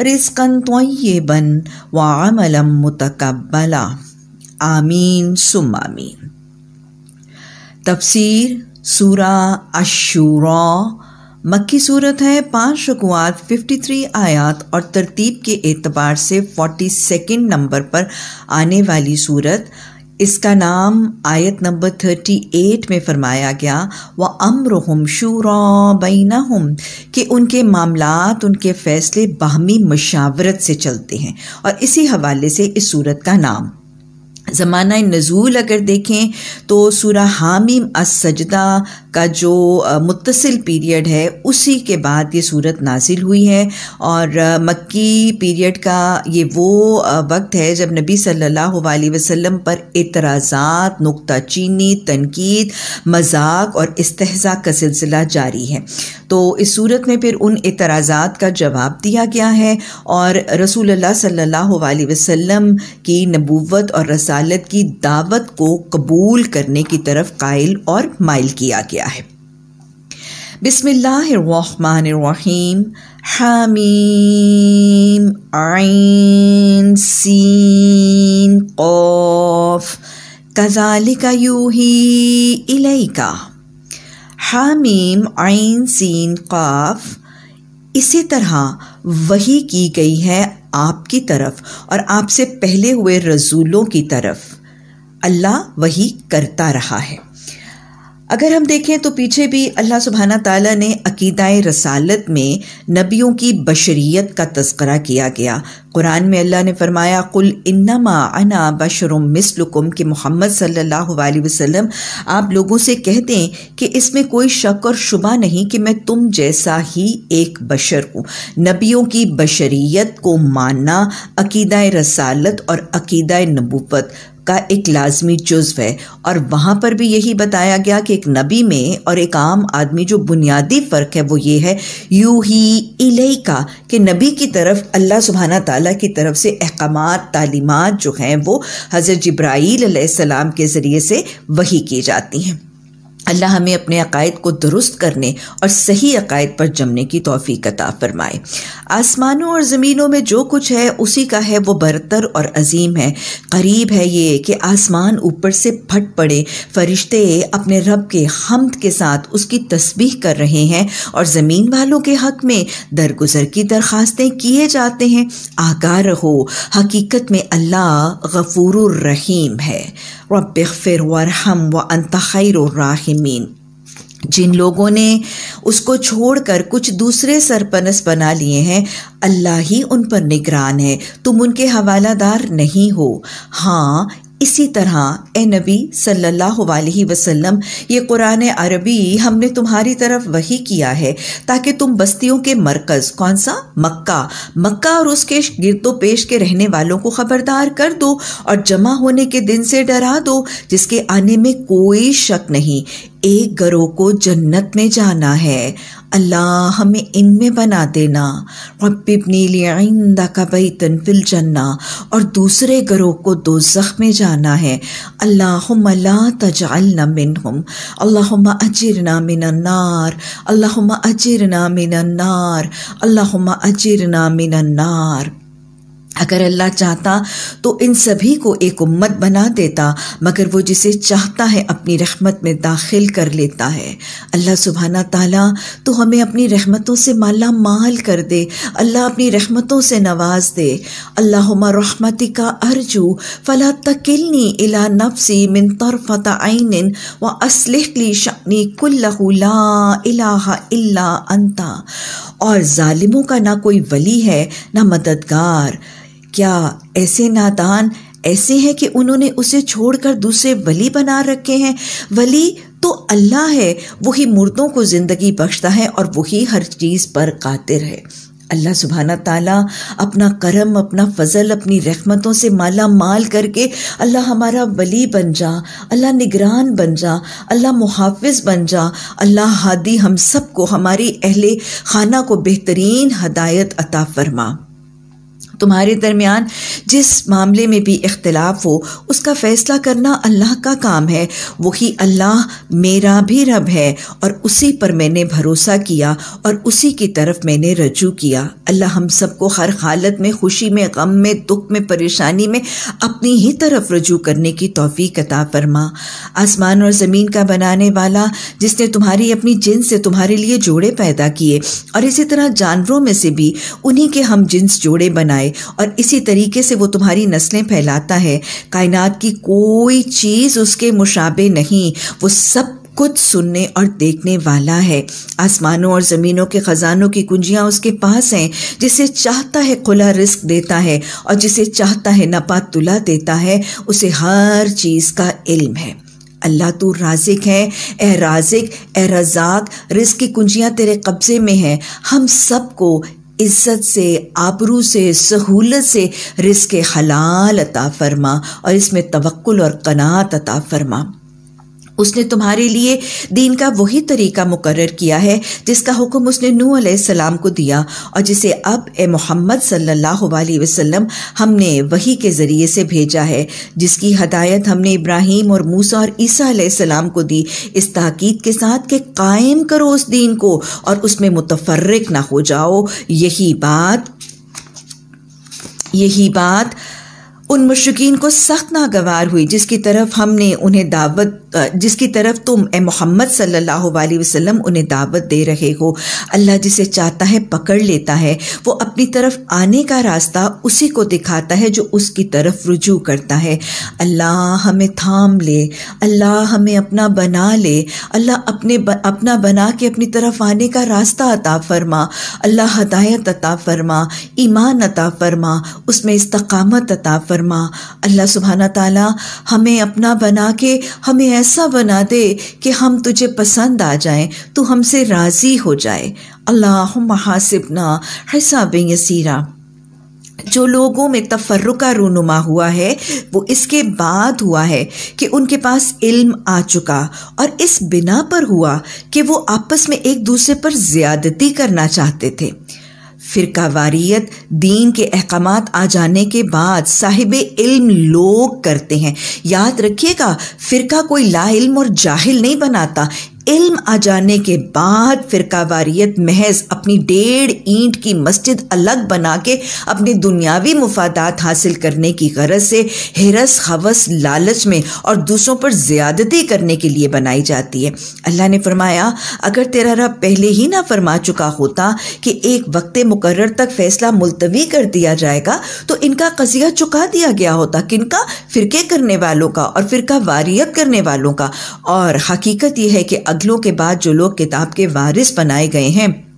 रिज़्क़न तय्यिबन व अमलन मुतक़ब्बला आमीन सुम आमीन तफसीर सूरा अशूरा मक्की सूरत है पाँच रकुआत 53 आयात और तरतीब के एतबार से 42 नंबर पर आने वाली सूरत। इसका नाम आयत नंबर थर्टी एट में फरमाया गया, व अम्रहम शूरा हम कि उनके मामलात, उनके फ़ैसले बाहमी मशावरत से चलते हैं। और इसी हवाले से इस सूरत का नाम। ज़माना नज़ूल अगर देखें तो सूरा हामीम असजदा का जो मुतसिल पीरियड है, उसी के बाद ये सूरत नाजिल हुई है। और मक्की पीरियड का ये वो वक्त है जब नबी सल्लल्लाहु अलैहि वसल्लम पर एतराज़ात, नुक्ता चीनी, तनकीद, मज़ाक और इस्तेजा का सिलसिला जारी है। तो इस सूरत में फिर उन एतराज़ात का जवाब दिया गया है और रसूल अलैहि वसल्लम की नबूवत और रसालत की दावत को कबूल करने की तरफ़ कायल और माइल किया गया। है। बिस्मिल्लाहिर्रहमानिर्रहीम। हामीम। आइन। सीन। कौफ। कजालिका यूही इलेका। हामीम। आइन। सीन। काफ। इसी तरह वही की गई है आपकी तरफ़ और आपसे पहले हुए रसूलों की तरफ़। अल्लाह वही करता रहा है। अगर हम देखें तो पीछे भी अल्लाह सुबहाना ताला ने अकीदाए रसालत में नबियों की बशरियत का तस्करा किया गया। कुरान में अल्लाह ने फरमाया, कुल इन्नमा अना बशरुम मिसलुकुम कि मोहम्मद सल्लल्लाहु अलैहि वसल्लम, आप लोगों से कह दें कि इसमें कोई शक और शुबा नहीं कि मैं तुम जैसा ही एक बशर हूँ। नबियों की बशरीत को मानना अकीदाए रसालत और अकीदाए नबूवत। का एक लाजमी जुज्व है। और वहाँ पर भी यही बताया गया कि एक नबी में और एक आम आदमी जो बुनियादी फ़र्क है वो ये है, यू ही इलेह का कि नबी की तरफ़, अल्लाह सुबहाना ताली की तरफ़ से अहकाम तालीमत जो हैं वो हज़रत जब्राईल के ज़रिए से वही की जाती हैं। अल्लाह हमें अपने अकायद को दुरुस्त करने और सही अकायद पर जमने की तोफ़ी कता फरमाए। आसमानों और ज़मीनों में जो कुछ है, उसी का है, वो बरतर और अजीम है। करीब है ये कि आसमान ऊपर से फट पड़े। फरिश्ते अपने रब के हमद के साथ उसकी तस्बीह कर रहे हैं और ज़मीन वालों के हक़ में दरगुजर की दरख्वास्तें किए जाते हैं। आगाह रहो, हकीकत में अल्लाह गफूर रहीम है। रब फिर वरहम व अंत खैर राहिमीन जिन लोगों ने उसको छोड़कर कुछ दूसरे सरपनस बना लिए हैं, अल्लाह ही उन पर निगरान है। तुम उनके हवालादार नहीं हो। हाँ इसी तरह, ए नबी सल्लल्लाहु अलैहि वसल्लम, ये कुरान अरबी हमने तुम्हारी तरफ़ वही किया है, ताकि तुम बस्तियों के मरकज़, कौन सा? मक्का मक्का और उसके गिरदो पेश के रहने वालों को ख़बरदार कर दो और जमा होने के दिन से डरा दो, जिसके आने में कोई शक नहीं, एक गरोह को जन्नत में जाना है। अल्लाह हमें इनमें बना देना। रब्बिबनीदा का बैतन फिल जन्ना। और दूसरे घरों को दो जख्म में जाना है। अल्लाह तजालमिन हम अल्लाह अजर ना मिनन्नार अजर ना मिनन्नार अल्लाहुम्मा अजिरना मिनन्नार अगर अल्लाह चाहता तो इन सभी को एक उम्मत बना देता, मगर वो जिसे चाहता है अपनी रहमत में दाखिल कर लेता है। अल्लाह सुबहाना ताला तो हमें अपनी रहमतों से माला माल कर दे, अल्लाह अपनी रहमतों से नवाज़ दे। अल्लाहुम्मा रहमती का अर्जू, फला तकिलनी इला नफसी मिन तरफत आइन व असलहली शनी कुल्लहु ला इलाहा इल्ला अंता। और जालिमों का ना कोई वली है, ना मददगार। क्या ऐसे नादान ऐसे हैं कि उन्होंने उसे छोड़कर दूसरे वली बना रखे हैं? वली तो अल्लाह है, वही मुर्दों को ज़िंदगी बख्शता है और वही हर चीज़ पर कातिर है। अल्लाह सुबहाना ताला अपना करम, अपना फजल, अपनी रहमतों से माला माल करके अल्लाह हमारा वली बन जा, अल्लाह निगरान बन जा, अल्लाह मुहाफ़ बन जा, अल्लाह हादी हम सबको, हमारी अहले खाना को बेहतरीन हदायत अता फरमा। तुम्हारे दरमियान जिस मामले में भी इख्तलाफ हो, उसका फ़ैसला करना अल्लाह का काम है। वही अल्लाह मेरा भी रब है और उसी पर मैंने भरोसा किया और उसी की तरफ़ मैंने रजू किया। अल्लाह हम सबको हर हालत में, खुशी में, गम में, दुख में, परेशानी में अपनी ही तरफ़ रजू करने की तोफ़ी कता फरमा। आसमान और ज़मीन का बनाने वाला, जिसने तुम्हारी अपनी जिन से तुम्हारे लिए जोड़े पैदा किए और इसी तरह जानवरों में से भी, उन्हीं के हम जिन्स जोड़े बनाए। और इसी तरीके से वो तुम्हारी नस्लें फैलाता है। कायनात की कोई चीज़ उसके मुशाबे नहीं। वो सब कुछ सुनने और देखने वाला है। आसमानों और ज़मीनों के ख़जानों की कुंजियाँ उसके पास हैं, जिसे चाहता है खुला रिस्क देता है और जिसे चाहता है नपा तुला देता है। उसे हर चीज़ का इल्म है। अल्लाह तू राजिक है। ए राजिक, ए रजाक रिस्क की कुंजियाँ तेरे कब्ज़े में हैं। हम सबको इज़्ज़त से, आबरू से, सहूलत से रिस्क हलाल अता फरमा और इसमें तवक्ल और कनात अता फरमा। उसने तुम्हारे लिए दीन का वही तरीका मुकर किया है, जिसका हुक्म उसने नू सलाम को दिया, और जिसे अब ए मोहम्मद अलैहि वसल्लम हमने वही के ज़रिए से भेजा है, जिसकी हदायत हमने इब्राहिम और मूसा और ईसा सलाम को दी। इस ताकीद के साथ कि कायम करो उस दीन को और उसमें मुतफर्रक ना हो जाओ। यही बात यही बात उन मुश्किन को सख्त नागवार हुई जिसकी तरफ़ हमने उन्हें दावत जिसकी तरफ़ तुम ए मोहम्मद सल्लल्लाहु अलैहि वसल्लम उन्हें दावत दे रहे हो। अल्लाह जिसे चाहता है पकड़ लेता है। वो अपनी तरफ़ आने का रास्ता उसी को दिखाता है जो उसकी तरफ़ रुजू करता है। अल्लाह हमें थाम ले अल्लाह हमें अपना बना ले। अल्लाह अपने ब, अपना बना के अपनी तरफ़ आने का रास्ता अता फरमा। अल्लाह हदायत अता फरमा ईमान अता फरमा उसमें इस्तकामत अता फरमा। फरमा। अल्लाह सुबहाना ताला हमें अपना बना के, हमें ऐसा बना दे कि हम तुझे पसंद आ जाएँ, तू हमसे राज़ी हो जाए। अल्लाह महासिबना हिसाब यसीरा। जो लोगों में तफर्रुका रूनुमा हुआ है, वो इसके बाद हुआ है कि उनके पास इल्म आ चुका और इस बिना पर हुआ कि वो आपस में एक दूसरे पर ज़्यादती करना चाहते थे। फ़िरका वारियत, दीन के अहकाम आ जाने के बाद साहिब इल्म लोग करते हैं। याद रखिएगा, फ़िरका कोई ला इल्म और जाहिल नहीं बनाता। इल्म आ जाने के बाद फ़िरका वारियत महज अपनी डेढ़ ईंट की मस्जिद अलग बना के अपने दुनियावी मुफादात हासिल करने की गरज से हिरस हवस लालच में और दूसरों पर ज़्यादती करने के लिए बनाई जाती है। अल्लाह ने फरमाया, अगर तेरा रब पहले ही ना फरमा चुका होता कि एक वक्त मुकर तक फ़ैसला मुलतवी कर दिया जाएगा तो इनका कजिया चुका दिया गया होता किनका फ़िरके करने वालों का और फ़िरका वारियत करने वालों का। और हकीकत यह है कि अगलों के बाद जो लोग किताब के वारिस बनाए गए हैं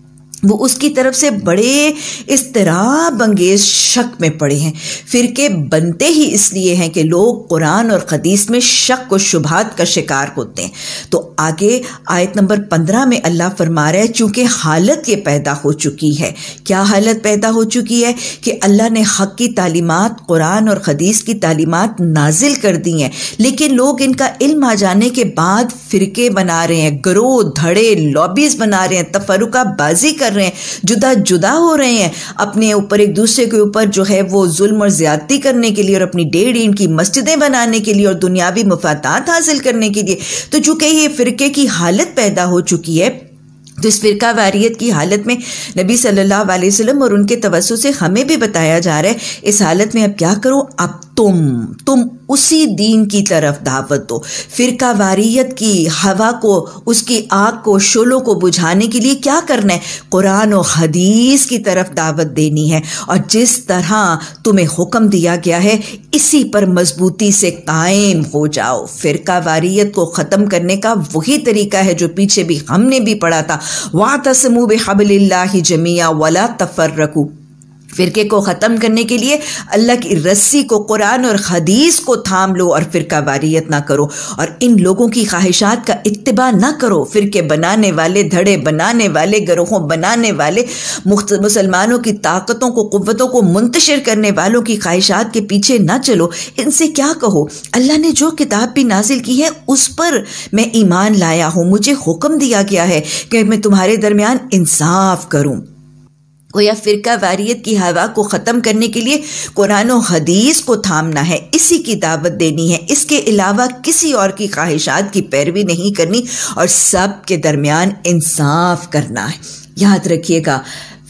वो उसकी तरफ़ से बड़े इसतराब अंगेज शक में पड़े हैं। फ़िरके बनते ही इसलिए हैं कि लोग कुरान और हदीस में शक व शुभात का शिकार होते हैं। तो आगे आयत नंबर पंद्रह में अल्लाह फरमा रहा है, चूँकि हालत ये पैदा हो चुकी है। क्या हालत पैदा हो चुकी है? कि अल्लाह ने हक की तालीमत, कुरान और हदीस की तालीमत नाजिल कर दी हैं। लेकिन लोग इनका इल्म आ जाने के बाद फ़िरके बना रहे हैं, ग्रोह, धड़े, लॉबीज़ बना रहे हैं तफरुका बाजी कर कर रहे हैं, जुदा जुदा हो रहे हैं। अपने ऊपर एक दूसरे के ऊपर जो है वो जुल्म और ज़्यादती करने के लिए और अपनी डेढ़ ईंट की मस्जिदें बनाने के लिए और दुनियावी मफादात हासिल करने के लिए। तो चूँकि ये फ़िरके की हालत पैदा हो चुकी है तो इस फ़िरका वारियत की हालत में नबी सल्लल्लाहु अलैहि वसल्लम और उनके तवसु से हमें भी बताया जा रहा है, इस हालत में अब क्या करो? अब तुम तुम उसी दीन की तरफ़ दावत दो। फ़िरका वारियत की हवा को, उसकी आग को, शोलों को बुझाने के लिए क्या करना है? कुरान और हदीस की तरफ़ दावत देनी है। और जिस तरह तुम्हें हुक्म दिया गया है, इसी पर मजबूती से कायम हो जाओ। फ़िरका वारियत को ख़त्म करने का वही तरीका है जो पीछे भी हमने भी पढ़ा था। वाह तस्मू बेहबल्ला जमिया वला तफर रकू फ़िरके को ख़त्म करने के लिए अल्लाह की रस्सी को कुरान और हदीस को थाम लो और फ़िरका वारियत ना करो। और इन लोगों की ख्वाहिशात का इतबा ना करो। फ़िरके बनाने वाले, धड़े बनाने वाले, गरोहों बनाने वाले मुसलमानों की ताकतों को क़वतों को मुंतशिर करने वालों की ख्वाहिशात के पीछे ना चलो। इनसे क्या कहो? अल्लाह ने जो किताब भी नाजिल की है, उस पर मैं ईमान लाया हूँ। मुझे हुक्म दिया गया है कि मैं तुम्हारे दरमियान इंसाफ करूँ। गोया फ़िरका वारियत की हवा को ख़त्म करने के लिए कुरान और हदीस को थामना है, इसी की दावत देनी है। इसके अलावा किसी और की ख्वाहिशात की पैरवी नहीं करनी और सब के दरमियान इंसाफ करना है। याद रखिएगा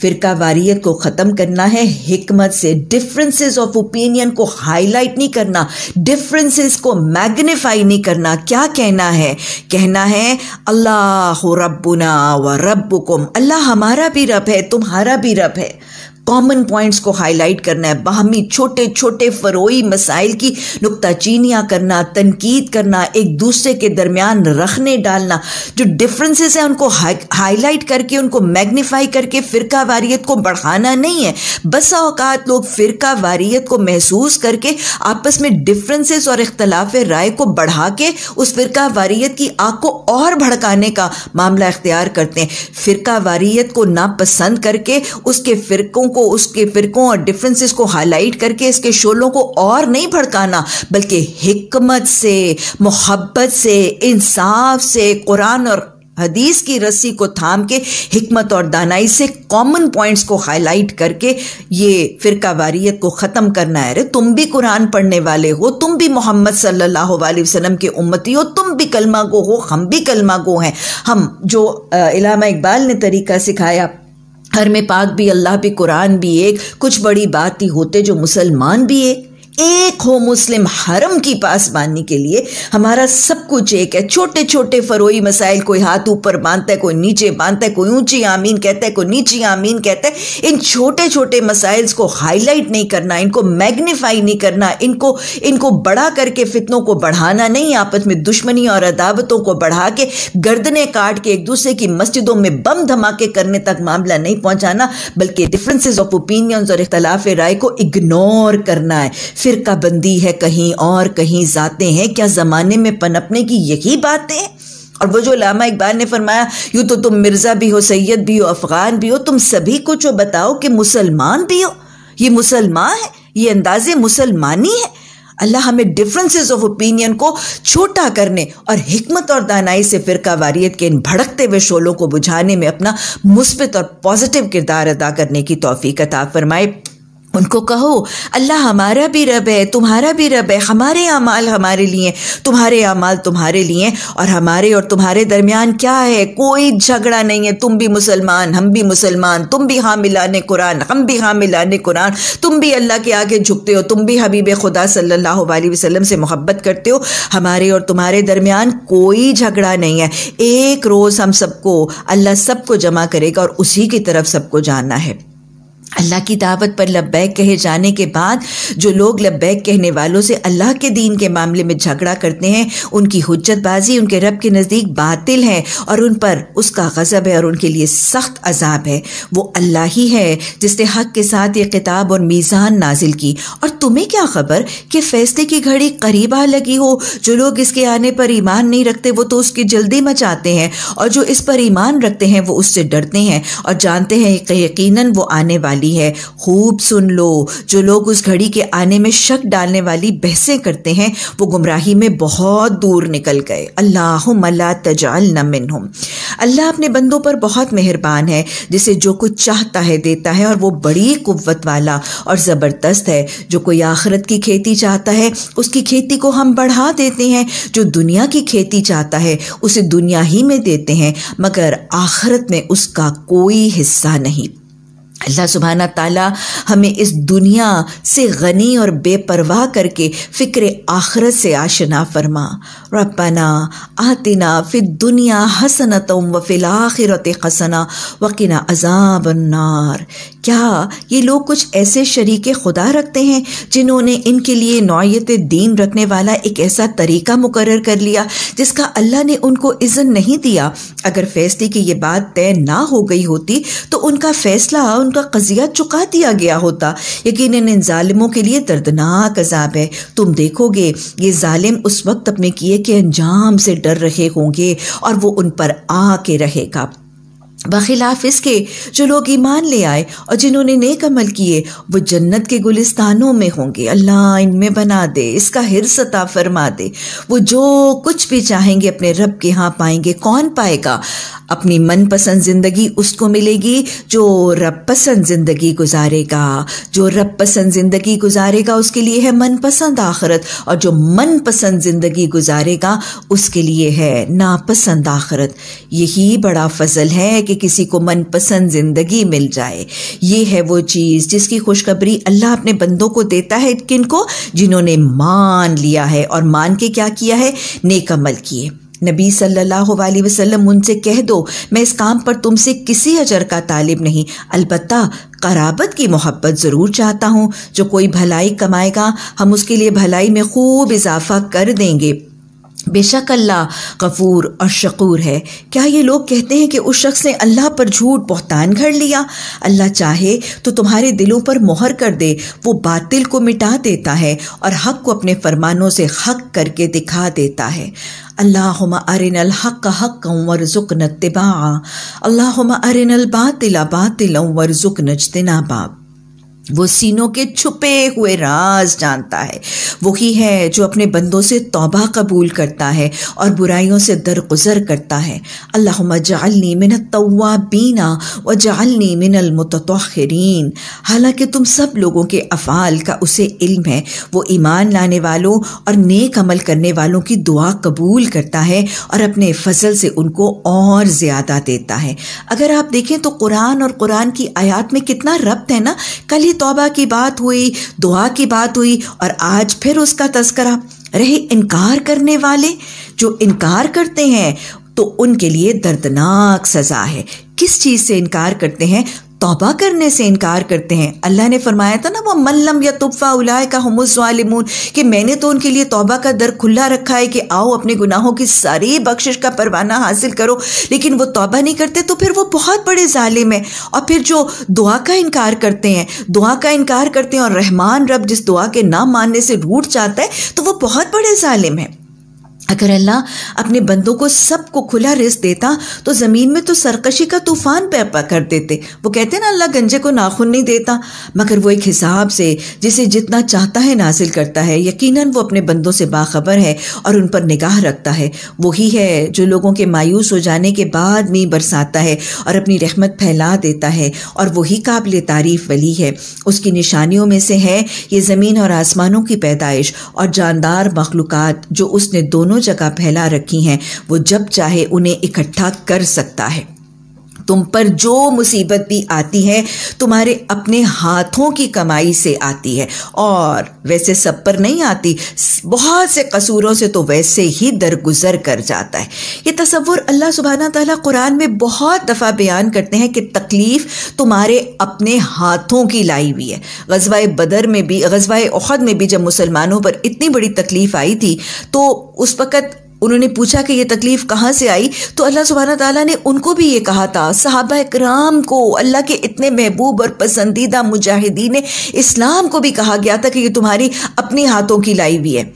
फ़िरका वारियत को ख़त्म करना है हमत से डिफरेंसेस ऑफ़ ओपिनियन को हाईलाइट नहीं करना डिफरेंसेस को मैग्नीफाई नहीं करना, क्या कहना है? कहना है, अल्लाह रब्बुना व रब्बुकुम, अल्लाह हमारा भी रब है, तुम्हारा भी रब है। कॉमन पॉइंट्स को हाईलाइट करना है। बाहमी छोटे छोटे फरोई मसाइल की नुकताचीनियाँ करना, तनकीद करना, एक दूसरे के दरमियान रखने डालना, जो डिफरेंसेस हैं उनको हाईलाइट करके, उनको मैग्नीफाई करके फ़िरका वारियत को बढ़ाना नहीं है। बस अवकात लोग फ़िरका वारियत को महसूस करके आपस में डिफरेंसेस और इख्तलाफ राय को बढ़ा के उस फ़िरका वारियत की आग को और भड़काने का मामला इख्तियार करते हैं। फ़िरका वारियत को नापसंद करके उसके फ़िरकों को, उसके फ़िरकों और डिफरेंसेस को हाईलाइट करके इसके शोलों को और नहीं भड़काना, बल्कि हिकमत से, मोहब्बत से, इंसाफ से, कुरान और हदीस की रस्सी को थाम के, हिकमत और दानाई से कॉमन पॉइंट्स को हाईलाइट करके ये फ़िरका वारियत को ख़त्म करना है। रे तुम भी कुरान पढ़ने वाले हो, तुम भी मोहम्मद सल्लल्लाहु अलैहि वसल्लम के उम्मती हो, तुम भी कलमा गो हो, हम भी कलमा गो हैं। हम जो इलामा इकबाल ने तरीका सिखाया हर में पाक भी, अल्लाह भी कुरान भी एक कुछ बड़ी बात ही होते जो मुसलमान भी एक। एक हो मुस्लिम हरम की पास बांधने के लिए, हमारा सब कुछ एक है। छोटे छोटे फरोई मसाइल, कोई हाथ ऊपर बांधता है, कोई नीचे बांधता है, कोई ऊँची आमीन कहता है, कोई नीची आमीन कहता है। इन छोटे छोटे मसाइल्स को हाईलाइट नहीं करना, इनको मैग्नीफाई नहीं करना, इनको इनको बड़ा करके फितनों को बढ़ाना नहीं, आपस में दुश्मनी और अदावतों को बढ़ा के, गर्दने काट के एक दूसरे की मस्जिदों में बम धमाके करने तक मामला नहीं पहुंचाना, बल्कि डिफरेंसेस ऑफ़ ओपिनियंस और इख्तलाफ राय को इग्नोर करना है। फिरका बंदी है कहीं और, कहीं जाते हैं। क्या ज़माने में पनपने की यही बातें और वो जो लामा इकबाल ने फरमाया, यूँ तो तुम मिर्ज़ा भी हो, सैयद भी हो, अफ़गान भी हो, तुम सभी कुछ बताओ कि मुसलमान भी हो? ये मुसलमान है? ये अंदाजे मुसलमानी है? अल्लाह हमें डिफरेंसेस ऑफ़ ओपिनियन को छोटा करने और हिकमत और दानाई से फ़िरका वारियत के इन भड़कते हुए शोलों को बुझाने में अपना मुस्बित और पॉजिटिव किरदार अदा करने की तोफ़ी अता फरमाए। उनको कहो, अल्लाह हमारा भी रब है, तुम्हारा भी रब है, हमारे अमाल हमारे लिए तुम्हारे अमाल तुम्हारे लिए और हमारे और तुम्हारे दरमियान क्या है? कोई झगड़ा नहीं है, तुम भी मुसलमान, हम भी मुसलमान, तुम भी हाँ मिलाने कुरान, हम भी हाँ मिलाने कुरान, तुम भी अल्लाह के आगे झुकते हो, तुम भी हबीब खुदा सल्लल्लाहु अलैहि वसल्लम से मोहब्बत करते हो, हमारे और तुम्हारे दरमियान कोई झगड़ा नहीं है। एक रोज़ हम सबको, अल्लाह सबको जमा करेगा और उसी की तरफ़ सबको जाना है। अल्लाह की दावत पर लब्बैक कहे जाने के बाद जो लोग लब्बैक कहने वालों से अल्लाह के दीन के मामले में झगड़ा करते हैं, उनकी हुज्जतबाजी, उनके रब के नज़दीक बातिल है और उन पर उसका गज़ब है और उनके लिए सख्त अजाब है। वो अल्लाह ही है जिसने हक के साथ ये किताब और मीज़ान नाजिल की। और तुम्हें क्या खबर कि फ़ैसले की घड़ी करीब आ लगी हो? जो लोग इसके आने पर ईमान नहीं रखते, वो तो उसकी जल्दी मचाते हैं और जो इस पर ईमान रखते हैं, वो उससे डरते हैं और जानते हैं कि यकीनन वो आने वाली वाली है। खूब सुन लो। जो लोग उस घड़ी के आने में शक डालने वाली बहसें करते हैं, वो गुमराही में बहुत दूर निकल गए। अल्लाह मल्ला तजाल नमिन अल्लाह अपने बंदों पर बहुत मेहरबान है, जिसे जो कुछ चाहता है देता है और वो बड़ी कुत वाला और ज़बरदस्त है। जो कोई आखरत की खेती चाहता है, उसकी खेती को हम बढ़ा देते हैं। जो दुनिया की खेती चाहता है, उसे दुनिया ही में देते हैं, मगर आखरत में उसका कोई हिस्सा नहीं। अल्लाह सुबहाना ताला हमें इस दुनिया से गनी और बेपरवाह करके फ़िक्र आखरत से आशना फरमा। रब्बना आतिना फ़िर दुनिया हसनतम व फिल आखिरत हसना वकीना अजाबन्नार। क्या ये लोग कुछ ऐसे शरीक खुदा रखते हैं जिन्होंने इनके लिए नौयत दीन रखने वाला एक ऐसा तरीका मुकर कर लिया जिसका अल्लाह ने उनको इज़्ज़त नहीं दिया? अगर फ़ैसले की ये बात तय ना हो गई होती तो उनका फ़ैसला उन उनका कजिया चुका दिया गया होता। यकीन इन ालिमों के लिए दर्दनाक अजाब है। तुम देखोगे, ये ालिम उस वक्त अपने किए के अंजाम से डर रहे होंगे और वो उन पर आके रहेगा। बखिलाफ इसके जो लोग ईमान ले आए और जिन्होंने नेक अमल किए, वो जन्नत के गुलिस्तानों में होंगे। अल्लाह इनमें बना दे, इसका हिरसता फरमा दे। वो जो कुछ भी चाहेंगे, अपने रब के यहाँ पाएँगे। कौन पाएगा? अपनी मनपसंद ज़िंदगी उसको मिलेगी जो रब पसंद ज़िंदगी गुजारेगा। जो रब पसंद ज़िंदगी गुजारेगा, उसके लिए है मनपसंद आखरत। और जो मनपसंद ज़िंदगी गुजारेगा, उसके लिए है नापसंद आखरत। यही बड़ा फजल है कि किसी को मनपसंद ज़िंदगी मिल जाए। ये है वो चीज़ जिसकी खुशखबरी अल्लाह अपने बंदों को देता है किन को जिन्होंने मान लिया है। और मान के क्या किया है? नेक अमल किए। नबी सल्लल्लाहु अलैहि वसल्लम उनसे कह दो, मैं इस काम पर तुमसे किसी अजर का तालिब नहीं। अलबत्ता, कराबत की मोहब्बत ज़रूर चाहता हूँ। जो कोई भलाई कमाएगा, हम उसके लिए भलाई में खूब इजाफा कर देंगे। बेशक अल्लाह गफूर और शकूर है। क्या ये लोग कहते हैं कि उस शख्स ने अल्लाह पर झूठ बहतान कर लिया? अल्लाह चाहे तो तुम्हारे दिलों पर मोहर कर दे, वो बातिल को मिटा देता है और हक को अपने फरमानों से हक करके दिखा देता है। अल्लाहुम्मा अरिनल हक हक वर्जुकन तिबा अल्लाहुम्मा अरिनल बातिला बातिल वर्जुकन इज्तिनाबा। वो सीनों के छुपे हुए राज जानता है। वही है जो अपने बंदों से तौबा कबूल करता है और बुराइयों से दरगुजर करता है। अल्लाह जालनी मिन तवाबीना व जालनी मिनल मुतरीन हालाँकि तुम सब लोगों के अफ़ाल का उसे इल्म है। वो ईमान लाने वालों और नेक अमल करने वालों की दुआ कबूल करता है और अपने फजल से उनको और ज़्यादा देता है। अगर आप देखें तो कुरान और कुरान की आयात में कितना रब्त है ना? कल ही तौबा की बात हुई, दुआ की बात हुई और आज फिर उसका तस्करा। रहे इनकार करने वाले जो इनकार करते हैं तो उनके लिए दर्दनाक सज़ा है। किस चीज़ से इनकार करते हैं? तौबा करने से इनकार करते हैं। अल्लाह ने फरमाया था ना वो मल्लम या तुफ़ा उलाय का हमज़ालिमून कि मैंने तो उनके लिए तोबा का दर खुला रखा है कि आओ अपने गुनाहों की सारी बख्शिश का परवाना हासिल करो। लेकिन वो तोबा नहीं करते तो फिर वो बहुत बड़े ालिम है। और फिर जो दुआ का इनकार करते हैं, दुआ का इनकार करते हैं और रहमान रब जिस दुआ के ना मानने से रूट जाता है तो वो बहुत बड़े ालिम है। अगर अल्लाह अपने बंदों को सबको खुला रिस्क देता तो ज़मीन में तो सरकशी का तूफ़ान पैपा कर देते। वो कहते ना, अल्लाह गंजे को नाखुन नहीं देता। मगर वो एक हिसाब से, जिसे जितना चाहता है नाजिल करता है। यकीनन वो अपने बंदों से बाखबर है और उन पर निगाह रखता है। वही है जो लोगों के मायूस हो जाने के बाद मी बरसाता है और अपनी रहमत फैला देता है और वही काबिल तारीफ़ वली है। उसकी निशानियों में से है, ये ज़मीन और आसमानों की पैदाइश और जानदार मखलूक़ जो उसने दोनों जगह फैला रखी हैं। वो जब चाहे उन्हें इकट्ठा कर सकता है। तुम पर जो मुसीबत भी आती है, तुम्हारे अपने हाथों की कमाई से आती है। और वैसे सब पर नहीं आती, बहुत से कसूरों से तो वैसे ही दरगुजर कर जाता है। ये तस्वुर अल्लाह सुबहाना ताला कुरान में बहुत दफ़ा बयान करते हैं कि तकलीफ़ तुम्हारे अपने हाथों की लाई हुई है। गजवा बदर में भी गजवा अहद में भी जब मुसलमानों पर इतनी बड़ी तकलीफ़ आई थी तो उस वक़्त उन्होंने पूछा कि ये तकलीफ़ कहाँ से आई? तो अल्लाह सुबहाना तला ने उनको भी ये कहा था, साहबा कराम को अल्लाह के इतने महबूब और पसंदीदा मुजाहिदीन इस्लाम को भी कहा गया था कि ये तुम्हारी अपने हाथों की लाई हुई है।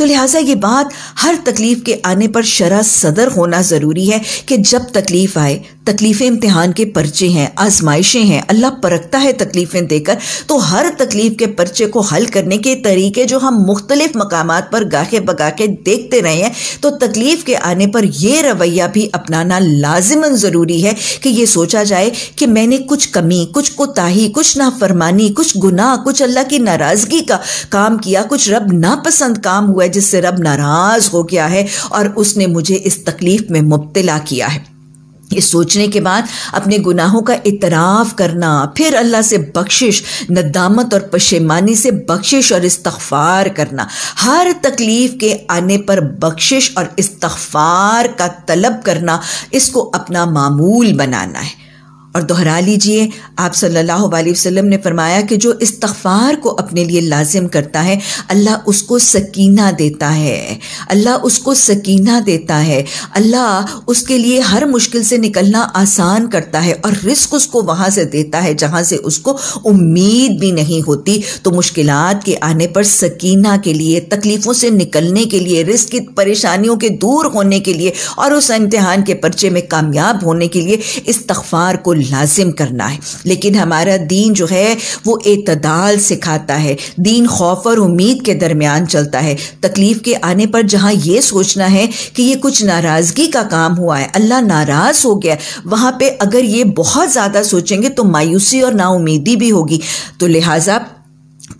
तो लिहाजा ये बात हर तकलीफ़ के आने पर शरा सदर होना ज़रूरी है कि जब तकलीफ़ आए, तकलीफ़ें इम्तिहान के पर्चे हैं, आजमाइशें हैं, अल्लाह परखता है तकलीफ़ें देकर तो हर तकलीफ़ के पर्चे को हल करने के तरीके जो हम मुख्तलिफ़ मकाम पर गाहे बगा के देखते रहे हैं तो तकलीफ़ के आने पर यह रवैया भी अपनाना लाजमन ज़रूरी है कि ये सोचा जाए कि मैंने कुछ कमी, कुछ कोताही, कुछ नाफरमानी, कुछ गुनाह, कुछ अल्लाह की नाराज़गी का काम किया, कुछ रब नापसंद काम हुआ जिससे रब नाराज़ हो गया है और उसने मुझे इस तकलीफ़ में मुबतला किया है। ये सोचने के बाद अपने गुनाहों का इतराफ़ करना, फिर अल्लाह से बख्शिश, नदामत और पशेमानी से बख्शिश और इस्तफ़ार करना, हर तकलीफ़ के आने पर बख्शिश और इस्तफ़ार का तलब करना, इसको अपना मामूल बनाना है। और दोहरा लीजिए, आप सल्लल्लाहु अलैहि वसल्लम ने फरमाया कि जो इस्तगफार को अपने लिए लाजिम करता है, अल्लाह उसको सकीना देता है। अल्लाह उसको सकीना देता है। अल्लाह उसके लिए हर मुश्किल से निकलना आसान करता है और रिस्क उसको वहाँ से देता है जहाँ से उसको उम्मीद भी नहीं होती। तो मुश्किल के आने पर सकीना के लिए, तकलीफ़ों से निकलने के लिए, रिस्क की परेशानियों के दूर होने के लिए और उस इम्तहान के पर्चे में कामयाब होने के लिए इस्तगफार को लाजिम करना है। लेकिन हमारा दीन जो है, वो एतदाल सिखाता है। दीन खौफ और उम्मीद के दरमियान चलता है। तकलीफ़ के आने पर जहाँ ये सोचना है कि ये कुछ नाराज़गी का काम हुआ है, अल्लाह नाराज़ हो गया वहाँ पर अगर ये बहुत ज़्यादा सोचेंगे तो मायूसी और नाउमीदी भी होगी। तो लिहाजा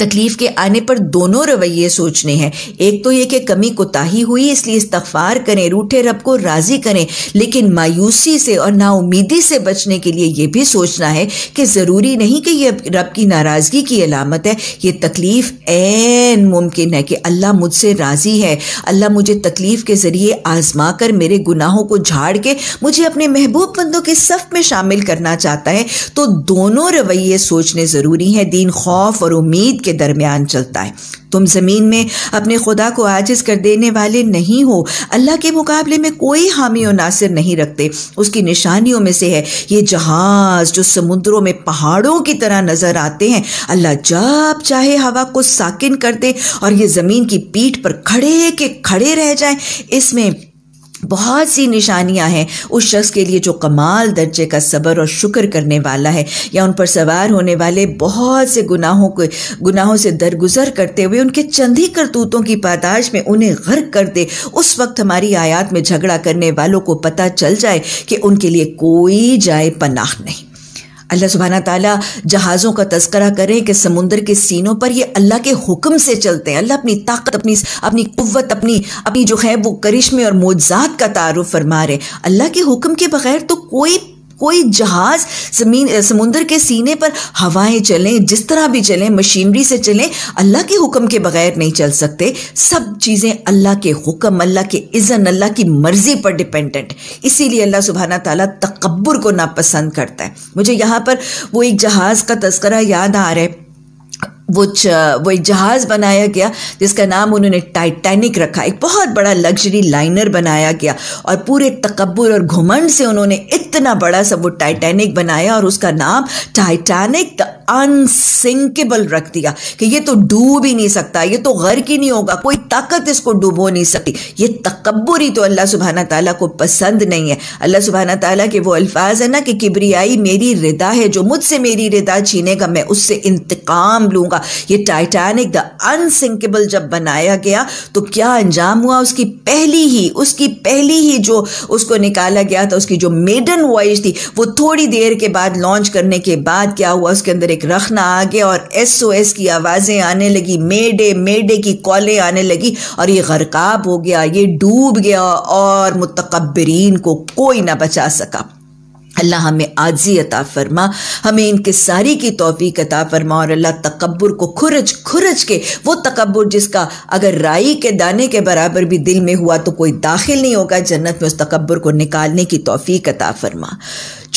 तकलीफ़ के आने पर दोनों रवैये सोचने हैं। एक तो ये कि कमी कोताही हुई, इसलिए इस्तफार करें, रूठे रब को राज़ी करें, लेकिन मायूसी से और नाउमीदी से बचने के लिए ये भी सोचना है कि ज़रूरी नहीं कि ये रब की नाराज़गी की अलामत है। ये तकलीफ़ एन मुमकिन है कि अल्लाह मुझसे राज़ी है। अल्लाह मुझे तकलीफ़ के ज़रिए आजमा कर मेरे गुनाहों को झाड़ के मुझे अपने महबूब बंदों के सफ़ में शामिल करना चाहता है। तो दोनों रवैये सोचने ज़रूरी हैं। दीन खौफ और उम्मीद के दरमियान चलता है। तुम ज़मीन में अपने खुदा को आजिज़ कर देने वाले नहीं हो। अल्लाह के मुकाबले में कोई हामी और नासिर नहीं रखते। उसकी निशानियों में से है। ये जहाज़ जो समुद्रों में पहाड़ों की तरह नज़र आते हैं। अल्लाह जब चाहे हवा को साकिन कर दे और ये ज़मीन की पीठ पर खड़े के खड़े रह जाए। इसमें बहुत सी निशानियाँ हैं उस शख्स के लिए जो कमाल दर्जे का सब्र और शुक्र करने वाला है या उन पर सवार होने वाले बहुत से गुनाहों को, गुनाहों से दरगुजर करते हुए, उनके चंद ही करतूतों की पादाश में उन्हें गर्क कर दे। उस वक्त हमारी आयात में झगड़ा करने वालों को पता चल जाए कि उनके लिए कोई जाए पनाह नहीं। अल्लाह सुबहाना ताला जहाज़ों का तस्करा करें कि समुंदर के सीनों पर ये अल्लाह के हुक्म से चलते हैं। अल्लाह अपनी ताकत, अपनी अपनी कुत अपनी अपनी जो है वो करिश्मे और मोजात का तारुफ फरमा रहे अल्लाह के हुक्म के बगैर तो कोई कोई जहाज़ ज़मीन समुंदर के सीने पर हवाएँ चलें, जिस तरह भी चलें, मशीनरी से चलें, अल्लाह के हुक्म के बगैर नहीं चल सकते। सब चीज़ें अल्लाह के हुक्म, अल्लाह के इज़न अल्लाह की मर्ज़ी पर डिपेंडेंट इसीलिए अल्लाह सुबहाना ताला तकबर को नापसंद करता है। मुझे यहाँ पर वो एक जहाज़ का तस्करा याद आ रहा है। वो च, वो एक जहाज़ बनाया गया जिसका नाम उन्होंने टाइटैनिक रखा। एक बहुत बड़ा लग्जरी लाइनर बनाया गया और पूरे तकबर और घुमंड से उन्होंने इतना बड़ा सा वो टाइटैनिक बनाया और उसका नाम टाइटैनिक द अनसिंकेबल रख दिया कि ये तो डूब ही नहीं सकता ये तो गर्क ही नहीं होगा कोई ताकत इसको डूबो नहीं सकती। ये तकबर ही तो अल्लाह सुबहाना ताला को पसंद नहीं है। अल्लाह सुबहाना ताला के वो अल्फाज है ना कि किबरियाई मेरी रिदा है जो मुझसे मेरी रिदा छीनेगा मैं उससे इंतकाम लूँगा। ये टाइटैनिक द अनसिंकेबल जब बनाया गया तो क्या अंजाम हुआ? उसकी पहली ही, उसकी पहली ही जो उसको निकाला गया था, उसकी जो मेडन वॉइस थी, वो थोड़ी देर के बाद लॉन्च करने के बाद क्या हुआ? उसके अंदर एक रखना आ गया और एस की आवाज़ें आने लगी मेडे मेडे की कॉलें आने लगी और ये गरकाब हो गया, ये डूब गया और मुतकबरीन को कोई ना बचा सका। अल्लाह हमें आजी अता फरमा, हमें इनके सारी की तोफ़ी अता फरमा और अल्लाह तकबर को खुरज खुरज के, वो तकबर जिसका अगर राई के दाने के बराबर भी दिल में हुआ तो कोई दाखिल नहीं होगा, जन्नत में उस तकबर को निकालने की तोफ़ी अता फरमा।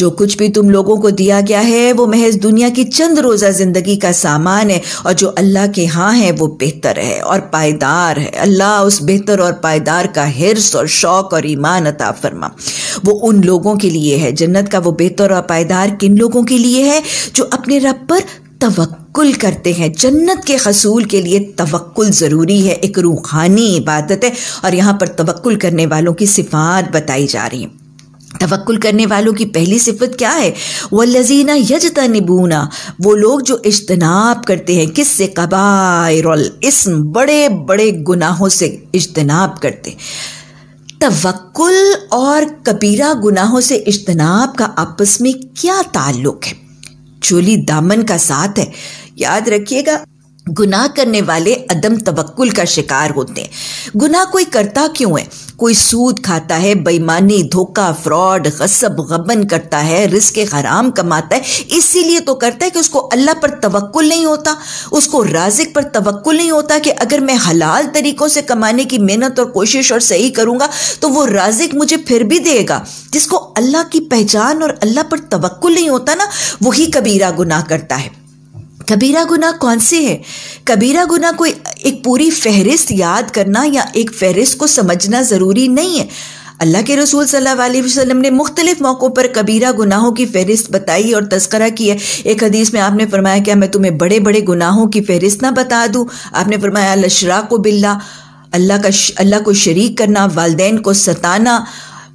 जो कुछ भी तुम लोगों को दिया गया है, वो महज दुनिया की चंद रोज़ा ज़िंदगी का सामान है और जो अल्लाह के यहाँ है, वो बेहतर है और पायदार है। अल्लाह उस बेहतर और पायदार का हिरस और शौक और ईमान अता फरमा। वो उन लोगों के लिए है, जन्नत का वो बेहतर और पायदार किन लोगों के लिए है? जो अपने रब पर तवक्कुल करते हैं। जन्नत के हसूल के लिए तवक्कुल ज़रूरी है। एक रूहानी इबादत है और यहाँ पर तवक्कुल करने वालों की सिफात बताई जा रही है। तवक्ल करने वालों की पहली सिफत क्या है? वल्लजीना यजता निबूना वो लोग जो इज्तनाब करते हैं, किससे? कबायर इसम बड़े बड़े गुनाहों से इज्तनाब करते तवक्ल और कबीरा गुनाहों से इज्तनाब का आपस में क्या ताल्लुक है? चोली दामन का साथ है। याद रखिएगा गुनाह करने वाले अदम तवक्कुल का शिकार होते हैं। गुनाह कोई करता क्यों है? कोई सूद खाता है, बेईमानी, धोखा, फ्रॉड, गसब, गबन करता है, रिस्क हराम कमाता है, इसीलिए तो करता है कि उसको अल्लाह पर तवक्कुल नहीं होता। उसको राजिक पर तवक्कुल नहीं होता कि अगर मैं हलाल तरीक़ों से कमाने की मेहनत और कोशिश और सही करूँगा तो वो राजिक मुझे फिर भी देगा। जिसको अल्लाह की पहचान और अल्लाह पर तवक्कुल नहीं होता ना, वही कबीरा गुनाह करता है। कबीरा गुना कौन से है? कबीरा गुना कोई एक पूरी फहरिस्त याद करना या एक फहरिस्त को समझना ज़रूरी नहीं है। अल्लाह के रसूल सल्लल्लाहु अलैहि वसल्लम ने मुख्तलिफ़ मौक़ों पर कबीरा गुनाहों की फहरिस्त बताई और तस्करा की है। एक हदीस में आपने फरमाया, क्या मैं तुम्हें बड़े बड़े गुनाहों की फहरिस्त ना बता दूँ? आपने फरमाया लशरा को बिल्ला, अल्लाह का अल्लाह को शरीक करना, वालदेन को सताना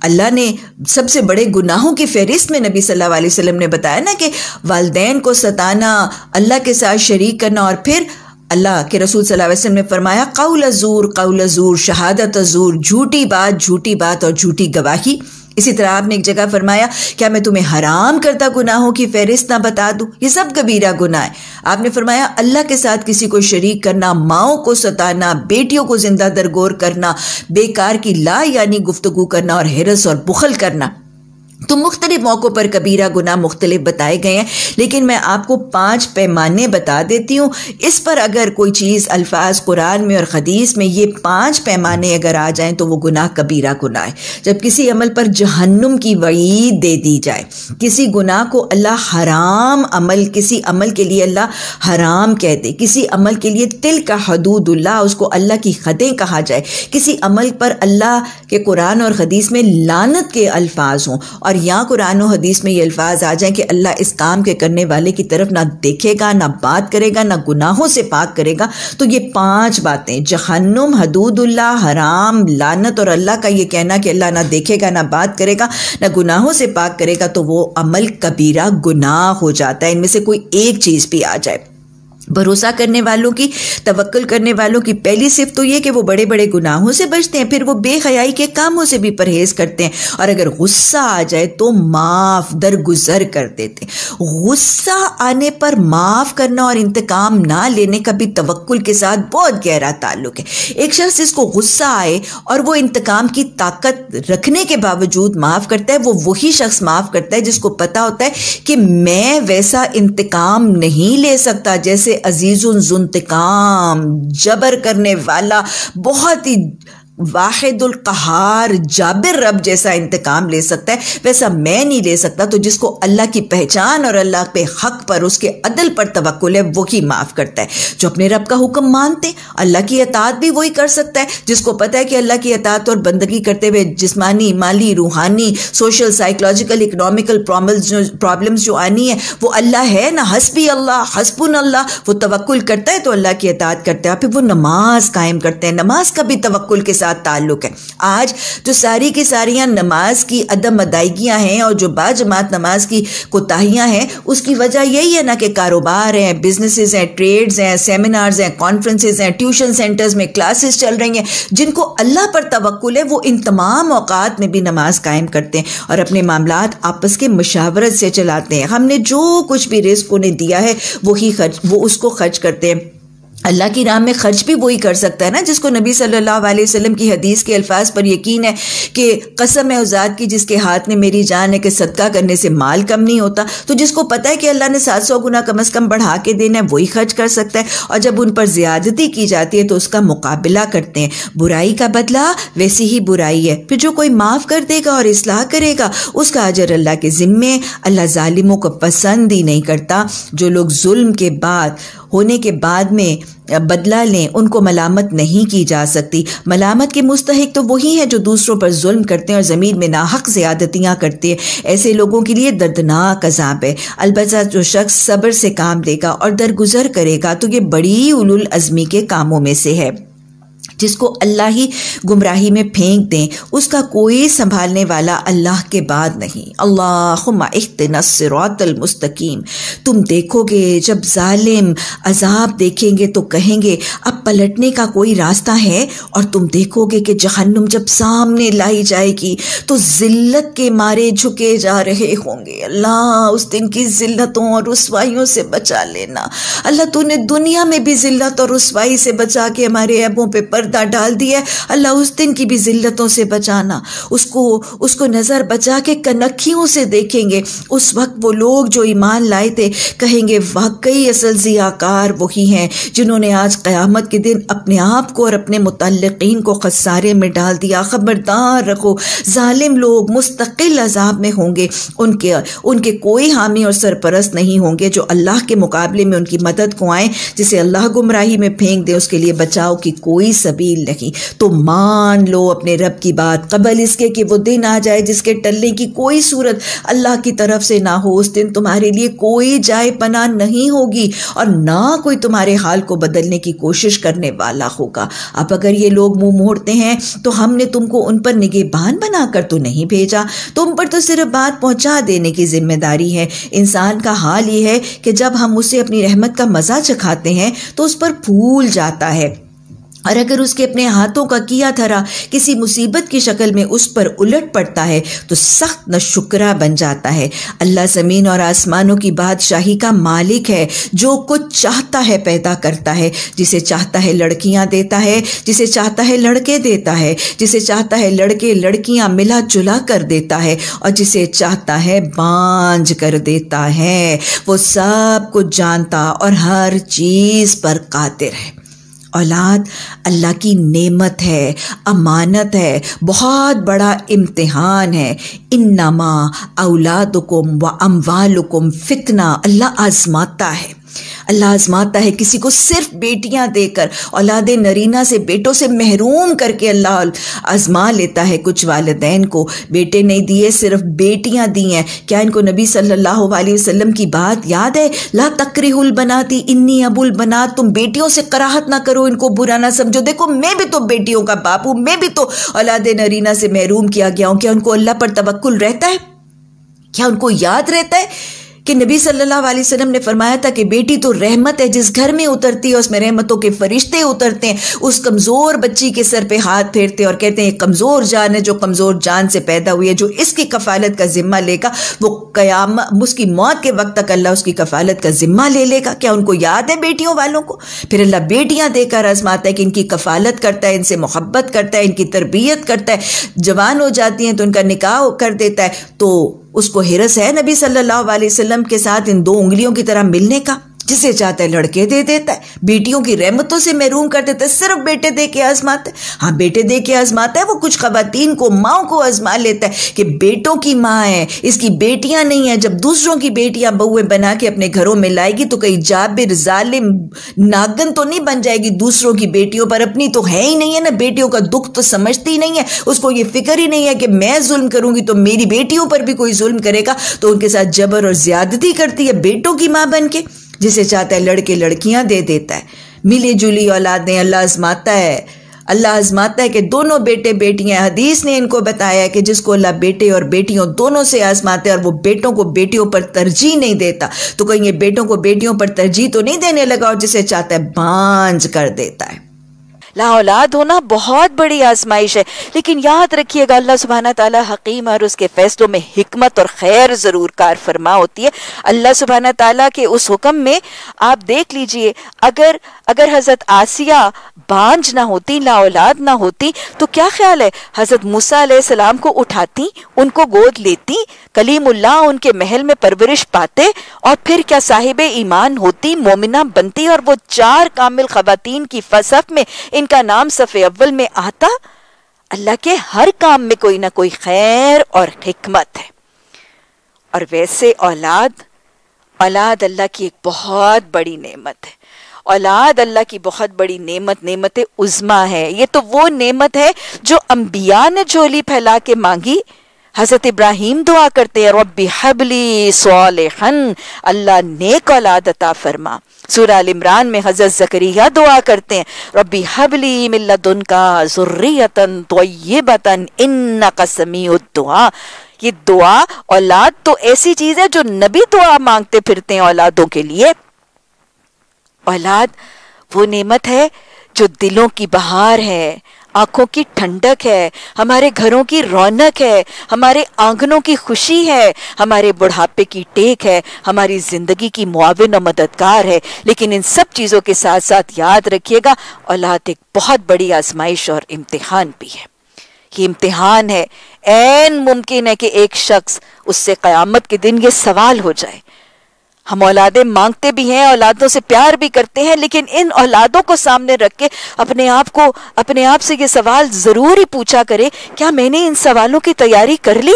अल्लाह ने सबसे बड़े गुनाहों की फहरिस्त में नबी सल्लल्लाहु अलैहि वसल्लम ने बताया ना कि वालदेन को सताना, अल्लाह के साथ शरीक करना और फिर अल्लाह के रसूल सल्लल्लाहु अलैहि वसल्लम ने फरमाया, कौल जूर कौल जूर शहादत जूर झूठी बात झूठी बात और झूठी गवाही। इसी तरह आपने एक जगह फरमाया, क्या मैं तुम्हें हराम करता गुनाहों की फहरिस्त ना बता दूँ? ये सब कबीरा गुनाह है। आपने फरमाया, अल्लाह के साथ किसी को शरीक करना, माओ को सताना, बेटियों को ज़िंदा दरगोर करना, बेकार की ला यानी गुफ्तगु करना और हिरस और बुखल करना। तो मुख्तलिफ़ मौक़ों पर कबीरा गुना मुख्तलिफ़ बताए गए हैं, लेकिन मैं आपको पाँच पैमाने बता देती हूँ। इस पर अगर कोई चीज़ अल्फाज कुरान में और हदीस में ये पाँच पैमाने अगर आ जाएँ तो वो गुनाह कबीरा गुनाह है। जब किसी अमल पर जहन्नुम की वईद दे दी जाए, किसी गुनाह को अल्लाह हराम अमल, किसी अमल के लिए अल्लाह हराम कह दे, किसी अमल के लिए तिल का हदूदुल्ला उसको अल्लाह की हदें कहा जाए, किसी अमल पर अल्लाह के कुरान और हदीस में लानत के अल्फाज हों और यहाँ कुरान हदीस में ये अल्फाज आ जाए कि अल्लाह इस काम के करने वाले की तरफ़ ना देखेगा, ना बात करेगा, ना गुनाहों से पाक करेगा। तो ये पाँच बातें, जहन्नुम हदूदुल्ला हराम, लानत और अल्लाह का ये कहना कि अल्लाह ना देखेगा, ना बात करेगा, ना गुनाहों से पाक करेगा तो वो अमल कबीरा गुनाह हो जाता है। इनमें से कोई एक चीज़ भी आ जाए। भरोसा करने वालों की तवक्ल करने वालों की पहली सिर्फ़ तो ये कि वो बड़े बड़े गुनाहों से बचते हैं, फिर वो बेहयाई के कामों से भी परहेज करते हैं। और अगर गुस्सा आ जाए तो माफ़ दरगुजर कर देते हैं। गुस्सा आने पर माफ़ करना और इंतकाम ना लेने का भी तवक्ल के साथ बहुत गहरा ताल्लुक है। एक शख्स जिसको गुस्सा आए और वो इंतकाम की ताकत रखने के बावजूद माफ़ करता है, वो वही शख्स माफ़ करता है जिसको पता होता है कि मैं वैसा इंतकाम नहीं ले सकता, जैसे अजीज़ुनजुनतकाम जबर करने वाला बहुत ही वाहिदुल कहार जाबिर रब जैसा इंतकाम ले सकता है, वैसा मैं नहीं ले सकता तो जिसको अल्लाह की पहचान और अल्लाह पे हक पर उसके अदल पर तवक्ल है, वही माफ़ करता है। जो अपने रब का हुक्म मानते, अल्लाह की अतात भी वही कर सकता है। जिसको पता है कि अल्लाह की अतात और बंदगी करते हुए जिसमानी, माली, रूहानी सोशल साइकोलॉजिकल इकनॉमिकल प्रॉब्लम्स जो प्रॉब्लम्स जो आनी है, वो अल्लाह है ना? हसबी अल्लाह, हसबुन अल्लाह, वो तवक्ल करता है तो अल्लाह की अतात करता है। फिर वो नमाज़ कायम करते हैं। नमाज़ का भी तवक्ल के साथ साथ ताल्लुक़ है। आज जो सारी की सारियाँ नमाज़ की अदम अदायगियाँ हैं और जो बाजमात नमाज़ की कोताहियाँ हैं, उसकी वजह यही है ना कि कारोबार हैं बिजनेसेस हैं ट्रेड्स हैं सेमिनार्स हैं कॉन्फ्रेंसेज हैं ट्यूशन सेंटर्स में क्लासेस चल रही हैं, जिनको अल्लाह पर तवक्ल है, वो इन तमाम अवकात में भी नमाज़ कायम करते हैं और अपने मामला आपस के मशावरत से चलाते हैं। हमने जो कुछ भी रिस्क उन्हें दिया है, वही खर्च, वो उसको खर्च करते हैं। अल्लाह की राह में खर्च भी वही कर सकता है ना, जिसको नबी सल्लल्लाहु अलैहि वसल्लम की हदीस के अल्फाज पर यकीन है कि कसम है उजाद की, जिसके हाथ में मेरी जान है कि सदका करने से माल कम नहीं होता। तो जिसको पता है कि अल्लाह ने सात सौ गुना कम अज़ कम बढ़ा के देना है, वही खर्च कर सकता है। और जब उन पर ज़्यादती की जाती है तो उसका मुकाबला करते हैं। बुराई का बदला वैसी ही बुराई है। फिर जो कोई माफ़ कर देगा और इसलाह करेगा, उसका अजर अल्लाह के ज़िम्मे अल्लाह ालिमों को पसंद ही नहीं करता। जो लोग जुल्म के बाद होने के बाद में बदला लें, उनको मलामत नहीं की जा सकती। मलामत के मुस्तक तो वही हैं जो दूसरों पर जुल्म करते हैं और ज़मीन में नाहक ज़्यादतियाँ करते हैं। ऐसे लोगों के लिए दर्दनाक अजाब है। अलबत् जो शख्स सब्र से काम लेगा और दरगुजर करेगा तो ये बड़ी उलुल अज़मी के कामों में से है। जिसको अल्लाह ही गुमराही में फेंक दें, उसका कोई संभालने वाला अल्लाह के बाद नहीं। मुस्तकीम। तुम देखोगे, जब जालिम अजाब देखेंगे तो कहेंगे, अब पलटने का कोई रास्ता है? और तुम देखोगे कि जहन्नुम जब सामने लाई जाएगी तो ज़िल्लत के मारे झुके जा रहे होंगे। अल्लाह, उस दिन की ज़िल्लतों और रसवाइयों से बचा लेना। अल्लाह, तूने दुनिया में भी ज़िल्लत और रसवाई से बचा के हमारे ऐबों पर पर्दा डाल दिया अल्लाह उस दिन की भी जिल्लतों से बचाना। उसको उसको नज़र बचा के कनखियों से देखेंगे। उस वक्त वो लोग जो ईमान लाए थे, कहेंगे, वाकई असल ज़ियाकार वही हैं जिन्होंने आज क़यामत के दिन अपने आप को और अपने मुतलकिन को खसारे में डाल दिया। ख़बरदार रखो ालिम लोग मुस्तकिल अजाब में होंगे। उनके उनके कोई हामी और सरपरस्त नहीं होंगे जो अल्लाह के मुकाबले में उनकी मदद को आए, जिसे अल्लाह गुमराही में फेंक दे। उसके लिए बचाव की कोई सबील नहीं। तो मान लो अपने रब की बात, कबल इसके कि वो दिन आ जाए जिसके टलने की कोई सूरत अल्लाह की तरफ़ से ना हो, उस दिन तुम्हारे लिए कोई जाए पना नहीं होगी और ना कोई तुम्हारे हाल को बदलने की कोशिश करने वाला होगा। अब अगर ये लोग मुँह मोड़ते हैं तो हमने तुमको उन पर निगेबान बनाकर तो नहीं भेजा। तुम पर तो सिर्फ़ बात पहुँचा देने की ज़िम्मेदारी है। इंसान का हाल ये है कि जब हम उसे अपनी रहमत का मज़ा चखाते हैं तो उस पर फूल जाता है। और अगर उसके अपने हाथों का किया धरा किसी मुसीबत की शक्ल में उस पर उलट पड़ता है तो सख्त न शुक्रा बन जाता है। अल्लाह ज़मीन और आसमानों की बादशाही का मालिक है, जो कुछ चाहता है पैदा करता है। जिसे चाहता है लड़कियाँ देता है, जिसे चाहता है लड़के देता है। जिसे चाहता है लड़के लड़कियाँ मिला जुला कर देता है, और जिसे चाहता है बांझ कर देता है। वो सब कुछ जानता और हर चीज़ पर कातिर है। औलाद अल्लाह की नेमत है, अमानत है, बहुत बड़ा इम्तिहान है। इन्नमा औलादुकुम व अमवालुकुम, फितना अल्लाह आजमाता है। अल्लाह आजमाता है किसी को सिर्फ़ बेटियाँ देकर, औलाद नरीना से, बेटों से महरूम करके अल्लाह आजमा लेता है कुछ वालदेन को। बेटे नहीं दिए, सिर्फ़ बेटियाँ दी हैं। क्या इनको नबी सल्लल्लाहु अलैहि वसल्लम की बात याद है? ला तकरीहुल बनाती, इन्नी अबुल बना, तुम बेटियों से कराहत ना करो, इनको बुरा ना समझो। देखो, मैं भी तो बेटियों का बाप हूँ, मैं भी तो औलाद नरीना से महरूम किया गया हूँ। क्या उनको अल्लाह पर तवक्ल रहता है? क्या उनको याद रहता है? कि नबी सल्लल्लाहु अलैहि वसल्लम ने फरमाया था कि बेटी तो रहमत है, जिस घर में उतरती है, उसमें रहमतों के फरिश्ते उतरते हैं, उस कमज़ोर बच्ची के सर पे हाथ फेरते और कहते हैं कमज़ोर जान है, जो कमज़ोर जान से पैदा हुई है, जो इसकी कफालत का ज़िम्मा लेगा, वो कयाम उसकी मौत के वक्त तक अल्लाह उसकी कफालत का ज़िम्मा ले लेगा। क्या उनको याद है बेटियों वालों को? फिर अल्लाह बेटियाँ देकर आजमाता है कि इनकी कफालत करता है, इनसे मोहब्बत करता है, इनकी तरबियत करता है। जवान हो जाती हैं तो उनका निकाह कर देता है। तो उसको हिरस है नबी सल्लल्लाहु अलैहि वसल्लम के साथ इन दो उंगलियों की तरह मिलने का। जिसे चाहता है लड़के दे देता है। बेटियों की रहमतों से महरूम कर देता है। सिर्फ़ बेटे दे के आजमाता है। हाँ बेटे दे के आजमाता है। वो कुछ खातन को, माओ को आजमा लेता है कि बेटों की माँ है। इसकी बेटियाँ नहीं है। जब दूसरों की बेटियाँ बहुए बना के अपने घरों में लाएगी तो कहीं जाबिर, जालिम, नागन तो नहीं बन जाएगी। दूसरों की बेटियों पर अपनी तो है ही नहीं है ना। बेटियों का दुख तो समझती ही नहीं है। उसको ये फ़िक्र ही नहीं है कि मैं जुल्म करूँगी तो मेरी बेटियों पर भी कोई जुल्म करेगा। तो उनके साथ जबर और ज्यादती करती है बेटों की माँ बन के। जिसे चाहता है लड़के लड़कियाँ दे देता है। मिली जुली औलादें अल्लाह आजमाता है। अल्लाह आजमाता है कि दोनों बेटे बेटियाँ, हदीस ने इनको बताया है कि जिसको अल्लाह बेटे और बेटियों दोनों से आजमाते हैं और वो बेटों को बेटियों पर तरजीह नहीं देता। तो कहीं ये बेटों को बेटियों पर तरजीह तो नहीं देने लगा और जिसे चाहता है बांझ कर देता है। ला औलाद होना बहुत बड़ी आजमाइश है। लेकिन याद रखिएगा, अल्लाह सुबहाना ताली हकीम और उसके फैसलों में हमत और खैर ज़रूर कार फरमा होती है। अल्लाह सुबहाना ताली के उस हुक्म में आप देख लीजिए, अगर अगर हज़रत आसिया बांझ ना होती ला औलाद ना होती तो क्या ख्याल है? हज़रत मूसा सलाम को उठाती, उनको गोद लेती कलीमुल्लाह उनके महल में परवरिश पाते, और फिर क्या साहिब ईमान होती, मोमिना बनती, और वो चार कामिल खवतिन की फसफ में, इनका नाम सफ़े अव्वल में आता? अल्लाह के हर काम में कोई ना कोई खैर और हिकमत है। और वैसे औलाद औलाद अल्लाह की एक बहुत बड़ी नेमत है। औलाद अल्लाह की बहुत बड़ी नेमत नेमत उज़मा है। ये तो वो नेमत है जो अंबिया ने झोली फैला के मांगी। हज़रत इब्राहिम दुआ करते हैं, रब्बी हबली सालिहन अल्लाह नेक औलाद अता फरमा। सूरह इमरान में हज़रत जकरिया दुआ करते हैं, रब्बी हबली मिल्लदुन का जुर्रियतन तय्यबतन, इन्नका समीउद दुआ। ये दुआ औलाद तो ऐसी चीज़ है जो नबी दुआ मांगते फिरते हैं औलादों के लिए। औलाद, वो नेमत है जो दिलों की बहार है, आँखों की ठंडक है, हमारे घरों की रौनक है, हमारे आंगनों की खुशी है, हमारे बुढ़ापे की टेक है, हमारी ज़िंदगी की मुआविन और मददगार है। लेकिन इन सब चीज़ों के साथ साथ याद रखिएगा, औलाद एक बहुत बड़ी आजमाइश और इम्तिहान भी है। ये इम्तिहान है एन मुमकिन है कि एक शख्स उससे कयामत के दिन ये सवाल हो जाए। हम औलादे मांगते भी हैं, औलादों से प्यार भी करते हैं, लेकिन इन औलादों को सामने रख के अपने आप को, अपने आप से ये सवाल ज़रूर ही पूछा करे, क्या मैंने इन सवालों की तैयारी कर ली?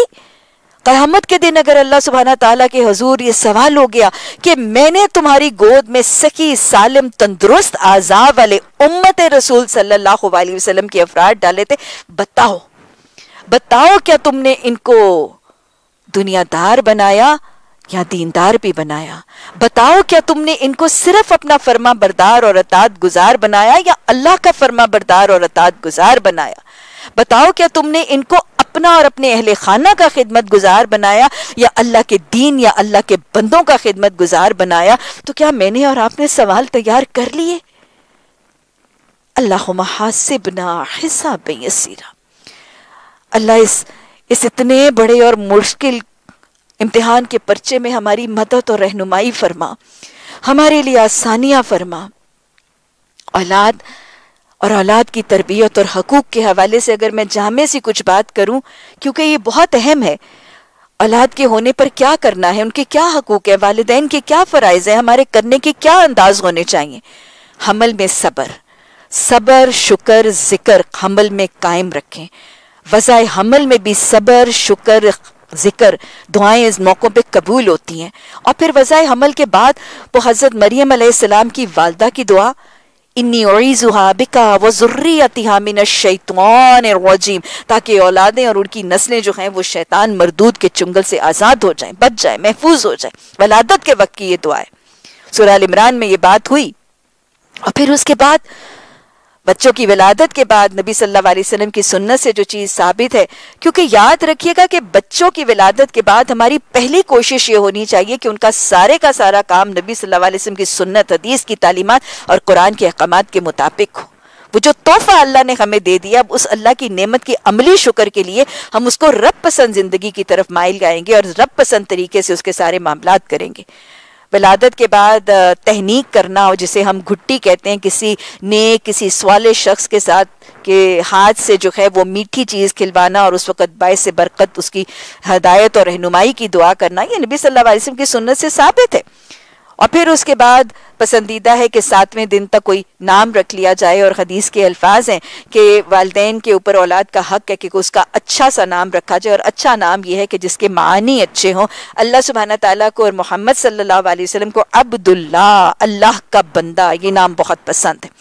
कयामत के दिन अगर अल्लाह सुबहाना ताला के हजूर ये सवाल हो गया कि मैंने तुम्हारी गोद में सखी सालिम तंदुरुस्त आजाब वाले उम्मत रसूल वसल्लम के अफराद डाले थे, बताओ बताओ क्या तुमने इनको दुनियादार बनाया? या दीनदार भी बनाया? बताओ, क्या तुमने इनको सिर्फ़ अपना फर्मा बरदार और अतात गुजार बनाया या अल्लाह का फर्मा बरदार और अतात गुजार बनाया? बताओ, क्या तुमने इनको अपना और अपने अहले खाना का खिदमत गुजार बनाया या अल्लाह के दीन या अल्लाह के बंदों का खिदमत गुजार बनाया? तो क्या मैंने और आपने सवाल तैयार कर लिए? अल्लाह महासिबना हिसाब अल्लाह इस इस इतने बड़े और मुश्किल इम्तिहान के पर्चे में हमारी मदद और रहनुमाई फरमा। हमारे लिए आसानियाँ फरमा। औलाद और औलाद की तरबियत और हकूक के हवाले से अगर मैं जामे से कुछ बात करूँ, क्योंकि ये बहुत अहम है, औलाद के होने पर क्या करना है, उनके क्या हकूक है, वालदेन के क्या फ़राइज है, हमारे करने के क्या अंदाज होने चाहिए? हमल में सबर। सबर, शुक्र, ज़िक्र हमल में कायम रखें। वज़ाय हमल में भी सबर, शुक्र ज़िक्र, दुआएँ इस मौक़ों पे कबूल होती हैं। और फिर वज़ाए हमल के बाद वो हज़रत मरियम सलाम की वालदा की दुआ, इन्नी बिका व मिन शैतान रजीम ताकि औलादें और उनकी नस्लें जो हैं वो शैतान मरदूद के चुंगल से आज़ाद हो जाएँ, बच जाए, महफूज हो जाए। वलादत के वक्त की ये दुआ है। सुराल इमरान में ये बात हुई। और फिर उसके बाद बच्चों की विलादत के बाद नबी सल्लल्लाहु अलैहि वसल्लम की सुन्नत से जो चीज़ साबित है, क्योंकि याद रखिएगा कि बच्चों की विलादत के बाद हमारी पहली कोशिश ये होनी चाहिए कि उनका सारे का सारा काम नबी सल्लल्लाहु अलैहि वसल्लम की सुन्नत, हदीस की तालीमत और कुरान के अहकाम के मुताबिक हो। वो जो तोहफा अल्लाह ने हमें दे दिया, अब उस अल्लाह की नेमत की अमली शुक्र के लिए हम उसको रब पसंद ज़िंदगी की तरफ़ माइल गाएँगे और रब पसंद तरीके से उसके सारे मामला करेंगे। विलादत के बाद तहनीक करना और जिसे हम घुट्टी कहते हैं, किसी ने किसी सवाल शख्स के साथ, के हाथ से जो है, वो मीठी चीज़ खिलवाना और उस वक़्त बाय से बरकत उसकी हदायत और रहनुमाई की दुआ करना, ये नबी सल्लल्लाहु अलैहि वसल्लम की सुन्नत से साबित है। और फिर उसके बाद पसंदीदा है कि सातवें दिन तक कोई नाम रख लिया जाए और हदीस के अल्फाज हैं कि वालदेन के ऊपर औलाद का हक है कि उसका अच्छा सा नाम रखा जाए और अच्छा नाम यह है कि जिसके मानी अच्छे हों। अल्लाह सुबहाना ताला को और मोहम्मद सल्लल्लाहु अलैहि वसल्लम को अब्दुल्ला अल्लाह का बंदा, ये नाम बहुत पसंद है।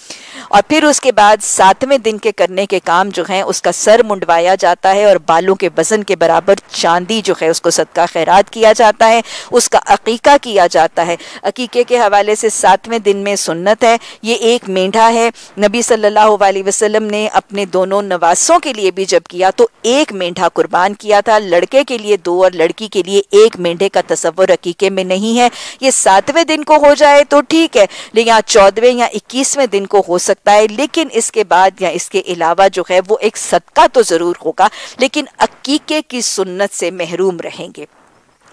और फिर उसके बाद सातवें दिन के करने के काम जो हैं, उसका सर मुंडवाया जाता है और बालों के वज़न के बराबर चांदी जो है, उसको सदका खैरात किया जाता है, उसका अकीका किया जाता है। अकीके के हवाले से सातवें दिन में सुन्नत है। ये एक मेंढा है। नबी सल्लल्लाहु अलैहि वसल्लम ने अपने दोनों नवासों के लिए भी जब किया तो एक मेंढा कुर्बान किया था। लड़के के लिए दो और लड़की के लिए एक मेंढे का तस्वर अकीके में नहीं है। ये सातवें दिन को हो जाए तो ठीक है, लेकिन चौदहवें या इक्कीसवें दिन को हो सकता है, लेकिन इसके बाद या इसके अलावा जो है, वो एक सदका तो ज़रूर होगा, लेकिन अकीके की सुन्नत से महरूम रहेंगे।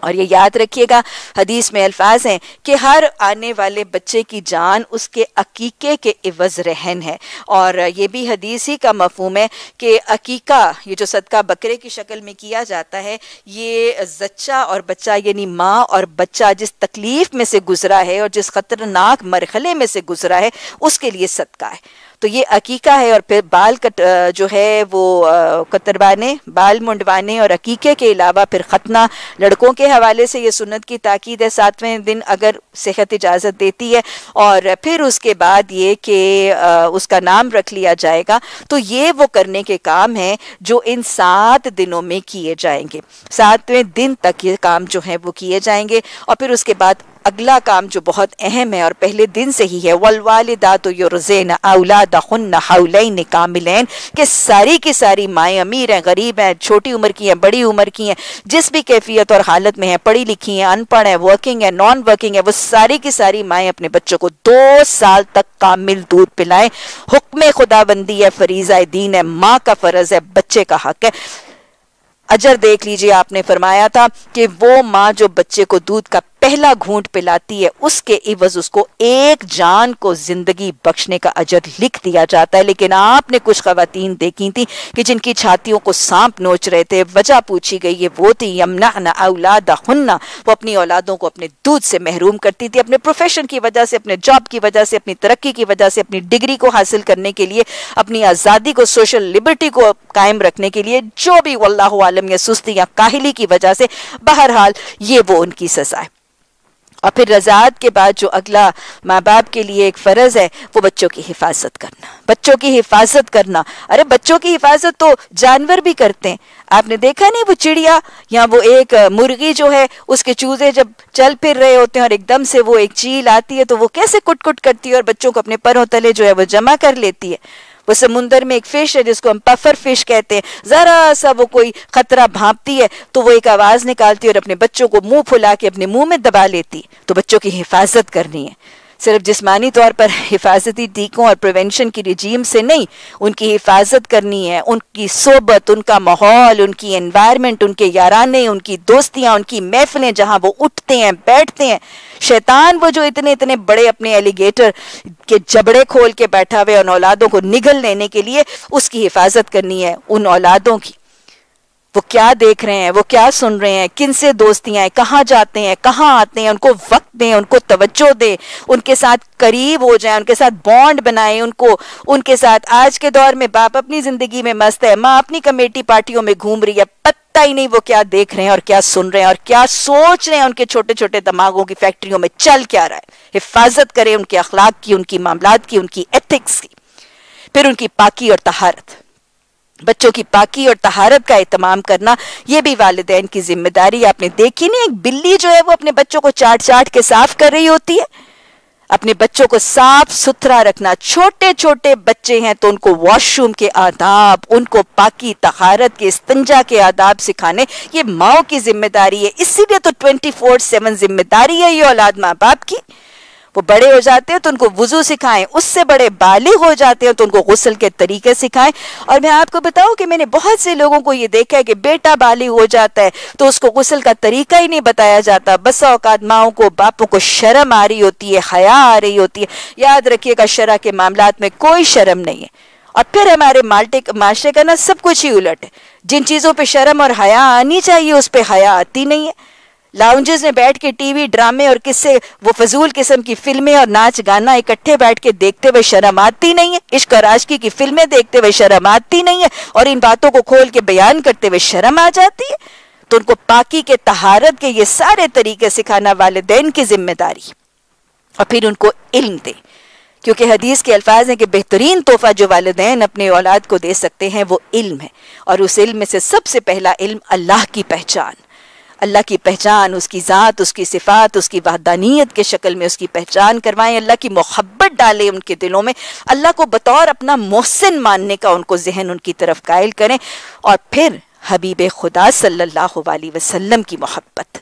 और ये याद रखिएगा, हदीस में अल्फाज हैं कि हर आने वाले बच्चे की जान उसके अकीके के इवज रहन है। और ये भी हदीस ही का मफहम है कि अकीका, ये जो सदका बकरे की शक्ल में किया जाता है, ये जच्चा और बच्चा, यानी माँ और बच्चा जिस तकलीफ़ में से गुजरा है और जिस खतरनाक मरहले में से गुजरा है, उसके लिए सदका है। तो ये अकीका है और फिर बाल कट जो है वो कतरवाने, बाल मुंडवाने और अकीके के अलावा फिर खतना लड़कों के हवाले से ये सुन्नत की ताकीद है सातवें दिन अगर सेहत इजाज़त देती है और फिर उसके बाद ये कि उसका नाम रख लिया जाएगा। तो ये वो करने के काम है जो इन सात दिनों में किए जाएँगे। सातवें दिन तक ये काम जो है वो किए जाएँगे और फिर उसके बाद अगला काम जो बहुत अहम है और पहले दिन से ही है वलवालिदात युरज़ैन औलादहुन्न हौलैन कामिलैन। कि सारी की सारी माएँ अमीर हैं, गरीब हैं, छोटी उम्र की हैं, बड़ी उम्र की हैं, जिस भी कैफियत और हालत में हैं, पढ़ी लिखी हैं, अनपढ़ हैं वर्किंग है नॉन वर्किंग है, वो सारी की सारी माएँ अपने बच्चों को दो साल तक कामिल दूध पिलाएँ। हुक्म खुदाबंदी है, फरीज़ा दीन है, माँ का फ़र्ज़ है, बच्चे का हक है। अजर देख लीजिए, आपने फरमाया था कि वो माँ जो बच्चे को दूध का पहला घूंट पिलाती है, उसके इवज उसको एक जान को ज़िंदगी बख्शने का अजर लिख दिया जाता है। लेकिन आपने कुछ खातन देखी थी कि जिनकी छातियों को सांप नोच रहे थे, वजह पूछी गई है वो थी यमना न औलाद हन्ना वो अपनी औलादों को अपने दूध से महरूम करती थी, अपने प्रोफेशन की वजह से, अपने जॉब की वजह से, अपनी तरक्की की वजह से, अपनी डिग्री को हासिल करने के लिए, अपनी आज़ादी को सोशल लिबर्टी को कायम रखने के लिए, जो भी आलम या सुस्ती या काहली की वजह से, बहरहाल ये वो उनकी सजा है। और फिर रजात के बाद जो अगला माँ बाप के लिए एक फ़र्ज़ है, वो बच्चों की हिफाजत करना। बच्चों की हिफाजत करना। अरे, बच्चों की हिफाजत तो जानवर भी करते हैं। आपने देखा नहीं वो चिड़िया? या वो एक मुर्गी जो है, उसके चूजे जब चल फिर रहे होते हैं और एकदम से वो एक चील आती है तो वो कैसे कुट कुट करती है और बच्चों को अपने परों तले जो है वो जमा कर लेती है? वो समुंदर में एक फ़िश है जिसको हम पफर फ़िश कहते हैं। जरा सा वो कोई खतरा भापती है तो वो एक आवाज़ निकालती है और अपने बच्चों को मुँह फुला के अपने मुँह में दबा लेती तो बच्चों की हिफाजत करनी है। सिर्फ़ जिस्मानी तौर पर हिफाजती टीकों और प्रिवेंशन की रिजीम से नहीं, उनकी हिफाजत करनी है, उनकी सोबत, उनका माहौल, उनकी एनवायरनमेंट उनके याराने, उनकी दोस्तियाँ, उनकी महफिलें जहाँ वो उठते हैं, बैठते हैं। शैतान वो जो इतने इतने बड़े अपने एलिगेटर के जबड़े खोल के बैठा हुए उन औलादों को निगल लेने के लिए उसकी हिफाजत करनी है, उन औलादों की। वो क्या देख रहे हैं, वो क्या सुन रहे हैं किन से दोस्तियाँ हैं, कहाँ जाते हैं, कहाँ आते हैं, उनको वक्त दें, उनको तवज्जो दें, उनके साथ करीब हो जाए, उनके साथ बॉन्ड बनाए उनको, उनके साथ आज के दौर में बाप अपनी ज़िंदगी में मस्त है, माँ अपनी कमेटी पार्टियों में घूम रही है, पता ही नहीं वो क्या देख रहे हैं और क्या सुन रहे हैं और क्या सोच रहे हैं उनके छोटे छोटे दिमागों की फैक्ट्रियों में चल क्या रहा है। हिफाजत करें उनके अखलाक की, उनकी मामलात की, उनकी एथिक्स की, फिर उनकी पाकी और तहारत। बच्चों की पाकी और तहारत का एहतमाम करना यह भी वालदेन की ज़िम्मेदारी आपने देखी नहीं, एक बिल्ली जो है वो अपने बच्चों को चाट चाट के साफ़ कर रही होती है। अपने बच्चों को साफ़ सुथरा रखना। छोटे छोटे बच्चे हैं तो उनको वॉशरूम के आदाब, उनको पाकी तहारत के, इस्तंजा के आदाब सिखाने, ये माओ की ज़िम्मेदारी है। इसीलिए तो ट्वेंटी फोर सेवन ज़िम्मेदारी है ये औलाद माँ बाप की। वो बड़े हो जाते हैं तो उनको वज़ू सिखाएँ। उससे बड़े बालिग हो जाते हैं तो उनको गुसल के तरीके सिखाएँ। और मैं आपको बताऊँ कि मैंने बहुत से लोगों को ये देखा है कि बेटा बालिग हो जाता है तो उसको गुसल का तरीका ही नहीं बताया जाता। बस औकात माओ को, बापों को शर्म आ रही होती है, हया आ रही होती है। याद रखिएगा, शरा के मामला में कोई शर्म नहीं है। और फिर हमारे माल्टे, माशरे का ना सब कुछ ही उलट है। जिन चीज़ों पे शर्म और हया आनी चाहिए, उस पर हया आती नहीं है। लाउंजेस में बैठ के टीवी ड्रामे और किस्से, वो फजूल किस्म की फ़िल्में और नाच गाना इकट्ठे बैठ के देखते हुए शर्म आती नहीं है। इश्क आशकी की फ़िल्में देखते हुए शर्म आती नहीं है और इन बातों को खोल के बयान करते हुए शर्म आ जाती है। तो उनको पाकी के तहारत के ये सारे तरीके सिखाना वालदेन की ज़िम्मेदारी। और फिर उनको इल्म दे। क्योंकि हदीस के अल्फाज हैं कि बेहतरीन तोहफा जो वालदेन अपने औलाद को दे सकते हैं, वो इल्म है। और उस इल्म में से सबसे पहला इल्म अल्लाह की पहचान। अल्लाह की पहचान, उसकी ज़ात, उसकी सिफात, उसकी वहदानियत के शक्ल में उसकी पहचान करवाएँ, अल्लाह की मोहब्बत डालें उनके दिलों में। अल्लाह को बतौर अपना मोहसिन मानने का उनको जहन उनकी तरफ़ कायल करें। और फिर हबीब खुदा सल्लल्लाहु अलैहि वसल्लम की मोहब्बत।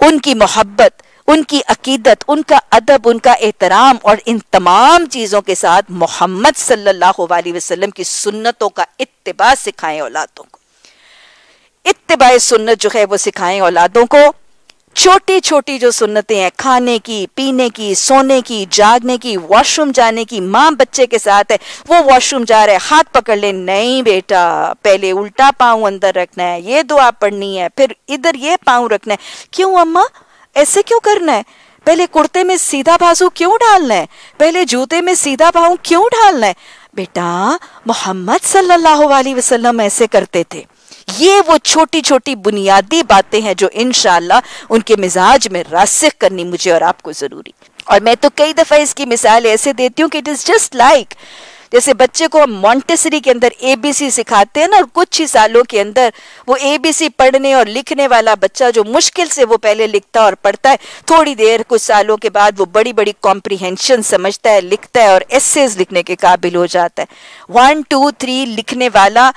उनकी मोहब्बत, उनकी अकीदत, उनका अदब, उनका एहतराम और इन तमाम चीज़ों के साथ मोहम्मद सल्लल्लाहु अलैहि वसल्लम की सुन्नतों का इत्तबा सिखाएँ औलादों। इत्तबा सुन्नत जो है वो सिखाएँ औलादों को। छोटी छोटी जो सुन्नतें हैं, खाने की, पीने की, सोने की, जागने की वॉशरूम जाने की माँ बच्चे के साथ है, वो वॉशरूम जा रहे हाथ पकड़ ले, नहीं बेटा, पहले उल्टा पाँव अंदर रखना है, ये दुआ पढ़नी है, फिर इधर ये पाँव रखना है। क्यों अम्मा? ऐसे क्यों करना है? पहले कुर्ते में सीधा बाजू क्यों डालना है? पहले जूते में सीधा पाँव क्यों डालना है? बेटा, मोहम्मद सल्लल्लाहु अलैहि वसल्लम ऐसे करते थे। ये वो छोटी छोटी बुनियादी बातें हैं जो इनशाला उनके मिजाज में रासिक करनी मुझे और आपको ज़रूरी। और मैं तो कई दफ़ा इसकी मिसाल ऐसे देती हूँ कि इट इज़ जस्ट लाइक जैसे बच्चे को हम मॉन्टेसरी के अंदर एबीसी सिखाते हैं ना, और कुछ ही सालों के अंदर वो एबीसी पढ़ने और लिखने वाला बच्चा जो मुश्किल से वो पहले लिखता और पढ़ता है, थोड़ी देर, कुछ सालों के बाद वो बड़ी बड़ी कॉम्प्रीहेंशन समझता है, लिखता है और एसेज लिखने के काबिल हो जाता है। वन टू थ्री लिखने वाला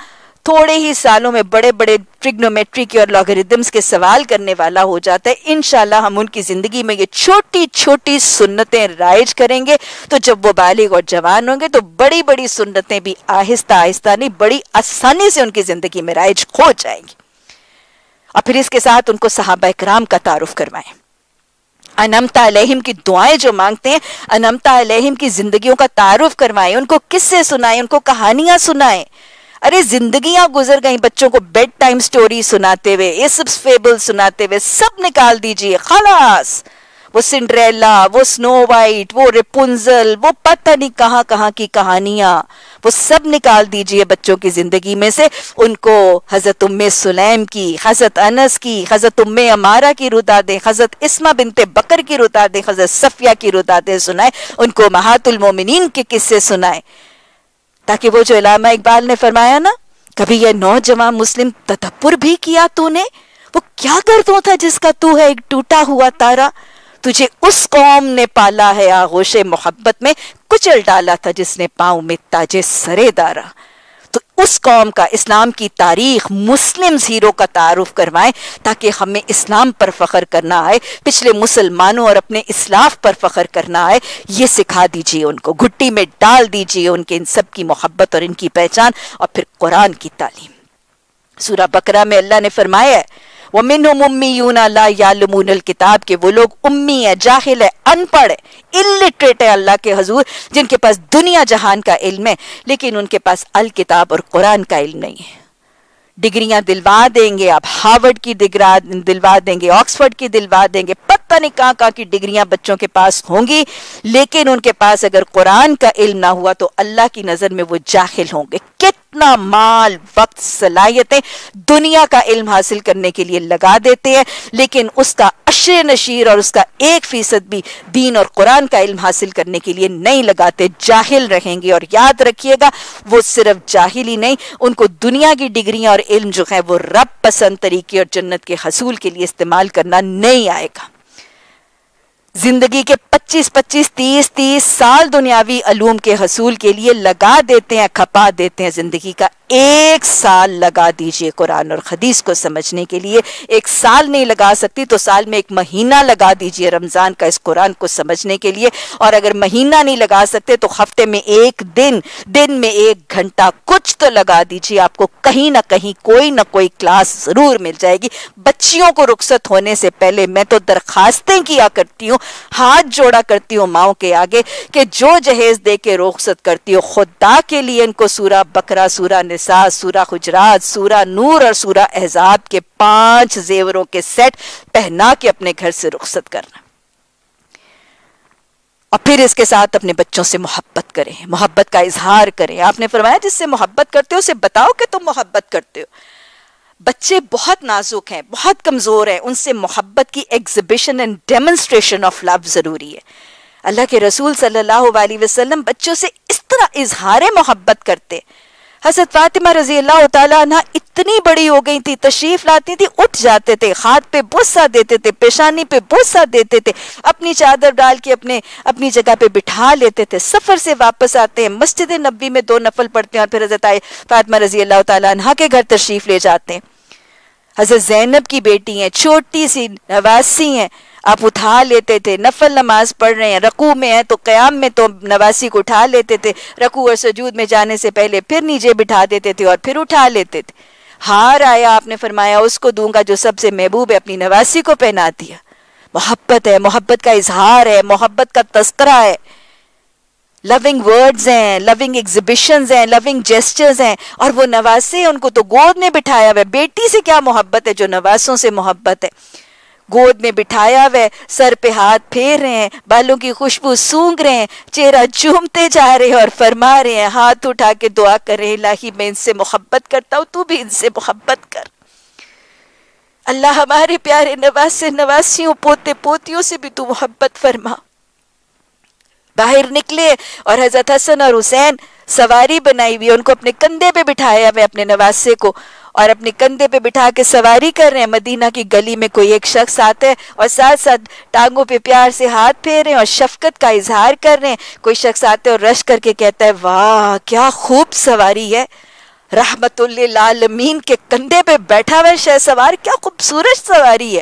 थोड़े ही सालों में बड़े बड़े ट्रिग्नोमेट्री के और लॉगरिदम्स के सवाल करने वाला हो जाता है। इनशाला हम उनकी ज़िंदगी में ये छोटी छोटी सुन्नतें राइज करेंगे। तो जब वो बालिग और जवान होंगे तो बड़ी बड़ी सुन्नतें भी आहिस्ता आहिस्ता नहीं, बड़ी आसानी से उनकी ज़िंदगी में राइज हो जाएँगी। और फिर इसके साथ उनको सहाबा कराम का तारुफ करवाएँ। अनमता अलहिम की दुआएँ जो मांगते हैं, अनमता अलहिम की जिंदगियों का तारुफ करवाएँ, उनको किस्से सुनाएँ, उनको कहानियाँ सुनाएँ। अरे, जिंदगियाँ गुजर गई बच्चों को बेड टाइम स्टोरी सुनाते हुए एसप्स फेबल सुनाते हुए, सब निकाल दीजिए, खलास। वो सिंड्रेला वो स्नो वाइट वो रिपुंजल वो पता नहीं कहाँ कहाँ की कहानियाँ, वो सब निकाल दीजिए बच्चों की ज़िंदगी में से। उनको हज़रत उम्मे सुलैम की, हज़रत अनस की, हज़रत उम्मे अमारा की रुदा दें हज़रत इस्मा बिनते बकर की रुदा दें हज़रत सफिया की रुदा दें सुनाए, उनको महातुल मोमिनीन के किस्से सुनाए। ताकि वो जो इलामा इकबाल ने फरमाया ना, कभी ये नौजवान मुस्लिम तदपुर भी किया तूने? वो क्या कर दो था जिसका तू है, एक टूटा हुआ तारा? तुझे उस कौम ने पाला है आगोश मोहब्बत में कुचल डाला था जिसने पाँव में ताजे सरे दारा। उस कौम का इस्लाम की तारीख मुस्लिम हीरो का तारुफ करवाएँ, ताकि हमें इस्लाम पर फख्र करना आए, पिछले मुसलमानों और अपने इस्लाफ पर फख्र करना आए। ये सिखा दीजिए उनको, घुट्टी में डाल दीजिए उनके इन सब की मोहब्बत और इनकी पहचान, और फिर कुरान की तालीम। सूरा बकरा में अल्लाह ने फरमाया है किताब के वो लोग उम्मी है जाहिल है अनपढ़ है इलिटरेट है अल्लाह के हजूर जिनके पास दुनिया जहान का इल्म है, लेकिन उनके पास अल किताब और कुरान का इल्म नहीं। है डिग्रियाँ दिलवा देंगे आप हार्वर्ड की दिगरा दिलवा देंगे ऑक्सफोर्ड की दिलवा देंगे पता नहीं कहाँ कहाँ की डिग्रियाँ बच्चों के पास होंगी, लेकिन उनके पास अगर कुरान का इल्म ना हुआ तो अल्लाह की नज़र में वो जाहिल होंगे। कितना माल वक्त, सलाहियतें दुनिया का इल्म हासिल करने के लिए लगा देते हैं, लेकिन उसका अशर नशीर और उसका एक फ़ीसद भी दीन और कुरान का इल्म हासिल करने के लिए नहीं लगाते, जाहिल रहेंगे। और याद रखिएगा, वो सिर्फ़ जाहिल ही नहीं, उनको दुनिया की डिग्रियाँ और इल्म जो है, वो रब पसंद तरीके और जन्नत के हसूल के लिए इस्तेमाल करना नहीं आएगा। ज़िंदगी के 25 25 30 30 साल दुनियावी अलूम के हसूल के लिए लगा देते हैं, खपा देते हैं ज़िंदगी का एक साल लगा दीजिए कुरान और हदीस को समझने के लिए। एक साल नहीं लगा सकती तो साल में एक महीना लगा दीजिए रमज़ान का इस कुरान को समझने के लिए। और अगर महीना नहीं लगा सकते तो हफ़्ते में एक दिन दिन में एक घंटा कुछ तो लगा दीजिए। आपको कहीं ना कहीं कोई ना कोई क्लास ज़रूर मिल जाएगी। बच्चियों को रुखसत होने से पहले मैं तो दरखास्तें किया करती हूँ, हाथ जोड़ा करती हूँ माओ के आगे, कि जो जहेज दे के रुखसत करती हो, खुदा के लिए इनको सूरा बकरा, सूरा निसा, सूरा गुजरात सूरा नूर और सूरा एहजाब के पाँच जेवरों के सेट पहना के अपने घर से रुखसत करना। और फिर इसके साथ अपने बच्चों से मोहब्बत करें, मोहब्बत का इजहार करें। आपने फरमाया, जिससे मोहब्बत करते हो, उसे बताओ कि तुम मोहब्बत करते हो। बच्चे बहुत नाजुक हैं, बहुत कमज़ोर हैं। उनसे मोहब्बत की exhibition and demonstration of love ज़रूरी है। अल्लाह के रसूल सल्लल्लाहु अलैहि वसल्लम बच्चों से इस तरह इजहार मोहब्बत करते हज़रत फातिमा रज़ी अल्लाह तह इतनी बड़ी हो गई थी, तशरीफ़ लाती थी, उठ जाते थे, हाथ पे बुस्सा देते थे, पेशानी पे बुस्सा देते थे, अपनी चादर डाल के अपने, अपनी जगह पे बिठा लेते थे, सफ़र से वापस आते हैं, मस्जिद नबी में दो नफल पढ़ते हैं और फिर हज़रत फातिमा रज़ी अल्लाह तह के घर तशरीफ़ ले जाते हैं। हज़रत जैनब की बेटी हैं, छोटी सी नवासी हैं। आप उठा लेते थे, नफल नमाज़ पढ़ रहे हैं, रकू में है तो क्याम में तो नवासी को उठा लेते थे। रकू और सजूद में जाने से पहले फिर नीचे बिठा देते थे और फिर उठा लेते थे। हार आया, आपने फरमाया, उसको दूँगा जो सबसे महबूब है, अपनी नवासी को पहना दिया मोहब्बत है, मोहब्बत का इजहार है, मोहब्बत का तस्करा है। लविंग वर्ड्स हैं लविंग एग्जिबिशन हैं लविंग जेस्टर्स हैं, और वो नवासे उनको तो गोद में बिठाया हुआ बेटी से क्या मोहब्बत है जो नवासों से मोहब्बत है? गोद में बिठाया हुआ सर पे हाथ फेर रहे हैं, बालों की खुशबू सूंघ रहे हैं, चेहरा चूमते जा रहे हैं और फरमा रहे हैं, हाथ उठा के दुआ कर रहे लाही मैं इनसे मोहब्बत करता हूँ, तू भी इनसे मोहब्बत कर। अल्लाह हमारे प्यारे नवासे नवासियों, पोते पोतियों से भी तू मोहब्बत फरमा। बाहर निकले और हज़रत हसन और हुसैन सवारी बनाई हुई, उनको अपने कंधे पे बिठाया हुआ अपने नवासे को और अपने कंधे पे बिठा के सवारी कर रहे हैं। मदीना की गली में कोई एक शख्स आता है और साथ साथ टांगों पे प्यार से हाथ फेर रहे हैं और शफकत का इजहार कर रहे हैं। कोई शख्स आते और रश करके कहता है, वाह, क्या खूब सवारी है। रहमतुल्लामीन के कंधे पे बैठा हुआ शह सवार, क्या खूबसूरत सवारी है।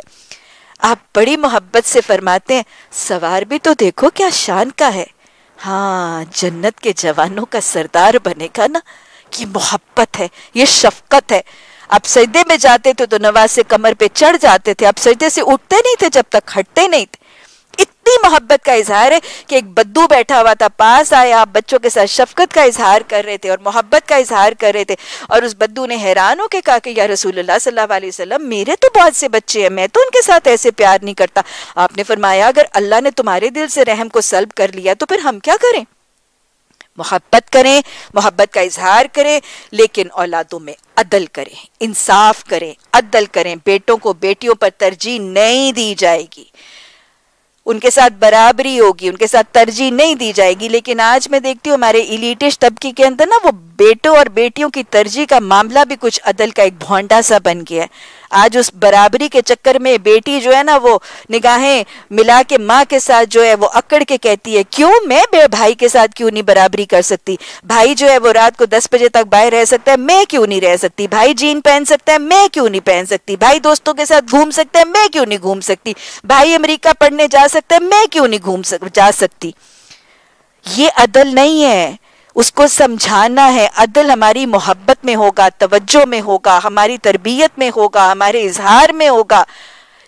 आप बड़ी मोहब्बत से फरमाते हैं, सवार भी तो देखो क्या शान का है। हाँ जन्नत के जवानों का सरदार बनेगा ना, कि मोहब्बत है, ये शफकत है। आप सजदे में जाते थे तो नवाज़ से कमर पे चढ़ जाते थे, आप सजदे से उठते नहीं थे जब तक, हटते नहीं थे। इतनी मोहब्बत का इजहार है कि एक बद्दू बैठा हुआ था, पास आए, आप बच्चों के साथ शफकत का इजहार कर रहे थे और मोहब्बत का इजहार कर रहे थे। और उस बद्दू ने हैरान होकर कहा कि, या रसूल सल्लल्लाहु अलैहि वसल्लम, मेरे तो बहुत से बच्चे हैं, मैं तो उनके साथ ऐसे प्यार नहीं करता। आपने फरमाया, अगर अल्लाह ने तुम्हारे दिल से रहम को सल्ब कर लिया तो फिर हम क्या करें? मोहब्बत करें, मोहब्बत का इजहार करें, लेकिन औलादों में अदल करें, इंसाफ करें, अदल करें। बेटों को बेटियों पर तरजीह नहीं दी जाएगी। उनके साथ बराबरी होगी, उनके साथ तरजीह नहीं दी जाएगी, लेकिन आज मैं देखती हूँ हमारे इलीटिश तबके के अंदर ना वो बेटों और बेटियों की तरजीह का मामला भी कुछ अदल का एक भोंडा सा बन गया है। आज उस बराबरी के चक्कर में बेटी जो है ना वो निगाहें मिला के माँ के साथ जो है वो अकड़ के कहती है क्यों? मैं भाई के साथ क्यों नहीं बराबरी कर सकती? भाई जो है वो रात को दस बजे तक बाहर रह सकता है मैं क्यों नहीं रह सकती? भाई जीन पहन सकता है मैं क्यों नहीं पहन सकती? भाई दोस्तों के साथ घूम सकता है मैं क्यों नहीं घूम सकती? भाई अमेरिका पढ़ने जा सकता है मैं क्यों नहीं घूम सक, जा सकती? ये अदल नहीं है। उसको समझाना है, अदल हमारी मोहब्बत में होगा, तवज्जो में होगा, हमारी तरबियत में होगा, हमारे इजहार में होगा।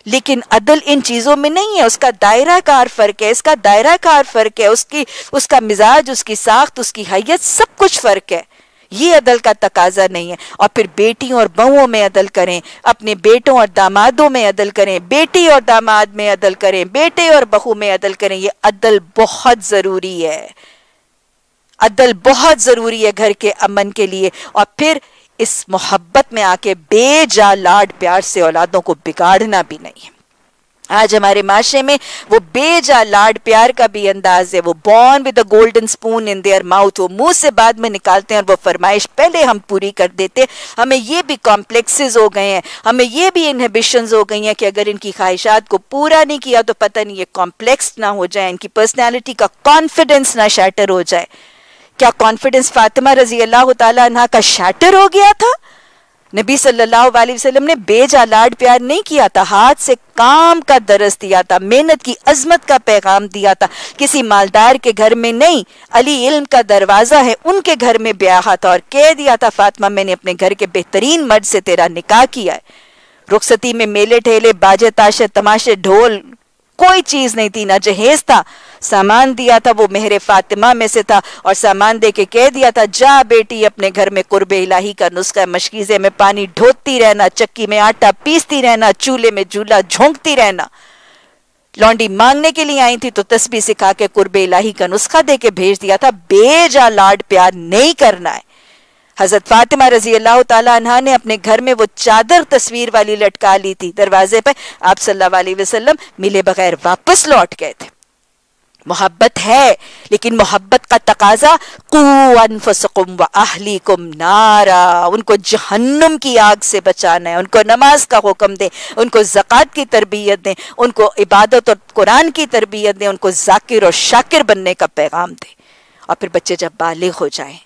लेकिन अदल इन चीज़ों में नहीं है, उसका दायरा कार फ़र्क है, इसका दायरा कार फ़र्क है, उसकी, उसका मिजाज, उसकी साख्त, उसकी हैत सब कुछ फ़र्क है। ये अदल का तकाजा नहीं है। और फिर बेटियों और बहुओं में अदल करें, अपने बेटों और दामादों में अदल करें, बेटी और दामाद में अदल करें, बेटे और बहू में अदल करें, ये अदल बहुत ज़रूरी है। अदल बहुत ज़रूरी है घर के अमन के लिए। और फिर इस मोहब्बत में आके बेजा लाड प्यार से औलादों को बिगाड़ना भी नहीं है। आज हमारे माशरे में वो बेजा लाड प्यार का भी अंदाज है। वो born with golden spoon in their mouth वो मुँह से बाद में निकालते हैं और वो फरमाइश पहले हम पूरी कर देते। हमें ये भी कॉम्प्लेक्सेस हो गए हैं। हमें ये भी इनहिबिशन हो गई हैं कि अगर इनकी ख्वाहिशात को पूरा नहीं किया तो पता नहीं ये कॉम्प्लेक्स ना हो जाए, इनकी पर्सनैलिटी का कॉन्फिडेंस ना शैटर हो जाए। क्या कॉन्फिडेंस फातिमा रज़ी अल्लाह तला का शैटर हो गया था? नबी सल्लल्लाहु अलैहि वसल्लम ने बेजालाड प्यार नहीं किया था, हाथ से काम का दरस दिया था, मेहनत की अजमत का पैगाम दिया था। किसी मालदार के घर में नहीं, अली इल्म का दरवाज़ा है, उनके घर में ब्याह था और कह दिया था, फातिमा, मैंने अपने घर के बेहतरीन मर्द से तेरा निकाह किया है। रुखसती में मेले ठेले, बाजे ताशे, तमाशे, ढोल, कोई चीज़ नहीं थी, ना जहेज था सामान दिया था, वो मेहर फातिमा में से था और सामान दे के कह दिया था, जा बेटी, अपने घर में कुर्ब इलाही का नुस्खा मशकीजे में पानी ढोती रहना, चक्की में आटा पीसती रहना, चूल्हे में झूला झोंकती रहना। लौंडी मांगने के लिए आई थी तो तस्बी सिखा के कुर्ब इलाही का नुस्खा दे के भेज दिया था, बेजा लाड प्यार नहीं करना है। हज़रत फातिमा रज़ी अल्लाह तहा ने अपने घर में वो चादर तस्वीर वाली लटका ली थी, दरवाजे पर आप सल्लल्लाहु मिले बगैर वापस लौट गए थे। मोहब्बत है, लेकिन मोहब्बत का तकाजा कुम व अहलीकुम नारा। उनको जहन्नम की आग से बचाना है, उनको नमाज़ का हुक्म दें, उनको ज़क़़त की तरबियत दें, उनको इबादत और कुरान की तरबियत दें, उनको जाकिर और शाकिर बनने का पैगाम दें। और फिर बच्चे जब बालिग हो जाएँ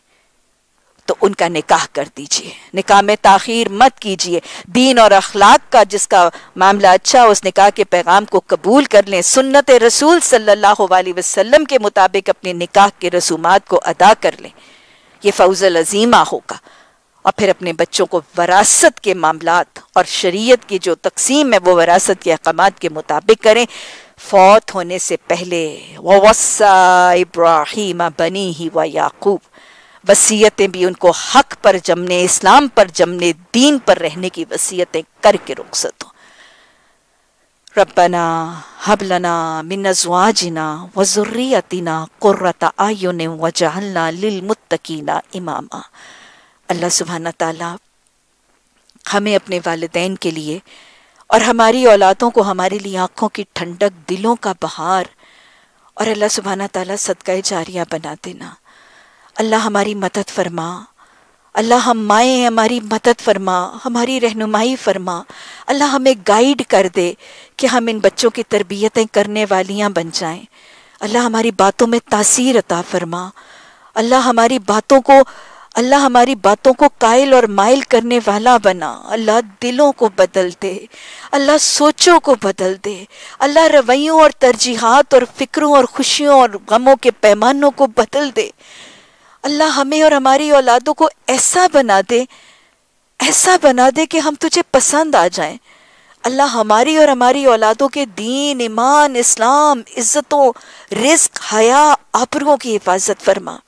तो उनका निकाह कर दीजिए। निकाह में ताखीर मत कीजिए। दीन और अखलाक का जिसका मामला अच्छा उस निकाह के पैगाम को कबूल कर लें। सुन्नत रसूल सल्लल्लाहु अलैहि वसल्लम के मुताबिक अपने निकाह के रसूमात को अदा कर लें। ये फौजल अजीमा होगा। और फिर अपने बच्चों को वरासत के मामला और शरीयत की जो तकसीम है, वो वरासत के अहकाम के मुताबिक करें। फौत होने से पहले वसा इब्राहिम बनी ही व याकूब। वसीयतें भी उनको हक पर जमने, इस्लाम पर जमने, दीन पर रहने की वसीयतें करके रुखसत हो। रबना हबलना मिन अज़वाजिना व ज़ुर्रियतिना क़ुर्रत आयुन वजअलना लिलमुत्तकीना इमामा। अल्लाह सुबहाना ताला हमें अपने वालदेन के लिए और हमारी औलादों को हमारे लिए आँखों की ठंडक, दिलों का बहार और अल्लाह सुबहाना ताला सदका जारिया बना देना। अल्लाह हमारी मदद फरमा। अल्लाह हम माए हमारी मदद फरमा, हमारी रहनुमाई फरमा। अल्लाह हमें गाइड कर दे कि हम इन बच्चों की तरबियतें करने वालियाँ बन जाएँ। अल्लाह हमारी बातों में तासीर अता फरमा। अल्लाह हमारी बातों को, अल्लाह हमारी बातों को कायल और माइल करने वाला बना। अल्लाह दिलों को बदल दे। अल्लाह सोचों को बदल दे। अल्लाह रवैयों और तरजीहात और फिक्रों और खुशियों और गमों के पैमानों को बदल दे। अल्लाह हमें और हमारी औलादों को ऐसा बना दे, ऐसा बना दे कि हम तुझे पसंद आ जाएँ। अल्लाह हमारी और हमारी औलादों के दीन, ईमान, इस्लाम, इज्जतों रिस्क हया, आबरुओं की हिफाजत फरमा।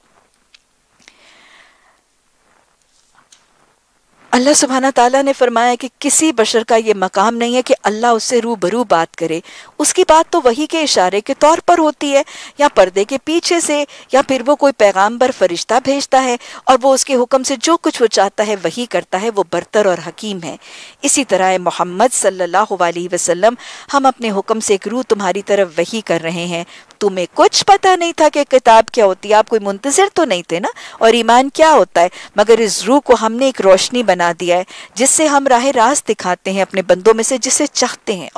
अल्लाह सुबहाना ताला ने फरमाया कि किसी बशर का ये मकाम नहीं है कि अल्लाह उससे रूबरू बात करे। उसकी बात तो वही के इशारे के तौर पर होती है, या पर्दे के पीछे से, या फिर वो कोई पैगाम पर फरिश्ता भेजता है, और वो उसके हुक्म से जो कुछ वो चाहता है, वही करता है, वो बरतर और हकीम है। इसी तरह मोहम्मद सल्लल्लाहु अलैहि वसल्लम, हम अपने हुक्म से एक रूह तुम्हारी तरफ़ वही कर रहे हैं। तुम्हें कुछ पता नहीं था कि किताब क्या होती है, आप कोई मुंतजर तो नहीं थे ना? और ईमान क्या होता है? मगर इस रूह को हमने एक रोशनी बना दिया है, जिससे हम राह रास्त दिखाते हैं अपने बंदों में से, जिसे चाहते हैं।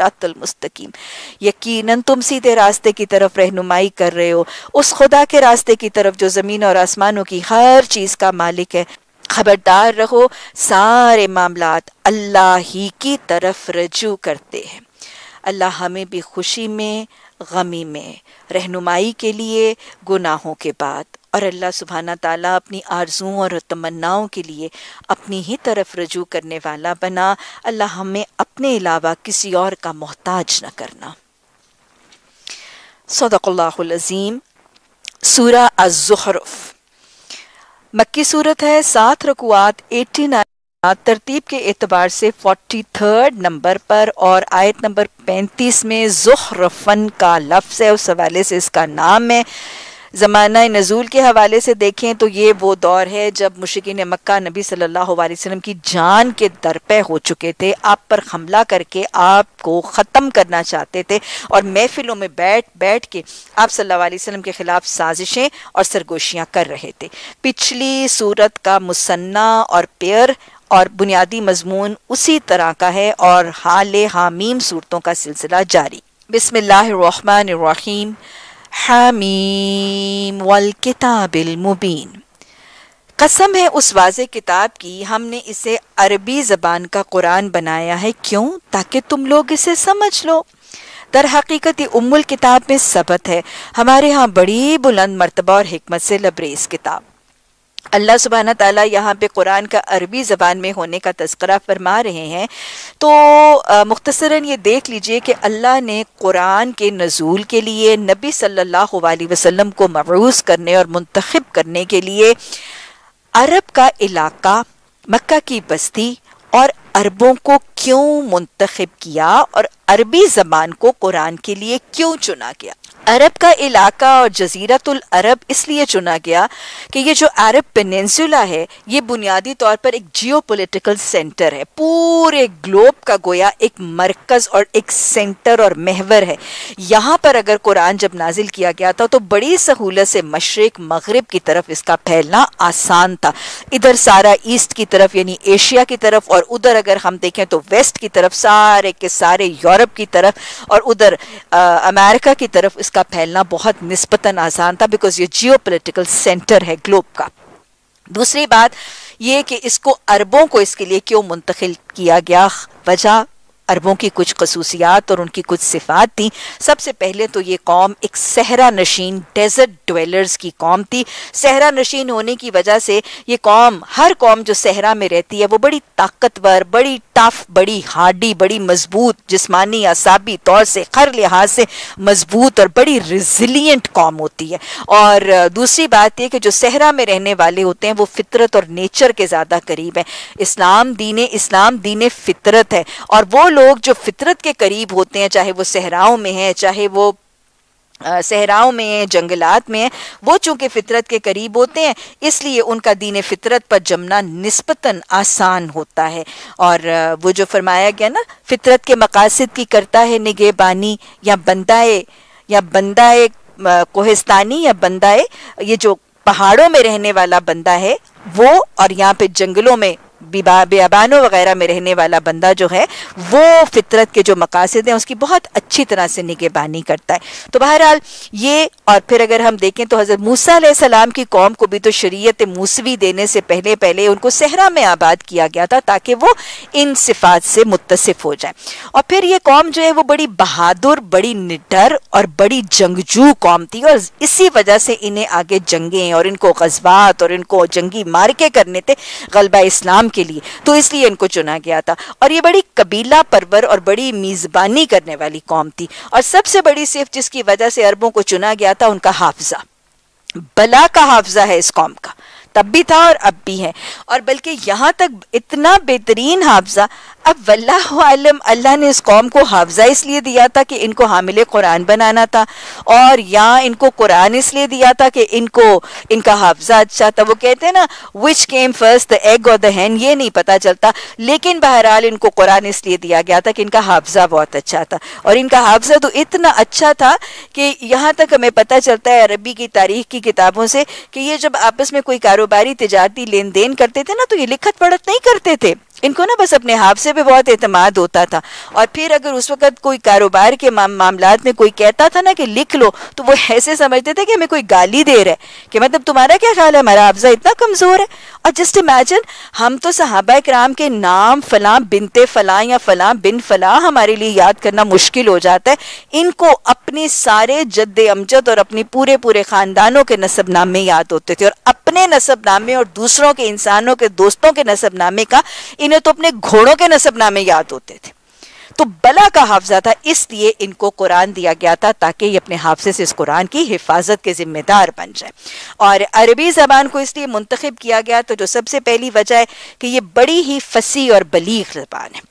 अल्लाहतनसरातमस्तकीम यकीनन तुम सीधे रास्ते की तरफ़ रहनुमाई कर रहे हो। उस खुदा के रास्ते की तरफ़ जो ज़मीन और आसमानों की हर चीज़ का मालिक है। खबरदार रहो, सारे मामलात अल्लाह ही की तरफ़ रजू करते हैं। अल्लाह हमें भी खुशी में, गमी में, रहनुमाई के लिए गुनाहों के बाद। और अल्लाह सुबहाना ताला अपनी आरजुओं और तमन्नाओं के लिए अपनी ही तरफ़ रजू करने वाला बना। अल्लाह हमें अपने अलावा किसी और का मोहताज न करना। सदक़ल्लाज़ीम सूरा मक्की सूरत है, सात रकुआत एटी नाइन तरतीब के एतबार से फोर्टी थर्ड नंबर पर और आयत नंबर पैंतीस में जुहरफन का लफ्ज़ है, उस हवाले से इसका नाम है। ज़माना नज़ूल के हवाले से देखें तो ये वो दौर है जब मुशिकिन मक्का नबी सल्लल्लाहु अलैहि वसल्लम की जान के दरपे हो चुके थे। आप पर हमला करके आपको ख़त्म करना चाहते थे और महफिलों में बैठ बैठ के आप सल्लल्लाहु अलैहि वसल्लम के ख़िलाफ़ साजिशें और सरगोशियाँ कर रहे थे। पिछली सूरत का मुसन्ना और पेयर और बुनियादी मजमून उसी तरह का है और हाल हामीम सूरतों का सिलसिला जारी। बिस्मिल्लाहिर्रहमानिर्रहीम। हामीम वल किताबिल मुबीन कसम है उस वाज किताब की, हमने इसे अरबी ज़बान का कुरान बनाया है। क्यों? ताकि तुम लोग इसे समझ लो। दर हकीकत उम्मुल किताब में सबत है। हमारे यहाँ बड़ी बुलंद मरतबा और हमत से लबरेज किताब। अल्लाह सुबहाना ताला यहाँ पे कुरान का अरबी ज़बान में होने का तस्करा फरमा रहे हैं। तो मुख्तसरन ये देख लीजिए कि अल्लाह ने कुरान के नज़ूल के लिए, नबी अलैहि वसल्लम को मरूस करने और मंतखब करने के लिए अरब का इलाका, मक्का की बस्ती और अरबों को क्यों मुंतखब किया और अरबी ज़बान को कुरान के लिए क्यों चुना गया? अरब का इलाका और जजीरतुल अरब इसलिए चुना गया कि ये जो अरब पेनिनसुला है, ये बुनियादी तौर पर एक जियो पोलिटिकल सेंटर है। पूरे ग्लोब का गोया एक मरकज और एक सेंटर और महवर है। यहाँ पर अगर कुरान जब नाजिल किया गया था तो बड़ी सहूलत से मशरक मगरब की तरफ़ इसका फैलना आसान था। इधर सारा ईस्ट की तरफ़, यानी एशिया की तरफ़, और उधर अगर हम देखें तो वेस्ट की तरफ़, सारे के सारे यूरोप की तरफ़, और उधर अमेरिका की तरफ़ इसका फैलना बहुत निस्पतन आसान था बिकॉज़ ये जियो सेंटर है ग्लोब का। दूसरी बात ये कि इसको अरबों को इसके लिए क्यों मुंतकिल किया गया? वजह अरबों की कुछ खसूसियात और उनकी कुछ सिफात थी। सबसे पहले तो ये कौम एक सहरा नशीन डेजर्ट डवेलर्स की कौम थी। सहरा नशीन होने की वजह से ये कौम, हर कौम जो सहरा में रहती है, वो बड़ी ताकतवर, बड़ी टफ बड़ी हार्डी बड़ी मज़बूत, जिसमानी असाबी तौर से, हर लिहाज से मज़बूत और बड़ी रिजिलियंट कौम होती है। और दूसरी बात यह कि जो सहरा में रहने वाले होते हैं, वो फितरत और नेचर के ज़्यादा करीब हैं। इस्लाम दीन इस्लाम दीन फितरत है। और वो लोग जो फितरत के करीब होते हैं, चाहे वो सहराओं में है, चाहे वो सहराओं में जंगलात में वो चूँकि फितरत के करीब होते हैं, इसलिए उनका दीन फितरत पर जमना नस्बता आसान होता है। और वो जो फरमाया गया ना, फितरत के मकासद की करता है निगेबानी, या बंदाए या बंदाए कोहिस्तानी, या बंदाए, ये जो पहाड़ों में रहने वाला बंदा है, वो और यहाँ पे जंगलों में बेबानों वगैरह में रहने वाला बंदा जो है, वो फितरत के जो मकासद हैं, उसकी बहुत अच्छी तरह से निगेबानी करता है। तो बहरहाल, ये और फिर अगर हम देखें तो हज़रत मूसा सलाम की कौम को भी तो शरीयत मूसवी देने से पहले पहले उनको सहरा में आबाद किया गया था, ताकि वो इन सिफात से मुतसिफ हो जाए। और फिर ये कौम जो है, वो बड़ी बहादुर, बड़ी निडर और बड़ी जंगजू कौम थी और इसी वजह से इन्हें आगे जंगें और इनको कस्बात और इनको जंगी मार्के करने थे। गलबा इस्लाम के लिए। तो इसलिए इनको चुना गया था। और ये बड़ी कबीला परवर और बड़ी मेज़बानी करने वाली कौम थी। और सबसे बड़ी सिर्फ़ जिसकी वजह से अरबों को चुना गया था, उनका हाफजा। बला का हाफजा है इस कौम का। तब भी था और अब भी है। और बल्कि यहाँ तक इतना बेहतरीन हाफजा अब वल्लाम अल्लाह ने इस कौम को हाफजा इसलिए दिया था कि इनको हामिल कुरान बनाना था और या इनको कुरान इसलिए दिया था कि इनको, इनका हाफजा अच्छा था। वो कहते हैं ना which came first the egg और द हैन ये नहीं पता चलता। लेकिन बहरहाल इनको कुरान इसलिए दिया गया था कि इनका हाफजा बहुत अच्छा था। और इनका हाफजा तो इतना अच्छा था कि यहाँ तक हमें पता चलता है अरबी की तारीख की किताबों से कि ये जब आपस में कोई कारोबारी, तजारती लेन देन करते थे ना तो ये लिखत पढ़त नहीं करते थे। इनको ना बस अपने हाफसे पे बहुत एतमाद होता था। और फिर अगर उस वक्त कोई कारोबार के मामला में कोई कहता था ना कि लिख लो तो वो ऐसे समझते थे कि हमें कोई गाली दे रहा है। कि मतलब तुम्हारा क्या ख्याल है? हमारा हाफजा इतना कमज़ोर है। और जस्ट इमेजिन हम तो सहाबा कराम के नाम फला बिनते फला या फला बिन फला हमारे लिए याद करना मुश्किल हो जाता है। इनको अपने सारे जद्द अमजद और अपने पूरे पूरे ख़ानदानों के नसब नामे याद होते थे। और अपने नसब नामे और दूसरों के इंसानों के दोस्तों के नसब नामे का, इन्हें तो अपने घोड़ों के नसबनामे याद होते थे। तो बला का हाफजा था, इसलिए इनको कुरान दिया गया था ताकि ये अपने हाफजे से इस कुरान की हिफाजत के जिम्मेदार बन जाए। और अरबी ज़बान को इसलिए मुंतखब किया गया तो जो सबसे पहली वजह है कि ये बड़ी ही फसी और बलीग ज़बान है।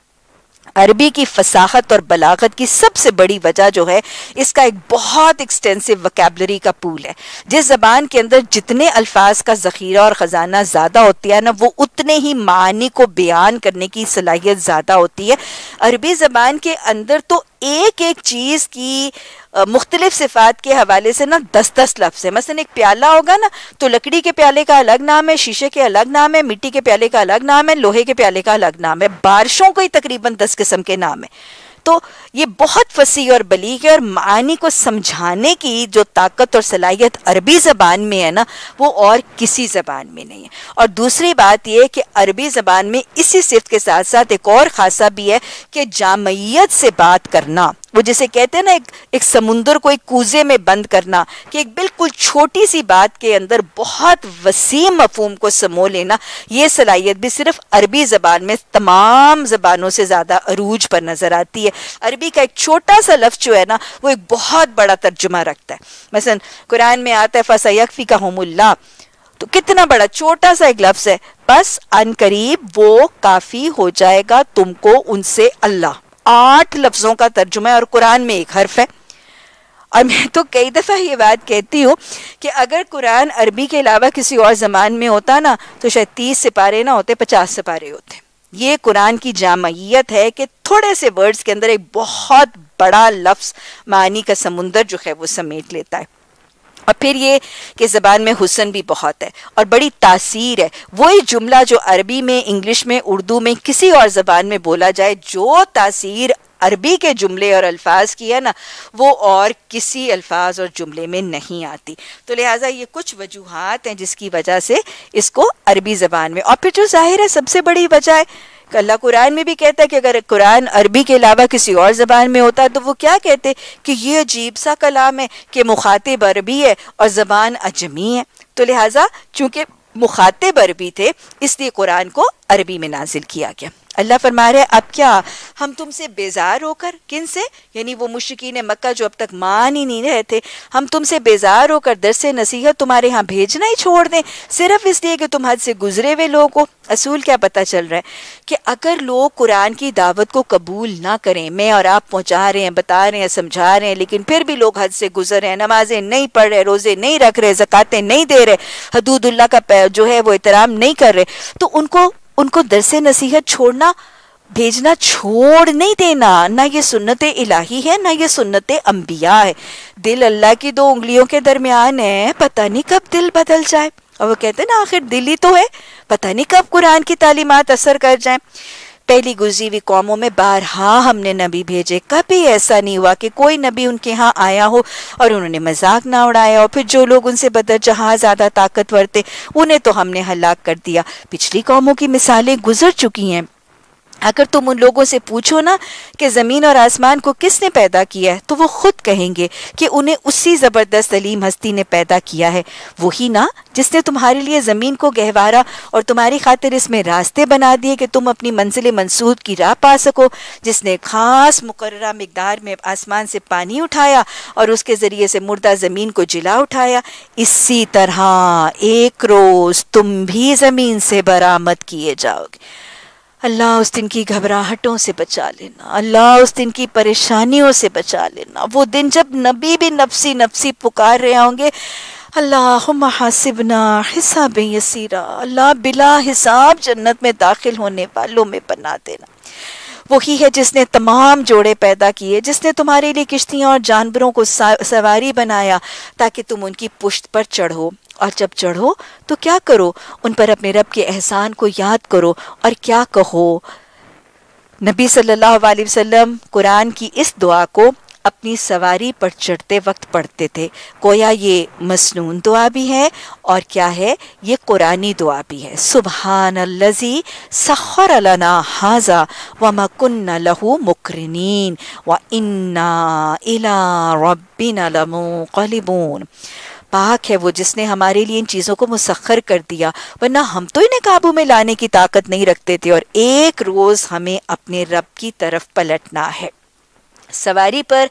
अरबी की फसाहत और बलागत की सबसे बड़ी वजह जो है, इसका एक बहुत एक्सटेंसिव वकेबलरी का पूल है। जिस जबान के अंदर जितने अल्फाज का ज़ख़ीरा और ख़जाना ज़्यादा होती है ना, वो उतने ही मानी को बयान करने की सलाहियत ज़्यादा होती है। अरबी ज़बान के अंदर तो एक एक चीज़ की मुख्तलिफ़ सिफात के हवाले से ना दस दस लफ्ज़ है। मसलन एक प्याला होगा ना तो लकड़ी के प्याले का अलग नाम है, शीशे के अलग नाम है, मिट्टी के प्याले का अलग नाम है, लोहे के प्याले का अलग नाम है। बारिशों को ही तकरीबन दस किस्म के नाम है। तो ये बहुत फसी और बलीग है और मानी को समझाने की जो ताकत और सलाहियत अरबी ज़बान में है ना, वो और किसी ज़बान में नहीं है। और दूसरी बात यह कि अरबी ज़बान में इसी सिफ्त के साथ साथ एक और ख़ासा भी है कि जामयत से बात करना। वो जिसे कहते हैं ना, एक एक समुंदर को एक कूजे में बंद करना, कि एक बिल्कुल छोटी सी बात के अंदर बहुत वसीम मफहम को समो लेना, ये सलाहियत भी सिर्फ़ अरबी ज़बान में तमाम ज़बानों से ज़्यादा अरूज पर नज़र आती है। अरबी का एक छोटा सा लफ्ज़ जो है ना, वो एक बहुत बड़ा तर्जुमा रखता है। मसलन, कुरान में आता है फसयकफ़ी का हमुल्ला। तो कितना बड़ा, छोटा सा एक लफ्ज़ है, बस अन करीब वो काफ़ी हो जाएगा तुमको उनसे अल्लाह। आठ लफ्जों का तर्जुमा है और कुरान में एक हर्फ है। और मैं तो कई दफ़ा ये बात कहती हूँ कि अगर कुरान अरबी के अलावा किसी और ज़बान में होता ना तो शायद तीस सिपारे ना होते, पचास सिपारे होते। ये कुरान की जामयत है कि थोड़े से वर्ड्स के अंदर एक बहुत बड़ा लफ्ज़ मानी का समुंदर जो है वो समेट लेता है। और फिर ये कि ज़बान में हुसन भी बहुत है और बड़ी तासीर है। वही जुमला जो अरबी में, इंग्लिश में, उर्दू में किसी और ज़बान में बोला जाए, जो तासीर अरबी के जुमले और अल्फाज की है ना, वो और किसी अल्फाज और जुमले में नहीं आती। तो लिहाजा ये कुछ वजूहत हैं जिसकी वजह से इसको अरबी ज़बान में। और फिर जो ज़ाहिर है, सबसे बड़ी वजह है अल्लाह कुरान में भी कहता है कि अगर कुरान अरबी के अलावा किसी और ज़बान में होता तो वो क्या कहते कि ये अजीब सा कलाम है कि मुखातिब अरबी है और ज़बान अजमी है। तो लिहाजा चूँकि मुखातिब अरबी थे, इसलिए कुरान को अरबी में नाजिल किया गया। अल्लाह फरमा रहे अब क्या? हम तुमसे बेजार होकर, किन से? यानी वो मुश्किन मक्का जो अब तक मान ही नहीं रहे थे। हम तुमसे बेजार होकर दर से नसीहत तुम्हारे यहाँ भेजना ही छोड़ दें। सिर्फ़ इसलिए कि तुम हद से गुजरे हुए लोगों को असूल क्या पता चल रहा है कि अगर लोग कुरान की दावत को कबूल ना करें, मैं और आप पहुँचा रहे हैं, बता रहे हैं, समझा रहे हैं, लेकिन फिर भी लोग हद से गुजर रहे हैं, नमाजें नहीं पढ़ रहे, रोज़े नहीं रख रहे, जक़ातें नहीं दे रहे हदूदुल्ला का जो है वो एहतराम नहीं कर रहे तो उनको उनको दरस नसीहत छोड़ना, भेजना छोड़ नहीं देना। ना ये सुन्नत इलाही है, ना ये सुन्नत अम्बिया है। दिल अल्लाह की दो उंगलियों के दरमियान है, पता नहीं कब दिल बदल जाए। और वो कहते हैं ना, आखिर दिल ही तो है, पता नहीं कब कुरान की तालीमत असर कर जाए। पहली गुजरी हुई कौमों में बारहा हमने नबी भेजे। कभी ऐसा नहीं हुआ कि कोई नबी उनके यहाँ आया हो और उन्होंने मज़ाक ना उड़ाया और फिर जो लोग उनसे बदर जहाँ ज़्यादा ताकतवर थे, उन्हें तो हमने हलाक कर दिया। पिछली कौमों की मिसालें गुजर चुकी हैं। अगर तुम उन लोगों से पूछो ना कि ज़मीन और आसमान को किसने पैदा किया है तो वो खुद कहेंगे कि उन्हें उसी ज़बरदस्त अलीम हस्ती ने पैदा किया है। वही ना, जिसने तुम्हारे लिए ज़मीन को गहवारा और तुम्हारी खातिर इसमें रास्ते बना दिए कि तुम अपनी मंजिल मंसूद की राह पा सको, जिसने ख़ास मुकर मकदार में आसमान से पानी उठाया और उसके ज़रिए से मुर्दा ज़मीन को जिला उठाया। इसी तरह एक रोज़ तुम भी ज़मीन से बरामद किए जाओगे। अल्लाह उस दिन की घबराहटों से बचा लेना, अल्लाह उस दिन की परेशानियों से बचा लेना। वो दिन जब नबी भी नफसी नफसी पुकार रहे होंगे अल्लाह महासिबना हिसाब यसीरा, अल्लाह बिला हिसाब जन्नत में दाखिल होने वालों में बना देना। वही है जिसने तमाम जोड़े पैदा किए, जिसने तुम्हारे लिए किश्तियाँ और जानवरों को सवारी बनाया, ताकि तुम उनकी पुश्त पर चढ़ो। और जब चढ़ो तो क्या करो? उन पर अपने रब के एहसान को याद करो और क्या कहो? नबी सल्लल्लाहु अलैहि वसल्लम कुरान की इस दुआ को अपनी सवारी पर चढ़ते वक्त पढ़ते थे। गोया ये मसनून दुआ भी है और क्या है? ये कुरानी दुआ भी है। सुबहान लजी सखर अलना हाजा व मकुन्न लहू मुकरनीन व इन्ना इला रब्बिना लमुक़लिबून। पाक है वो जिसने हमारे लिए इन चीज़ों को मुसखर कर दिया। वरना हम तो इन्हें काबू में लाने की ताकत नहीं रखते थे और एक रोज़ हमें अपने रब की तरफ़ पलटना है। सवारी पर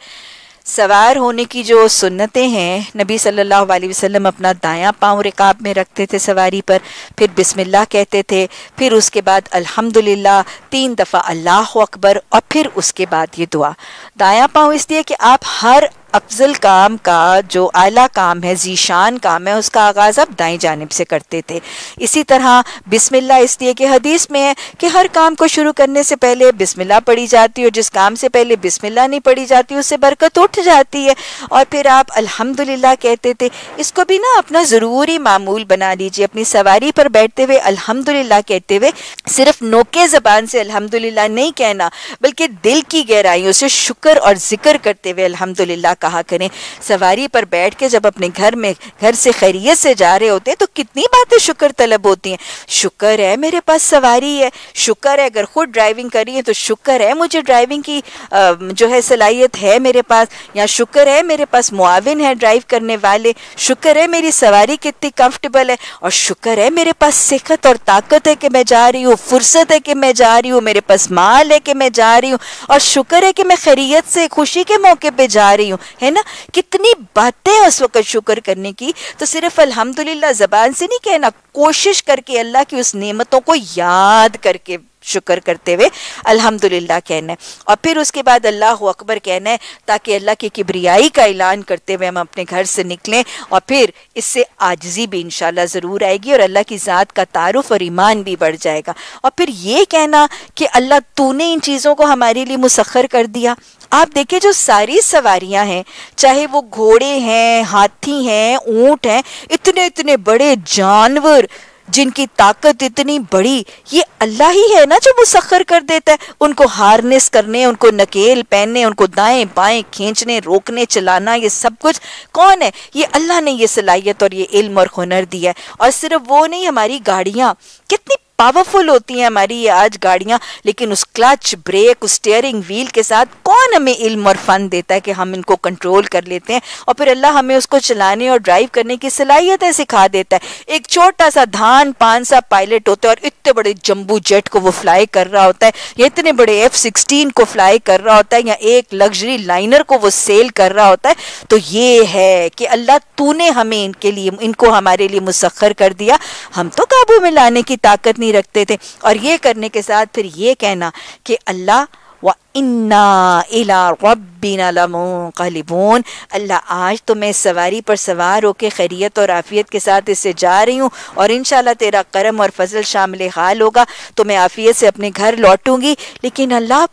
सवार होने की जो सुन्नतें हैं, नबी सल्लल्लाहु अलैहि वसल्लम अपना दायां पाँव रिकाब में रखते थे सवारी पर, फिर बिस्मिल्लाह कहते थे, फिर उसके बाद अल्हम्दुलिल्लाह, तीन दफ़ा अल्लाह अकबर और फिर उसके बाद ये दुआ। दायां पाँव इसलिए कि आप हर अफजल काम का जो आला काम है, जीशान काम है, उसका आगाज़ आप दाएँ जानब से करते थे। इसी तरह बिस्मिल्लाह इसलिए कि हदीस में है कि हर काम को शुरू करने से पहले बिस्मिल्लाह पढ़ी जाती है और जिस काम से पहले बिस्मिल्लाह नहीं पढ़ी जाती, उससे बरकत उठ जाती है। और फिर आप अल्हम्दुलिल्लाह कहते थे, इसको भी ना अपना ज़रूरी मामूल बना लीजिए। अपनी सवारी पर बैठते हुए अल्हम्दुलिल्लाह कहते हुए सिर्फ़ नोके ज़बान से अल्हम्दुलिल्लाह नहीं कहना, बल्कि दिल की गहराइयों से शुक्र और ज़िक्र करते हुए अल्हम्दुलिल्लाह कहा करें, सवारी पर बैठ के जब अपने घर में, घर से खैरियत से जा रहे होते हैं तो कितनी बातें शुक्र तलब होती हैं। शुक्र है मेरे पास सवारी है, शुक्र है अगर खुद ड्राइविंग करी है तो शुक्र है मुझे ड्राइविंग की जो है सलाहियत है मेरे पास, या शुक्र है मेरे पास मुआविन है ड्राइव करने वाले, शुक्र है मेरी सवारी कितनी कंफर्टेबल है, और शुक्र है मेरे पास सेहत और ताकत है कि मैं जा रही हूँ, फुर्सत है कि मैं जा रही हूँ, मेरे पास माल है कि मैं जा रही हूँ, और शुक्र है कि मैं खैरियत से खुशी के मौके पे जा रही हूँ। है ना? कितनी बातें उस वक्त शुक्र करने की। तो सिर्फ़ अल्हम्दुलिल्लाह जबान से नहीं कहना, कोशिश करके अल्लाह की उस नेमतों को याद करके शुक्र करते हुए अल्हम्दुलिल्लाह कहना है। और फिर उसके बाद अल्लाह अकबर कहना है, ताकि अल्लाह की किबरियाई का ऐलान करते हुए हम अपने घर से निकलें और फिर इससे आजजी भी इंशाल्लाह ज़रूर आएगी और अल्लाह की ज़ात का तारुफ और ईमान भी बढ़ जाएगा। और फिर ये कहना कि अल्लाह तूने इन चीज़ों को हमारे लिए मुसखर कर दिया। आप देखिए जो सारी सवारियाँ हैं, चाहे वो घोड़े हैं, हाथी हैं, ऊँट हैं, इतने इतने बड़े जानवर जिनकी ताकत इतनी बड़ी, ये अल्लाह ही है ना जो मुसखर कर देता है। उनको हार्नेस करने, उनको नकेल पहनने, उनको दाएँ बाएँ खींचने, रोकने, चलाना, ये सब कुछ कौन है? ये अल्लाह ने ये सलाहियत और ये इल्म और हुनर दिया है। और सिर्फ़ वो नहीं, हमारी गाड़ियाँ। कितनी पावरफुल होती हैं हमारी ये आज गाड़ियाँ, लेकिन उस क्लच, ब्रेक, उस स्टेयरिंग व्हील के साथ कौन हमें इल्म और फन देता है कि हम इनको कंट्रोल कर लेते हैं? और फिर अल्लाह हमें उसको चलाने और ड्राइव करने की सलाहियतें सिखा देता है। एक छोटा सा धान पान सा पायलट होता है और इतने बड़े जम्बू जेट को वो फ्लाई कर रहा होता है, या इतने बड़े एफ़ सिक्सटीन को फ्लाई कर रहा होता है, या एक लग्जरी लाइनर को वो सेल कर रहा होता है। तो ये है कि अल्लाह तूने हमें इनके लिए, इनको हमारे लिए मुसखर कर दिया। हम तो काबू में लाने की ताकत नहीं रखते थे। और ये करने के साथ फिर ये कहना कि अल्लाह, व इन्ना इला रब्बिना लमुनक़लिबून। अल्लाह, आज तो मैं सवारी पर सवार होकर खैरियत और आफियत के साथ इससे जा रही हूँ और इन तेरा करम और फजल शामिल हाल होगा तो मैं आफियत से अपने घर लौटूँगी। लेकिन अल्लाह,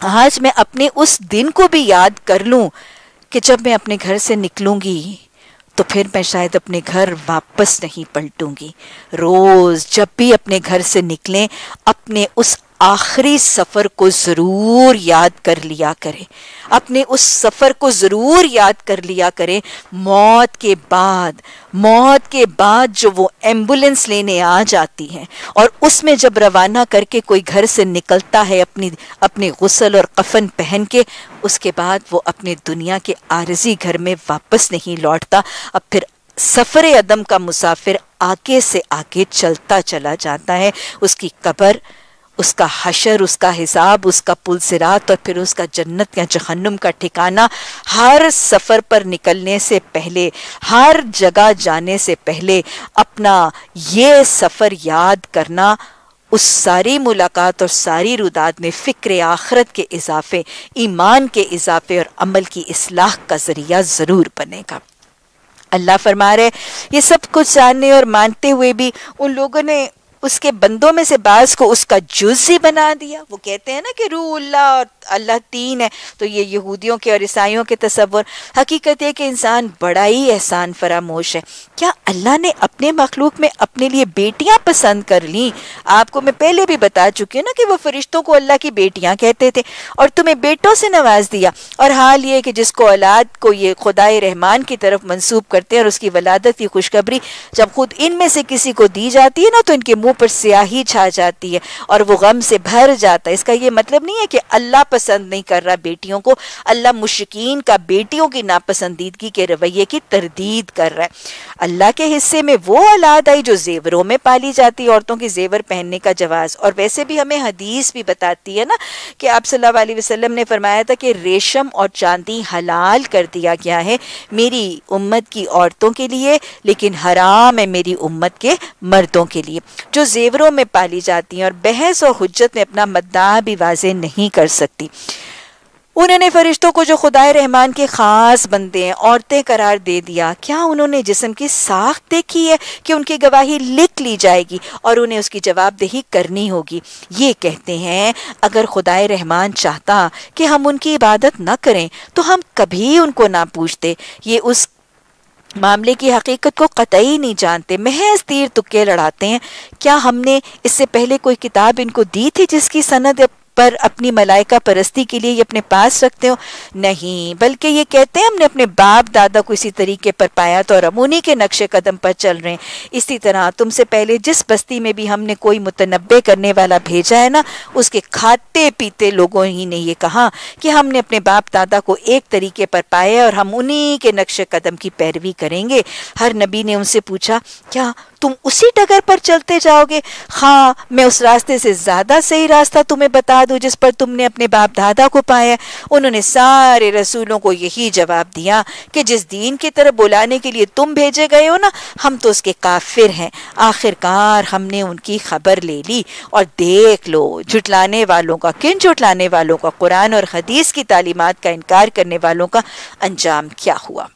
आज मैं अपने उस दिन को भी याद कर लूँ कि जब मैं अपने घर से निकलूँगी। तो फिर मैं शायद अपने घर वापस नहीं पलटूँगी। रोज जब भी अपने घर से निकलें, अपने उस आखिरी सफ़र को ज़रूर याद कर लिया करें। अपने उस सफ़र को ज़रूर याद कर लिया करें। मौत के बाद, मौत के बाद जो वो एंबुलेंस लेने आ जाती है और उसमें जब रवाना करके कोई घर से निकलता है अपनी, अपने गुसल और कफन पहन के, उसके बाद वो अपने दुनिया के आरजी घर में वापस नहीं लौटता। अब फिर सफ़र अदम का मुसाफिर आगे से आगे चलता चला जाता है। उसकी कब्र उसका हशर, उसका हिसाब, उसका पुल सिरात और फिर उसका जन्नत या जहन्नुम का ठिकाना हर सफ़र पर निकलने से पहले, हर जगह जाने से पहले अपना ये सफ़र याद करना, उस सारी मुलाकात और सारी रुदात में फ़िक्र आखरत के इजाफे, ईमान के इजाफे और अमल की इसलाह का ज़रिया ज़रूर बनेगा। अल्लाह फरमा रहे ये सब कुछ जानने और मानते हुए भी उन लोगों ने उसके बंदों में से बाज को उसका जुजी बना दिया। वो कहते हैं ना कि रू अल्लाह और अल्लाह तीन है। तो ये यहूदियों के और ईसाइयों के तस्वुर हकीकत है कि इंसान बड़ा ही एहसान फरामोश है। क्या अल्लाह ने अपने मखलूक में अपने लिए बेटियाँ पसंद कर ली? आपको मैं पहले भी बता चुकी हूँ ना कि वो फरिश्तों को अल्लाह की बेटियाँ कहते थे और तुम्हें बेटों से नवाज़ दिया। और हाल ये कि जिसको औलाद को ये खुदाए रहमान की तरफ़ मनसूब करते हैं और उसकी वलादत की खुशखबरी जब खुद इनमें से किसी को दी जाती है ना तो इनके पर स्याही छा जाती है और वो गम से भर जाता है। इसका ये मतलब नहीं है कि अल्लाह पसंद नहीं कर रहा बेटियों को। अल्लाह मुशकिन का बेटियों की नापसंदीदगी के रवैये की तरदीद कर रहा है। अल्लाह के हिस्से में वो औलाद आई जो जेवरों में पाली जाती है, औरतों के जेवर पहनने का जवाज। और वैसे भी हमें हदीस भी बताती है ना कि आप सल्लल्लाहु अलैहि वसल्लम ने फरमाया था कि रेशम और चांदी हलाल कर दिया गया है मेरी उम्मत की औरतों के लिए, लेकिन हराम है मेरी उम्मत के मर्दों के लिए। जो जेवरों में पाली जाती हैं और बहस और हजत में अपना मद्दा भी वाजे नहीं कर सकती। उन्होंने फरिश्तों को जो खुदाए रहमान के ख़ास बंदे हैं, औरतें करार दे दिया। क्या उन्होंने जिसम की साख देखी है कि उनकी गवाही लिख ली जाएगी और उन्हें उसकी जवाबदेही करनी होगी? ये कहते हैं, अगर खुदाए रहमान चाहता कि हम उनकी इबादत न करें तो हम कभी उनको ना पूछते। ये उस मामले की हकीकत को कतई नहीं जानते, महज तीर तुक्के लड़ाते हैं। क्या हमने इससे पहले कोई किताब इनको दी थी जिसकी सनद पर अपनी मलाइका परस्ती के लिए ये अपने पास रखते हो? नहीं, बल्कि ये कहते हैं, हमने अपने बाप दादा को इसी तरीके पर पाया तो और हम उन्हीं के नक्शे कदम पर चल रहे हैं। इसी तरह तुमसे पहले जिस बस्ती में भी हमने कोई मुतनबे करने वाला भेजा है ना, उसके खाते पीते लोगों ही ने ये कहा कि हमने अपने बाप दादा को एक तरीके पर पाया और हम उन्हीं के नक्शे कदम की पैरवी करेंगे। हर नबी ने उनसे पूछा, क्या तुम उसी डगर पर चलते जाओगे। हाँ मैं उस रास्ते से ज़्यादा सही रास्ता तुम्हें बता दूँ, जिस पर तुमने अपने बाप दादा को पाया। उन्होंने सारे रसूलों को यही जवाब दिया कि जिस दीन की तरफ़ बुलाने के लिए तुम भेजे गए हो ना, हम तो उसके काफिर हैं। आखिरकार हमने उनकी खबर ले ली और देख लो, झुटलाने वालों का, किन झुटलाने वालों का, कुरान और हदीस की तालीमत का इनकार करने वालों का अंजाम क्या हुआ?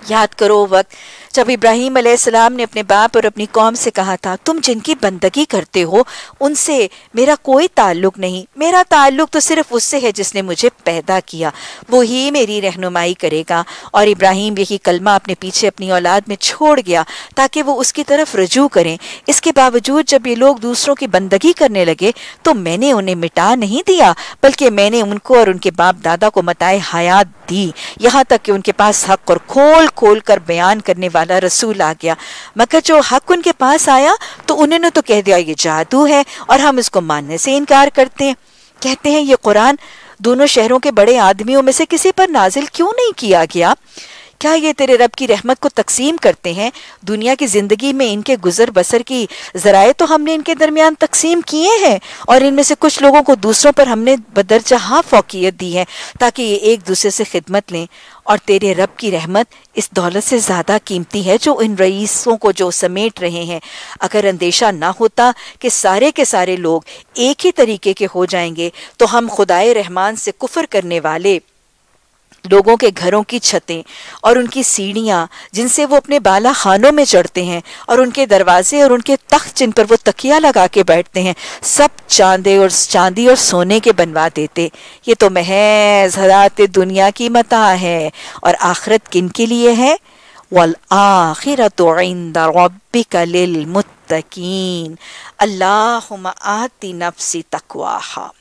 याद करो वक्त जब इब्राहिम अलैहिस्सलाम ने अपने बाप और अपनी कौम से कहा था, तुम जिनकी बंदगी करते हो, उनसे मेरा कोई ताल्लुक नहीं। मेरा ताल्लुक तो सिर्फ़ उससे है जिसने मुझे पैदा किया। वो ही मेरी रहनुमाई करेगा। और इब्राहिम यही कलमा अपने पीछे अपनी औलाद में छोड़ गया, ताकि वो उसकी तरफ़ रजू करें। इसके बावजूद जब ये लोग दूसरों की बंदगी करने लगे तो मैंने उन्हें मिटा नहीं दिया, बल्कि मैंने उनको और उनके बाप दादा को मताए हयात दी। यहाँ तक कि उनके पास हक और खोल खोल कर बयान करने वाला रसूल आ गया। मगर जो हक उनके पास आया तो उन्होंने तो कह दिया, ये जादू है और हम इसको मानने से इनकार करते हैं। कहते हैं, ये कुरान दोनों शहरों के बड़े आदमियों में से किसी पर नाजिल क्यों नहीं किया गया? क्या ये तेरे रब की रहमत को तकसीम करते हैं? दुनिया की ज़िंदगी में इनके गुजर बसर की ज़राए तो हमने इनके दरमियान तकसीम किए हैं और इनमें से कुछ लोगों को दूसरों पर हमने बदरजहा फोकियत दी है ताकि ये एक दूसरे से खिदमत लें और तेरे रब की रहमत इस दौलत से ज़्यादा कीमती है जो इन रईसों को जो समेट रहे हैं। अगर अंदेशा ना होता कि सारे के सारे लोग एक ही तरीके के हो जाएँगे तो हम खुदाए रहमान से कुफर करने वाले लोगों के घरों की छतें और उनकी सीढ़ियाँ, जिनसे वो अपने बाला खानों में चढ़ते हैं और उनके दरवाजे और उनके तख्त जिन पर वो तकिया लगा के बैठते हैं, सब चांदे और चांदी और सोने के बनवा देते। ये तो महज हरात दुनिया की मता है और आखरत किन के लिए है? वल आखिरत मुत्तकीन। अल्लाह आती नफसी तकवाहा।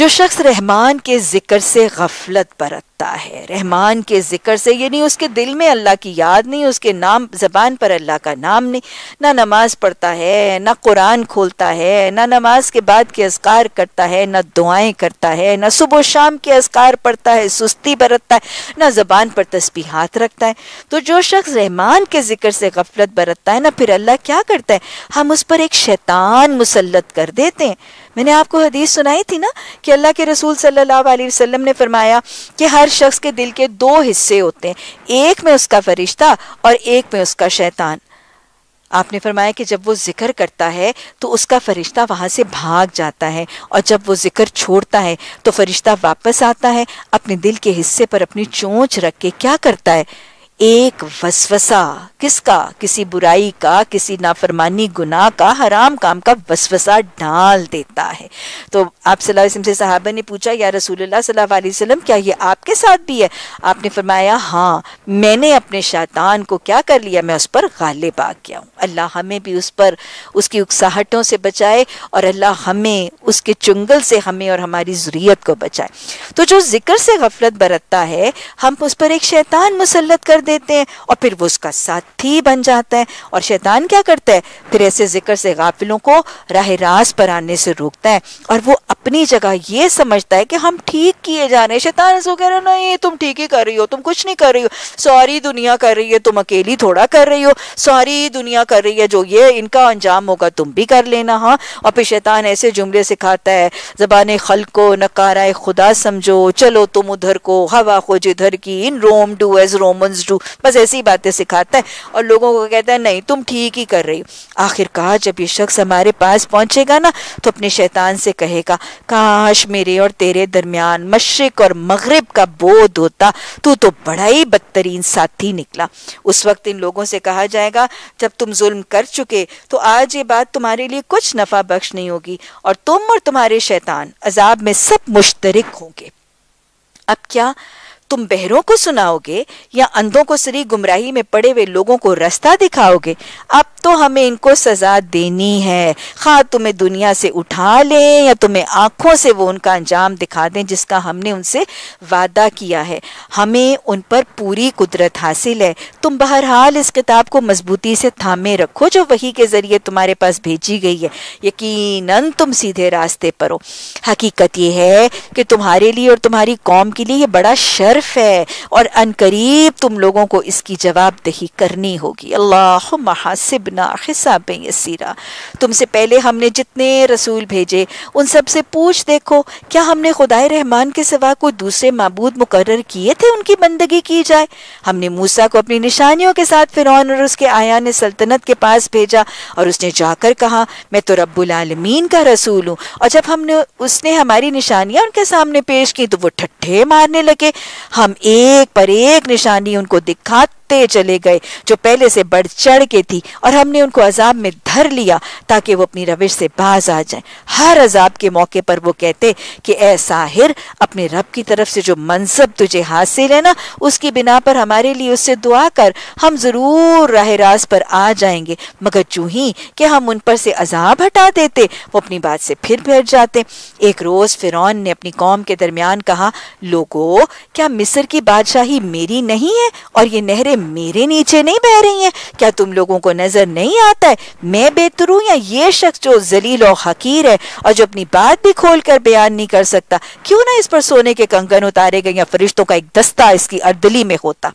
जो शख्स रहमान के ज़िक्र से गफलत बरतता है। रहमान के ज़िक्र से यानी उसके दिल में अल्लाह की याद नहीं, उसके नाम, जबान पर अल्लाह का नाम नहीं। ना नमाज़ पढ़ता है, ना कुरान खोलता है, ना नमाज़ के बाद के असकार करता है, ना दुआएँ करता है, ना सुबह शाम के असकार पढ़ता है, सुस्ती बरतता है, ना जबान पर तस्बीहात रखता है। तो जो शख्स रहमान के ज़िक्र से गफलत बरतता है ना, फिर अल्लाह क्या करता है? हम उस पर एक शैतान मुसलत कर देते हैं। मैंने आपको हदीस सुनाई थी ना, कि अल्लाह के रसूल सल्लल्लाहु अलैहि वसल्लम ने फरमाया कि हर शख्स के दिल के दो हिस्से होते हैं। एक में उसका फरिश्ता और एक में उसका शैतान। आपने फरमाया कि जब वो ज़िक्र करता है तो उसका फरिश्ता वहाँ से भाग जाता है और जब वो ज़िक्र छोड़ता है तो फरिश्ता वापस आता है, अपने दिल के हिस्से पर अपनी चोंच रख के क्या करता है? एक वसवसा। किसका? किसी बुराई का, किसी नाफरमानी गुनाह का, हराम काम का वसवसा डाल देता है। तो आप सल्लल्लाहु से साहबा ने पूछा, या रसूलुल्लाह क्या ये आपके साथ भी है? आपने फरमाया हाँ मैंने अपने शैतान को क्या कर लिया? मैं उस पर गालिब आ गया हूँ। अल्लाह हमें भी उस पर, उसकी उकसाहटों से बचाए और अल्लाह हमें, उसके चुंगल से हमें और हमारी जुरियत को बचाए। तो जो ज़िक्र से गफलत बरतता है, हम उस पर एक शैतान मुसलत कर देते हैं और फिर वो उसका साथी बन जाता है। और शैतान क्या करता है? फिर ऐसे ज़िक्र से गाफिलों को राह रास पर आने से रोकता है और वो अपनी जगह ये समझता है कि हम ठीक किए जा रहे हैं। शैतान ऐसा कह रहा नहीं, तुम ठीक ही कर रही हो, तुम कुछ नहीं कर रही हो। सॉरी दुनिया कर रही है, तुम अकेली थोड़ा कर रही हो। सॉरी दुनिया कर रही है, जो ये इनका अंजाम होगा, तुम भी कर लेना हाँ। और फिर शैतान ऐसे जुमले सिखाता है, जबान खल को, नकारा खुदा समझो, चलो तुम उधर को, हवा को जिधर की, in Rome do as Romans do. बस ऐसी बातें सिखाता है और लोगों को कहता है, नहीं, तुम ठीक ही कर रही आखिरकार जब ये शख्स हमारे पास पहुंचेगा ना तो अपने शैतान से कहेगा, काश मेरे और तेरे दरमियान मशरक और मगरब का बोध होता, तू तो बड़ा ही बदतरीन साथी निकला। उस वक्त इन लोगों से कहा जाएगा, जब तुम जुल्म कर चुके तो आज ये बात तुम्हारे लिए कुछ नफा बख्श नहीं होगी और तुम और तुम्हारे शैतान अजाब में सब मुश्तरक होंगे। अब क्या तुम बहरों को सुनाओगे या अंधों को सरी गुमराही में पड़े हुए लोगों को रास्ता दिखाओगे? अब तो हमें इनको सजा देनी है। खा तुम्हें दुनिया से उठा लें या तुम्हें आँखों से वो उनका अंजाम दिखा दें जिसका हमने उनसे वादा किया है। हमें उन पर पूरी कुदरत हासिल है। तुम बहरहाल इस किताब को मजबूती से थामे रखो जो वही के ज़रिए तुम्हारे पास भेजी गई है। यकीनन तुम सीधे रास्ते पर हो। हकीकत यह है कि तुम्हारे लिए और तुम्हारी कौम के लिए ये बड़ा शर्फ है और अनकरीब तुम लोगों को इसकी जवाबदही करनी होगी। अल्लाह महासिब इबना हिसाब यसीरा तुमसे पहले हमने जितने रसूल भेजे, उन सबसे पूछ देखो, क्या हमने खुदाए रहमान के सिवा कोई दूसरे मबूद मुकर किए थे उनकी बंदगी की जाए? हमने मूसा को अपनी निशानियों के साथ फिर और उसके आया ने सल्तनत के पास भेजा और उसने जाकर कहा, मैं तो रब्बुल आलमीन का रसूल हूँ। और जब हमने, उसने हमारी निशानियाँ उनके सामने पेश की तो वो ठट्ठे मारने लगे। हम एक पर एक निशानी उनको दिखाते चले गए जो पहले से बढ़ चढ़ के थी और हमने उनको अजाब में धर लिया ताकि वो अपनी रविश से बाज आ जाए। हर अजाब के मौके पर वो कहते कि, ए साहिर, अपने रब की तरफ़ से जो मनसब तुझे हासिल है ना, उसकी बिना पर हमारे लिए उससे दुआ कर। हम ज़रूर राह रास पर आ जाएँगे। मगर चूँ ही कि हम उन पर से अजाब हटा देते, वो अपनी बात से फिर बैठ जाते। एक रोज फिर ने अपनी कौम के दरमियान कहा, लोगो, क्या मिस्र की बादशाही मेरी नहीं है और ये नहरें मेरे नीचे नहीं बह रही हैं? क्या तुम लोगों को नज़र नहीं आता है? मैं बेहतर हूँ या ये शख्स जो जलील और हकीर है और जो अपनी बात भी खोल कर बयान नहीं कर सकता, क्यों ना इस पर सोने के कंगन उतारे गए या फरिश्तों का एक दस्ता इसकी अर्दली में होता?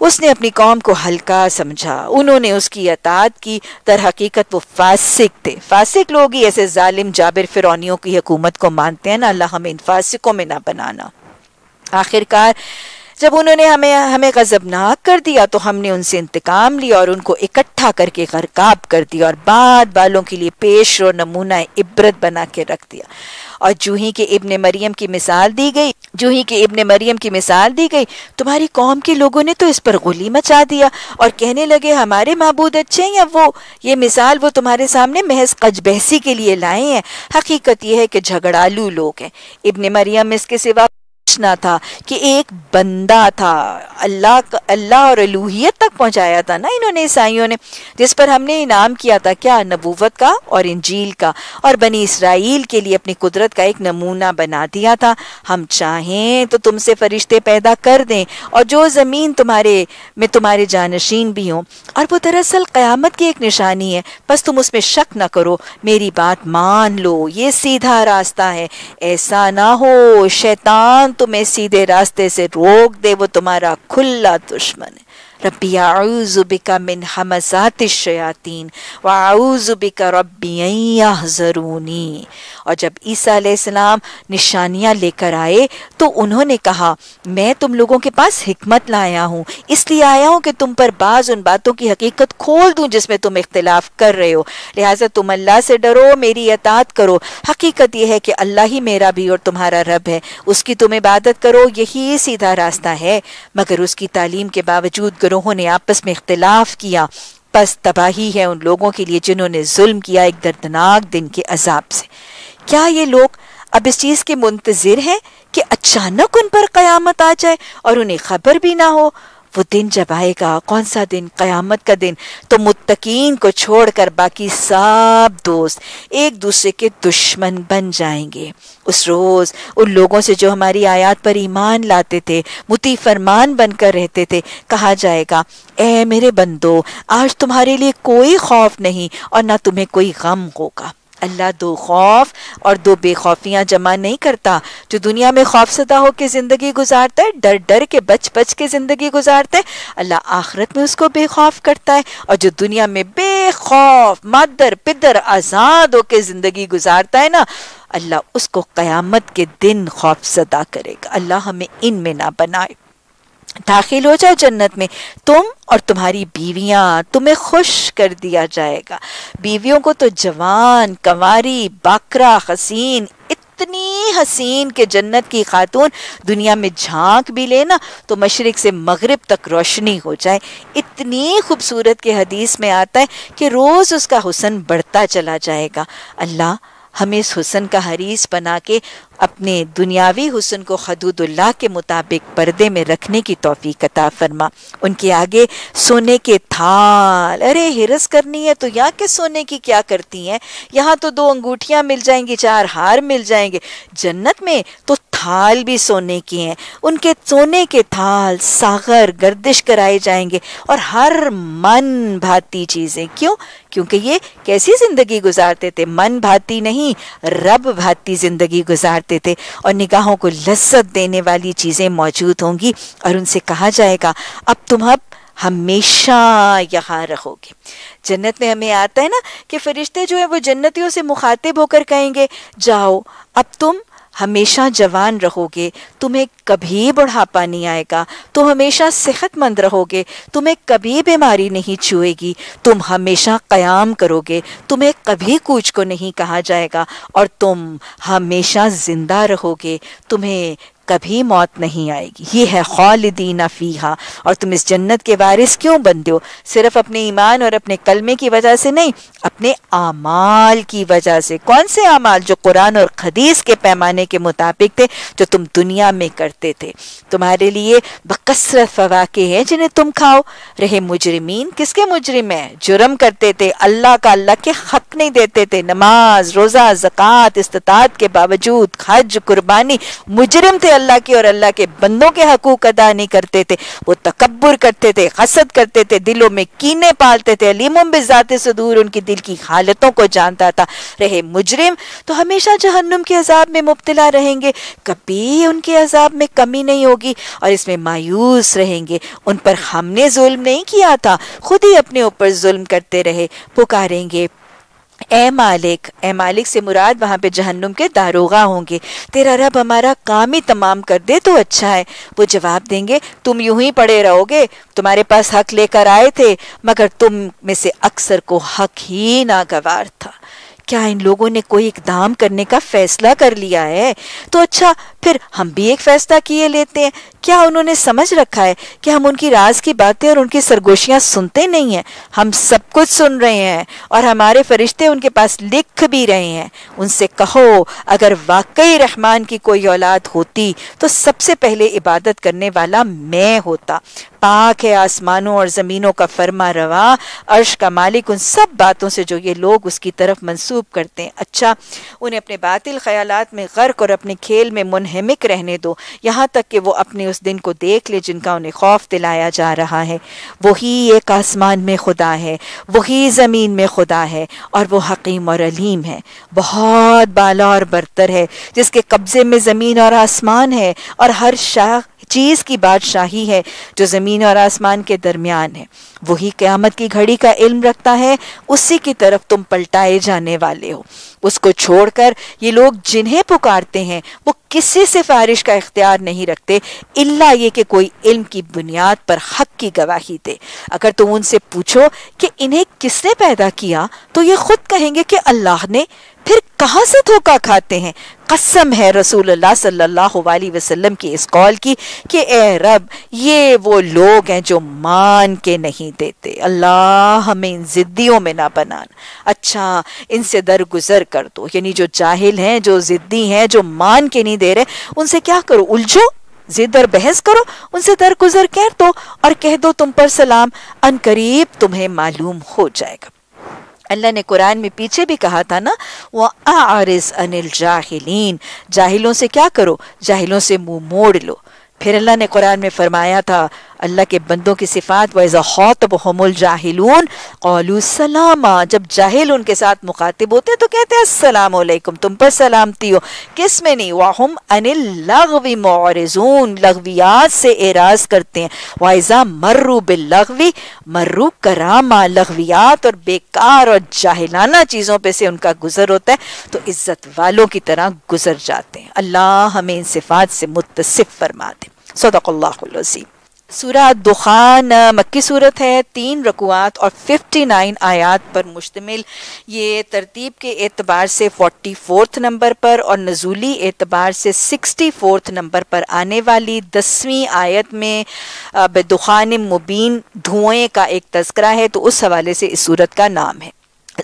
उसने अपनी कौम को हल्का समझा। उन्होंने उसकी अतात की तर हकीकत वो फासिक थे। फासिक लोग ही ऐसे जालिम जाबिर फिरौनियों की हुकूमत को मानते हैं ना, अल्लाह हमें इन फासिकों में ना बनाना। आखिरकार जब उन्होंने हमें हमें गजबनाक कर दिया तो हमने उनसे इंतकाम लिया और उनको इकट्ठा करके गरकाब कर दिया और बाद वालों के लिए पेश और नमूना इबरत बना के रख दिया। और जूही के इब्ने मरियम की मिसाल दी गई जूही के इब्ने मरियम की मिसाल दी गई, तुम्हारी कौम के लोगों ने तो इस पर गोली मचा दिया और कहने लगे, हमारे महबूद अच्छे हैं या वो, ये मिसाल वो तुम्हारे सामने महज कजबहसी के लिए लाए हैं। हकीकत यह है कि झगड़ालू लोग हैं। इब्ने मरियम इसके सिवा ना था कि एक बंदा था, अल्लाह अल्लाह और अलूहियत तक पहुँचाया था ना इन्होंने, ईसाइयों ने, जिस पर हमने इनाम किया था क्या? नबूवत का और इंजील का। और बनी इसराइल के लिए अपनी कुदरत का एक नमूना बना दिया था। हम चाहें तो तुमसे फरिश्ते पैदा कर दें और जो ज़मीन तुम्हारे, में तुम्हारे जानशीन भी हों। और वो दरअसल क़यामत की एक निशानी है। बस तुम उसमें शक न करो। मेरी बात मान लो। ये सीधा रास्ता है। ऐसा ना हो। शैतान तुम्हें सीधे रास्ते से रोक दे वो तुम्हारा खुला दुश्मन। है रब्बी आउजुबिका मिन हमसात शयातीन व आउजुबिका रब्बी ज़रूनी और जब ईसा सलाम निशानियाँ लेकर आए तो उन्होंने कहा, मैं तुम लोगों के पास हिकमत लाया हूँ। इसलिए आया हूँ कि तुम पर बाज उन बातों की हकीकत खोल दूँ जिसमें तुम इख्तलाफ कर रहे हो। लिहाजा तुम अल्लाह से डरो, मेरी अतात करो। हकीकत यह है कि अल्लाह ही मेरा भी और तुम्हारा रब है। उसकी तुम इबादत करो, यही सीधा रास्ता है। मगर उसकी तालीम के बावजूद ग्रोहों ने आपस में इख्तलाफ किया। बस तबाही है उन लोगों के लिए जिन्होंने जुल्म किया एक दर्दनाक दिन के अजाब से। क्या ये लोग अब इस चीज़ के मुंतजिर हैं कि अचानक उन पर कयामत आ जाए और उन्हें खबर भी ना हो? वो दिन जब आएगा, कौन सा दिन? कयामत का दिन। तो मुत्तकीन को छोड़कर बाकी सब दोस्त एक दूसरे के दुश्मन बन जाएँगे। उस रोज उन लोगों से जो हमारी आयात पर ईमान लाते थे, मुती फरमान बनकर रहते थे, कहा जाएगा, ए मेरे बंदो, आज तुम्हारे लिए कोई खौफ नहीं और ना तुम्हें कोई गम होगा। अल्लाह दो खौफ और दो बेखौफियाँ जमा नहीं करता, जो दुनिया में खौफ सदा होकर ज़िंदगी गुजारता है, डर डर के बच बच के ज़िंदगी गुजारता है, अल्लाह आखिरत में उसको बेखौफ करता है, और जो दुनिया में बेखौफ, मदर, पिदर, आज़ाद होकर ज़िंदगी गुजारता है ना, अल्लाह उसको कयामत के दिन खौफ सदा करेगा। अल्लाह हमें इनमें ना बनाए। दाखिल हो जाओ जन्नत में। तुम और तुम्हारी बीवियाँ, तुम्हें खुश कर दिया जाएगा। बीवियों को तो जवान, कंवारी, बाकरा, हसीन, इतनी हसीन के जन्नत की खातून दुनिया में झाँक भी लेना तो मशरक से मगरब तक रोशनी हो जाए। इतनी खूबसूरत के हदीस में आता है कि रोज़ उसका हुसन बढ़ता चला जाएगा। अल्लाह हमें इस हुसन का हरीस बना के अपने दुनियावी हुसन को हदूदुल्लाह के मुताबिक पर्दे में रखने की तोफ़ी कता फरमा। उनके आगे सोने के थाल। अरे, हिरस करनी है तो यहाँ के सोने की क्या करती हैं? यहाँ तो दो अंगूठियाँ मिल जाएँगी, चार हार मिल जाएँगे। जन्नत में तो थाल भी सोने की हैं। उनके सोने के थाल सागर, गर्दिश कराए जाएँगे और हर मन भाती चीज़ें। क्यों? क्योंकि ये कैसी ज़िंदगी गुजारते थे? मन भाती नहीं, रब भाती ज़िंदगी गुजारते थे। और निगाहों को लज्जत देने वाली चीज़ें मौजूद होंगी और उनसे कहा जाएगा, अब तुम अब हमेशा यहाँ रहोगे। जन्नत में हमें आता है ना कि फरिश्ते जो है, वो जन्नतियों से मुखातिब होकर कहेंगे, जाओ, अब तुम हमेशा जवान रहोगे, तुम्हें कभी बुढ़ापा नहीं आएगा, तुम हमेशा सेहतमंद रहोगे, तुम्हें कभी बीमारी नहीं छुएगी, तुम हमेशा कयाम करोगे, तुम्हें कभी कूच को नहीं कहा जाएगा, और तुम हमेशा ज़िंदा रहोगे, तुम्हें कभी मौत नहीं आएगी। ये है खालिदीन फीहा। और तुम इस जन्नत के वारिस क्यों बनते हो? सिर्फ़ अपने ईमान और अपने कलमे की वजह से नहीं, अपने आमाल की वजह से। कौन से आमाल जो कुरान और खदीस के पैमाने के मुताबिक थे, जो तुम दुनिया में करते थे? तुम्हारे लिए बकसरत फवाके हैं जिन्हें तुम खाओ। रहे मुजरिमीन, किसके मुजरिम है? जुर्म करते थे, अल्लाह का अल्लाह के हक नहीं देते थे। नमाज़, रोजा, जक़ात इस्तात के बावजूद, हज, कुर्बानी, मुजरिम थे अल्लाह की और अल्लाह के बंदों के हकूक अदा नहीं करते थे। वो तकबर करते थे, हसद करते थे, दिलों में कीने पालते थे। अलीम बिजाते सदूर उनकी दिल की हालतों को जानता था। रहे मुजरिम तो हमेशा जहन्नुम के अजाब में मुबतला रहेंगे। कभी उनके अजाब में कमी नहीं होगी और इसमें मायूस रहेंगे। उन पर हमने जुल्म नहीं किया था। खुद ही अपने ऊपर जुल्म करते रहे। पुकारेंगे ए मालिक ए मालिक से मुराद वहाँ पे जहन्नुम के दारोगा होंगे। तेरा रब हमारा काम ही तमाम कर दे तो अच्छा है। वो जवाब देंगे, तुम यूँ ही पड़े रहोगे, तुम्हारे पास हक लेकर आए थे, मगर तुम में से अक्सर को हक ही नागवार था। क्या इन लोगों ने कोई इकदाम करने का फैसला कर लिया है? तो अच्छा फिर हम भी एक फैसला किए लेते हैं। क्या उन्होंने समझ रखा है कि हम उनकी राज की बातें और उनकी सरगोशियाँ सुनते नहीं हैं? हम सब कुछ सुन रहे हैं और हमारे फरिश्ते उनके पास लिख भी रहे हैं। उनसे कहो, अगर वाकई रहमान की कोई औलाद होती तो सबसे पहले इबादत करने वाला मैं होता। पाक है, आसमानों और ज़मीनों का फरमा रवा। अर्श का मालिक उन सब बातों से जो ये लोग उसकी तरफ़ मंसूब करते हैं। अच्छा उन्हें अपने बातिल ख्यालात में गर्क और अपने खेल में मुनहमिक रहने दो। यहाँ तक कि वो अपने उस दिन को देख ले जिनका उन्हें खौफ दिलाया जा रहा है। वही एक आसमान में खुदा है, वही ज़मीन में खुदा है और वो हकीम और अलीम है। बहुत बाला और बरतर है, जिसके कब्जे में ज़मीन और आसमान है और हर शाह चीज़ की बादशाही है जो ज़मीन और आसमान के दरमियान है। वही क्यामत की घड़ी का इल्म रखता है, उसी की तरफ़ तुम पलटाए जाने वाले हो। उसको छोड़कर ये लोग जिन्हें पुकारते हैं, वो किसी सिफारिश का इख्तियार नहीं रखते, इल्ला ये कि कोई इल्म की बुनियाद पर हक की गवाही दे। अगर तुम उनसे पूछो कि इन्हें किसने पैदा किया तो ये खुद कहेंगे कि अल्लाह ने, फिर कहाँ से धोखा खाते हैं? कसम है रसूलुल्लाह सल्लल्लाहु अलैहि वसल्लम की इस कॉल की कि ए रब, ये वो लोग हैं जो मान के नहीं देते। अल्लाह हमें इन जिद्दियों में ना बनाना। अच्छा इनसे दरगुजर कर दो। यानी जो जाहिल हैं, जो जिद्दी हैं, जो मान के नहीं दे रहे, उनसे क्या करो? उलझो, जिद और बहस करो, उनसे दरगुजर कह दो और कह दो तुम पर सलाम। अनकरीब तुम्हें मालूम हो जाएगा। अल्लाह ने कुरान में पीछे भी कहा था ना वो आरिस अनिल जाहिलीन, जाहिलों से क्या करो? जाहिलों से मुँह मोड़ लो। फिर अल्लाह ने कुरान में फरमाया था अल्लाह के बंदों की सिफात वज़ातबहमुल जाहिलून। कौलू सलामा, जब जाहिल उनके साथ मुखातिब होते हैं तो कहते हैं, अस्सलाम वालेकुम तुम पर सलामती हो। किसमें नहीं? वाहुम अनिल लगवी मोरजून लघवियात से एराज करते हैं। वाइजा मर्रू बिल लगवी, मर्रू करामा लघवियात और बेकार और जाहिलाना चीज़ों पर से उनका गुजर होता है तो इज़्ज़त वालों की तरह गुजर जाते हैं। अल्लाह हमें इन सिफात से मुतसिफ फरमा दे। सदक़ल्लाज़ीम सूरा दुखान मक्की सूरत है, तीन रकुआत और 59 आयात पर मुश्तमिल। ये तरतीब के एतबार से 44th नंबर पर और नजूली एतबार से 64th नंबर पर आने वाली दसवीं आयत में बेदुखान मुबीन धुएँ का एक तस्करा है तो उस हवाले से इस सूरत का नाम है।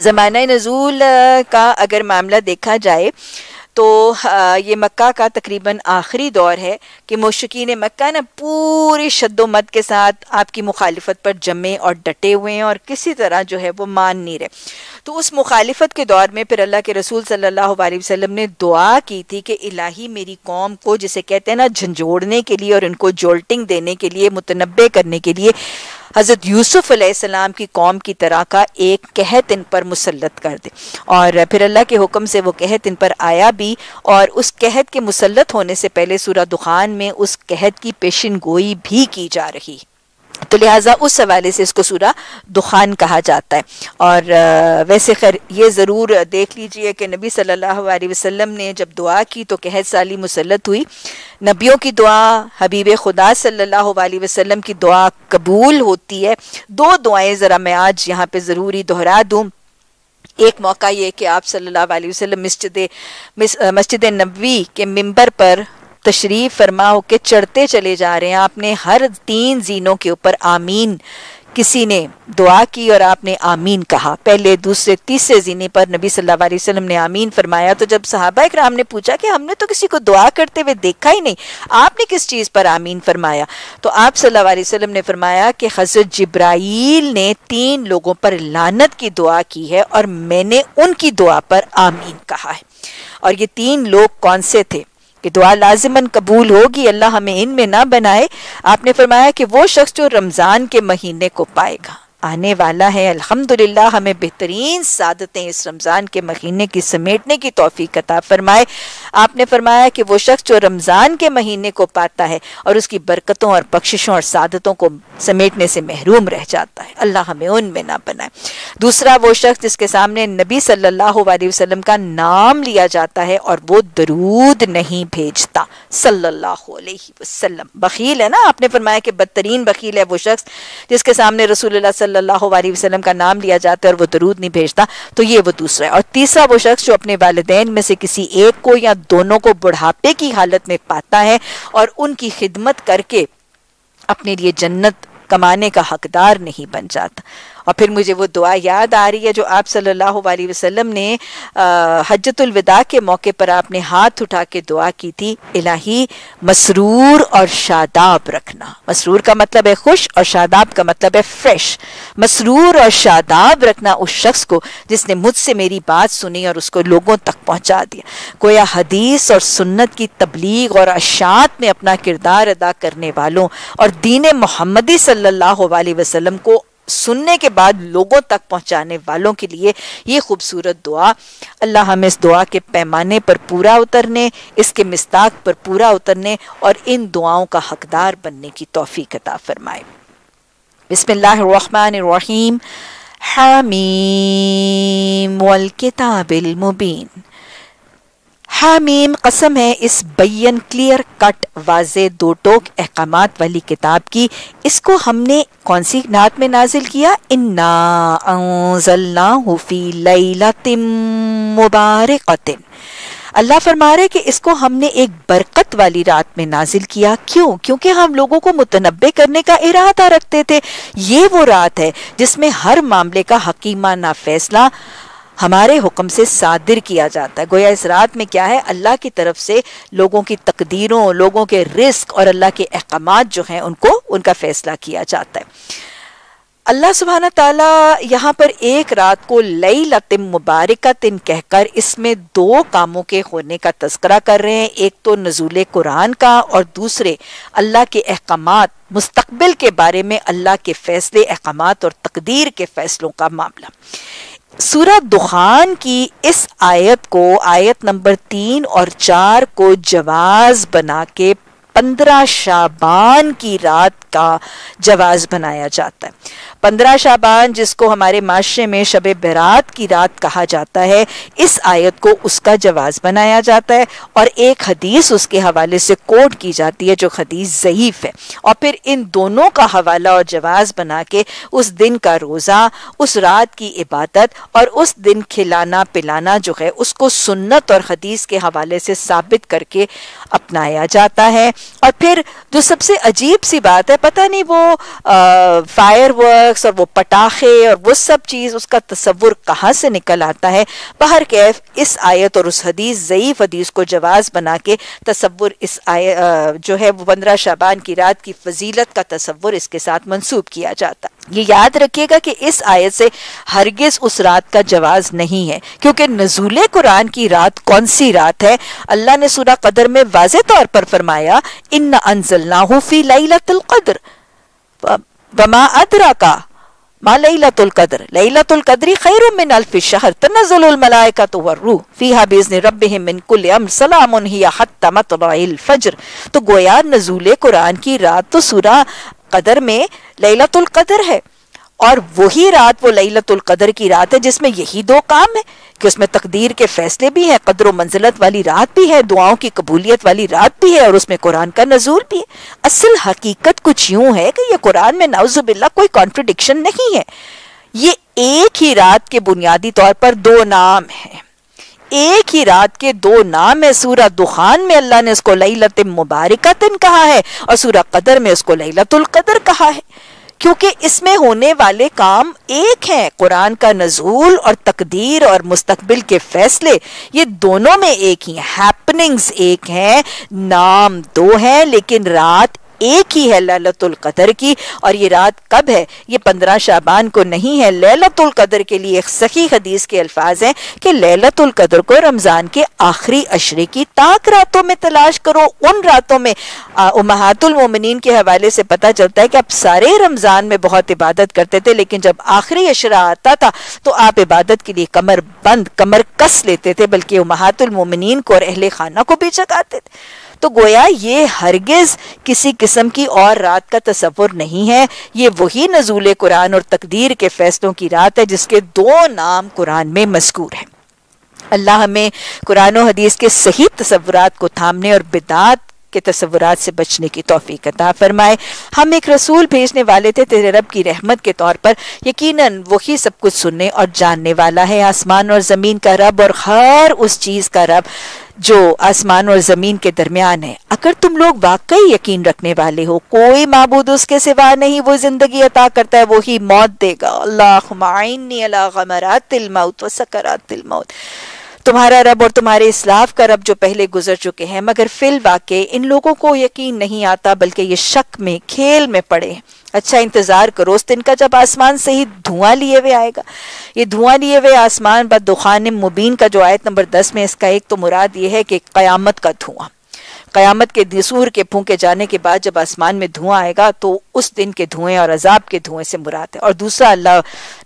ज़माना नजूल का अगर मामला देखा जाए तो ये मक्का का तकरीबन आखिरी दौर है कि मुशिकीन मक्का ना पूरी शद्दोमत के साथ आपकी मुखालफत पर जमे और डटे हुए हैं और किसी तरह जो है वो मान नहीं रहे। तो उस मुखालफत के दौर में फिर अल्लाह के रसूल सल्लल्लाहु अलैहि वसल्लम ने दुआ की थी कि इलाही मेरी कौम को, जिसे कहते हैं ना, झंझोड़ने के लिए और इनको जोल्टिंग देने के लिए मुतनबे करने के लिए हज़रत यूसुफ अलैहिस्सलाम की कौम की तरह का एक कहत इन पर मुसलत कर दे। और फिर अल्लाह के हुक्म से वो कहत इन पर आया भी, और उस कहत के मुसलत होने से पहले सूरह दुखान में उस कहत की पेशन गोई भी की जा रही। तो लिहाजा उस हवाले से इसको सूरा दुखान कहा जाता है। और वैसे खैर ये ज़रूर देख लीजिए कि नबी सल्लल्लाहु अलैहि वसल्लम ने जब दुआ की तो कहत साली मुसलत हुई। नबियों की दुआ, हबीब खुदा सल्लल्लाहु अलैहि वसल्लम की दुआ कबूल होती है। दो दुआएँ ज़रा मैं आज यहाँ पे ज़रूरी दोहरा दूँ। एक मौका ये कि आप सल्लल्लाहु अलैहि वसल्लम मस्जिद मस्जिद नबवी के मिंबर पर तशरीफ़ फरमा होके चढ़ते चले जा रहे हैं। आपने हर तीन जीनों के ऊपर आमीन। किसी ने दुआ की और आपने आमीन कहा। पहले दूसरे तीसरे जीने पर नबी सल्लल्लाहु अलैहि वसल्लम ने आमीन फरमाया। तो जब सहाबा इकराम ने पूछा कि हमने तो किसी को दुआ करते हुए देखा ही नहीं, आपने किस चीज़ पर आमीन फरमाया? तो आप सल्लल्लाहु अलैहि वसल्लम ने फरमाया कि हज़रत जिब्राइल ने तीन लोगों पर लानत की दुआ की है और मैंने उनकी दुआ पर आमीन कहा है। और ये तीन लोग कौन से थे? कि दुआ लाजमन कबूल होगी, अल्लाह हमें इनमें ना बनाए। आपने फरमाया कि वो शख्स जो रमज़ान के महीने को पाएगा। आने वाला है। अल्हम्दुलिल्लाह, हमें बेहतरीन सादतें इस रमज़ान के महीने की समेटने की तोफ़ी कता फरमाए। आपने फरमाया कि वो शख्स जो रमज़ान के महीने को पाता है और उसकी बरकतों और बख्शिशों और सादतों को समेटने से महरूम रह जाता है। अल्लाह हमें उनमें ना बनाए। दूसरा, वो शख्स जिसके सामने नबी सल्लल्लाहु अलैहि वसल्लम का नाम लिया जाता है और वो दरूद नहीं भेजता। सल्लल्लाहु अलैहि वसल्लम। बखील है ना? आपने फरमाया कि बदतरीन बखील है वो शख्स जिसके सामने रसूलुल्लाह सल्लल्लाहु अलैहि वसल्लम का नाम लिया जाता है और वो दरूद नहीं भेजता तो ये वो दूसरा है। और तीसरा वो शख्स जो अपने वालदेन में से किसी एक को या दोनों को बुढ़ापे की हालत में पाता है और उनकी खिदमत करके अपने लिए जन्नत कमाने का हकदार नहीं बन जाता। और फिर मुझे वो दुआ याद आ रही है जो आप सल्लल्लाहु अलैहि वसल्लम ने हजतुल विदा के मौके पर आपने हाथ उठा के दुआ की थी, इलाही मसरूर और शादाब रखना। मसरूर का मतलब है खुश और शादाब का मतलब है फ्रेश। मसरूर और शादाब रखना उस शख्स को जिसने मुझसे मेरी बात सुनी और उसको लोगों तक पहुँचा दिया। कोया हदीस और सुन्नत की तबलीग और अशात में अपना किरदार अदा करने वालों और दीन मोहम्मदी सल्लल्लाहु अलैहि वसल्लम को सुनने के बाद लोगों तक पहुँचाने वालों के लिए ये खूबसूरत दुआ। अल्लाह हमें इस दुआ के पैमाने पर पूरा उतरने, इसके मिस्ताक पर पूरा उतरने और इन दुआओं का हकदार बनने की तोफ़ी कता फरमाए। बिस्मिल्लाहिर्रहमानिर्रहीम। हामीम। वल किताबिल मुबीन। हामीम कसम है इस बैन क्लियर कट वाजे दो टोक अहकाम वाली किताब की। इसको हमने कौन सी नात में नाजिल किया? इन्ना फ़ी लैलतिम मुबारकतिन। अल्लाह फरमा रहे कि इसको हमने एक बरकत वाली रात में नाजिल किया। क्यों? क्योंकि हम लोगों को मुतनबे करने का इरादा रखते थे। ये वो रात है जिसमें हर मामले का हकीमाना फैसला हमारे हुक्म से सादिर किया जाता है। गोया इस रात में क्या है? अल्लाह की तरफ़ से लोगों की तकदीरों, लोगों के रिस्क और अल्लाह के अहकाम जो हैं, उनको, उनका फैसला किया जाता है। अल्लाह सुबहाना ताला यहाँ पर एक रात को लई लतिम मुबारक तिन कहकर इसमें दो कामों के होने का तस्करा कर रहे हैं। एक तो नजूल कुरान का और दूसरे अल्लाह के अहकाम मुस्तबिल के बारे में अल्लाह के फैसले अहकाम और तकदीर के फैसलों का मामला। सूरत दुखान की इस आयत को, आयत नंबर तीन और चार को जवाज बना के पंद्रह शाबान की रात का जवाज बनाया जाता है। पंद्रह शाबान जिसको हमारे माशरे में शब बरात की रात कहा जाता है, इस आयत को उसका जवाज बनाया जाता है और एक हदीस उसके हवाले से कोट की जाती है जो हदीस ज़यीफ़ है। और फिर इन दोनों का हवाला और जवाज बना के उस दिन का रोज़ा, उस रात की इबादत और उस दिन खिलाना पिलाना जो है, उसको सुन्नत और हदीस के हवाले से साबित करके अपनाया जाता है। और फिर जो सबसे अजीब सी बात है, पता नहीं वो फायर वर्क और वो पटाखे और वो सब चीज़, उसका तस्वुर कहाँ से निकल आता है? बाहर कैफ इस आयत और उस हदीस, ज़यीफ़ हदीस को जवाज़ बना के तस्वुर इस आय जो है वो पंद्रह शाबान की रात की फजीलत का तस्वुर इसके साथ मनसूब किया जाता ये याद रखिएगा कि इस आयत से हरगिज उस रात का जवाज नहीं है, क्योंकि नजूल कुरान की रात कौन सी रात है? अल्लाह ने सूरा कदर में वाज तौर पर फरमाया इन अनजलनाहु फ़ी लैलतुल कद्र। वमा अदरा का मा लैलतुल कद्र। लैलतुल कद्री खैर मिन अल्फ शहर तनज़्ज़ुलुल मलाइकतु वरूह फीहा बिइज़्नि रब्बिहिम मिन कुल्लि अम्र सलामुन हिया हत्ता मतलइल तो गोया नजूल कुरान की रात तो सूरा कदर में लैलतुल कदर है। और वही रात, वो लैलतुल कदर की रात है, जिसमें यही दो काम है, कि उसमें तकदीर के फैसले भी हैं, कदर मंजिलत वाली रात भी है, दुआओं की कबूलियत वाली रात भी है, और उसमें कुरान का नजूल भी है। असल हकीकत कुछ यूँ है कि ये कुरान में नाउजुबिल्ला कोई कॉन्ट्रडिक्शन नहीं है। ये एक ही रात के बुनियादी तौर पर दो नाम है। एक ही रात के दो नाम है। सूरह दुखान में अल्लाह ने उसको लत मुबारकतिन कहा है और सूरह कदर में उसको लतुल कदर कहा है। क्योंकि इसमें होने वाले काम एक हैं, कुरान का नजूल और तकदीर और मुस्तकबिल के फैसले। ये दोनों में एक ही हैपनिंग्स एक हैं, नाम दो हैं, लेकिन रात एक ही है ललतुल कदर की। और ये रात कब है? ये पंद्रह शाबान को नहीं है। ललतुल कदर के लिए एक सही हदीस के अल्फाज हैं कि ललतुल कदर को रमज़ान के आखिरी अशरे की ताक रातों में तलाश करो। उन रातों में उमहातुल मोमिनीन के हवाले से पता चलता है कि आप सारे रमज़ान में बहुत इबादत करते थे, लेकिन जब आखिरी अशरा आता था तो आप इबादत के लिए कमर बंद, कमर कस लेते थे, बल्कि उमहातुल मोमिनीन को और अहले खाना को भी जगाते थे। तो गोया ये हरगिज किसी किस्म की और रात का तस्वुर नहीं है। ये वही नजूल कुरान और तकदीर के फैसलों की रात है जिसके दो नाम कुरान में मजकूर है। अल्लाह हमें कुरान हदीस के सही तस्वुरात को थामने और बिदात के तस्वुरात से बचने की तोफ़ी अता फरमाए। हम एक रसूल भेजने वाले थे, तेरे रब की रहमत के तौर पर। यकीनन वही सब कुछ सुनने और जानने वाला है। आसमान और ज़मीन का रब और हर उस चीज़ का रब। जो आसमान और ज़मीन के दरमियान है, अगर तुम लोग वाकई यकीन रखने वाले हो, कोई मबूद उसके सिवा नहीं, वो ज़िंदगी अता करता है, वही मौत देगा। अल्लाह मौत मौत। तुम्हारा रब और तुम्हारे इस्लाफ का रब जो पहले गुजर चुके हैं, मगर फिल वाक़ इन लोगों को यकीन नहीं आता, बल्कि ये शक में, खेल में पड़े अच्छा इंतज़ार करो, उस दिन का जब आसमान से ही धुआँ लिए हुए आएगा। ये धुआँ लिए हुए आसमान बद दुखान मुबीन का जो आयत नंबर दस में इसका एक तो मुराद ये है कि कयामत का धुआँ। क़यामत के दिसूर के फूके जाने के बाद जब आसमान में धुआँ आएगा तो उस दिन के धुएँ और अजाब के धुएँ से मुराद है। और दूसरा, अल्लाह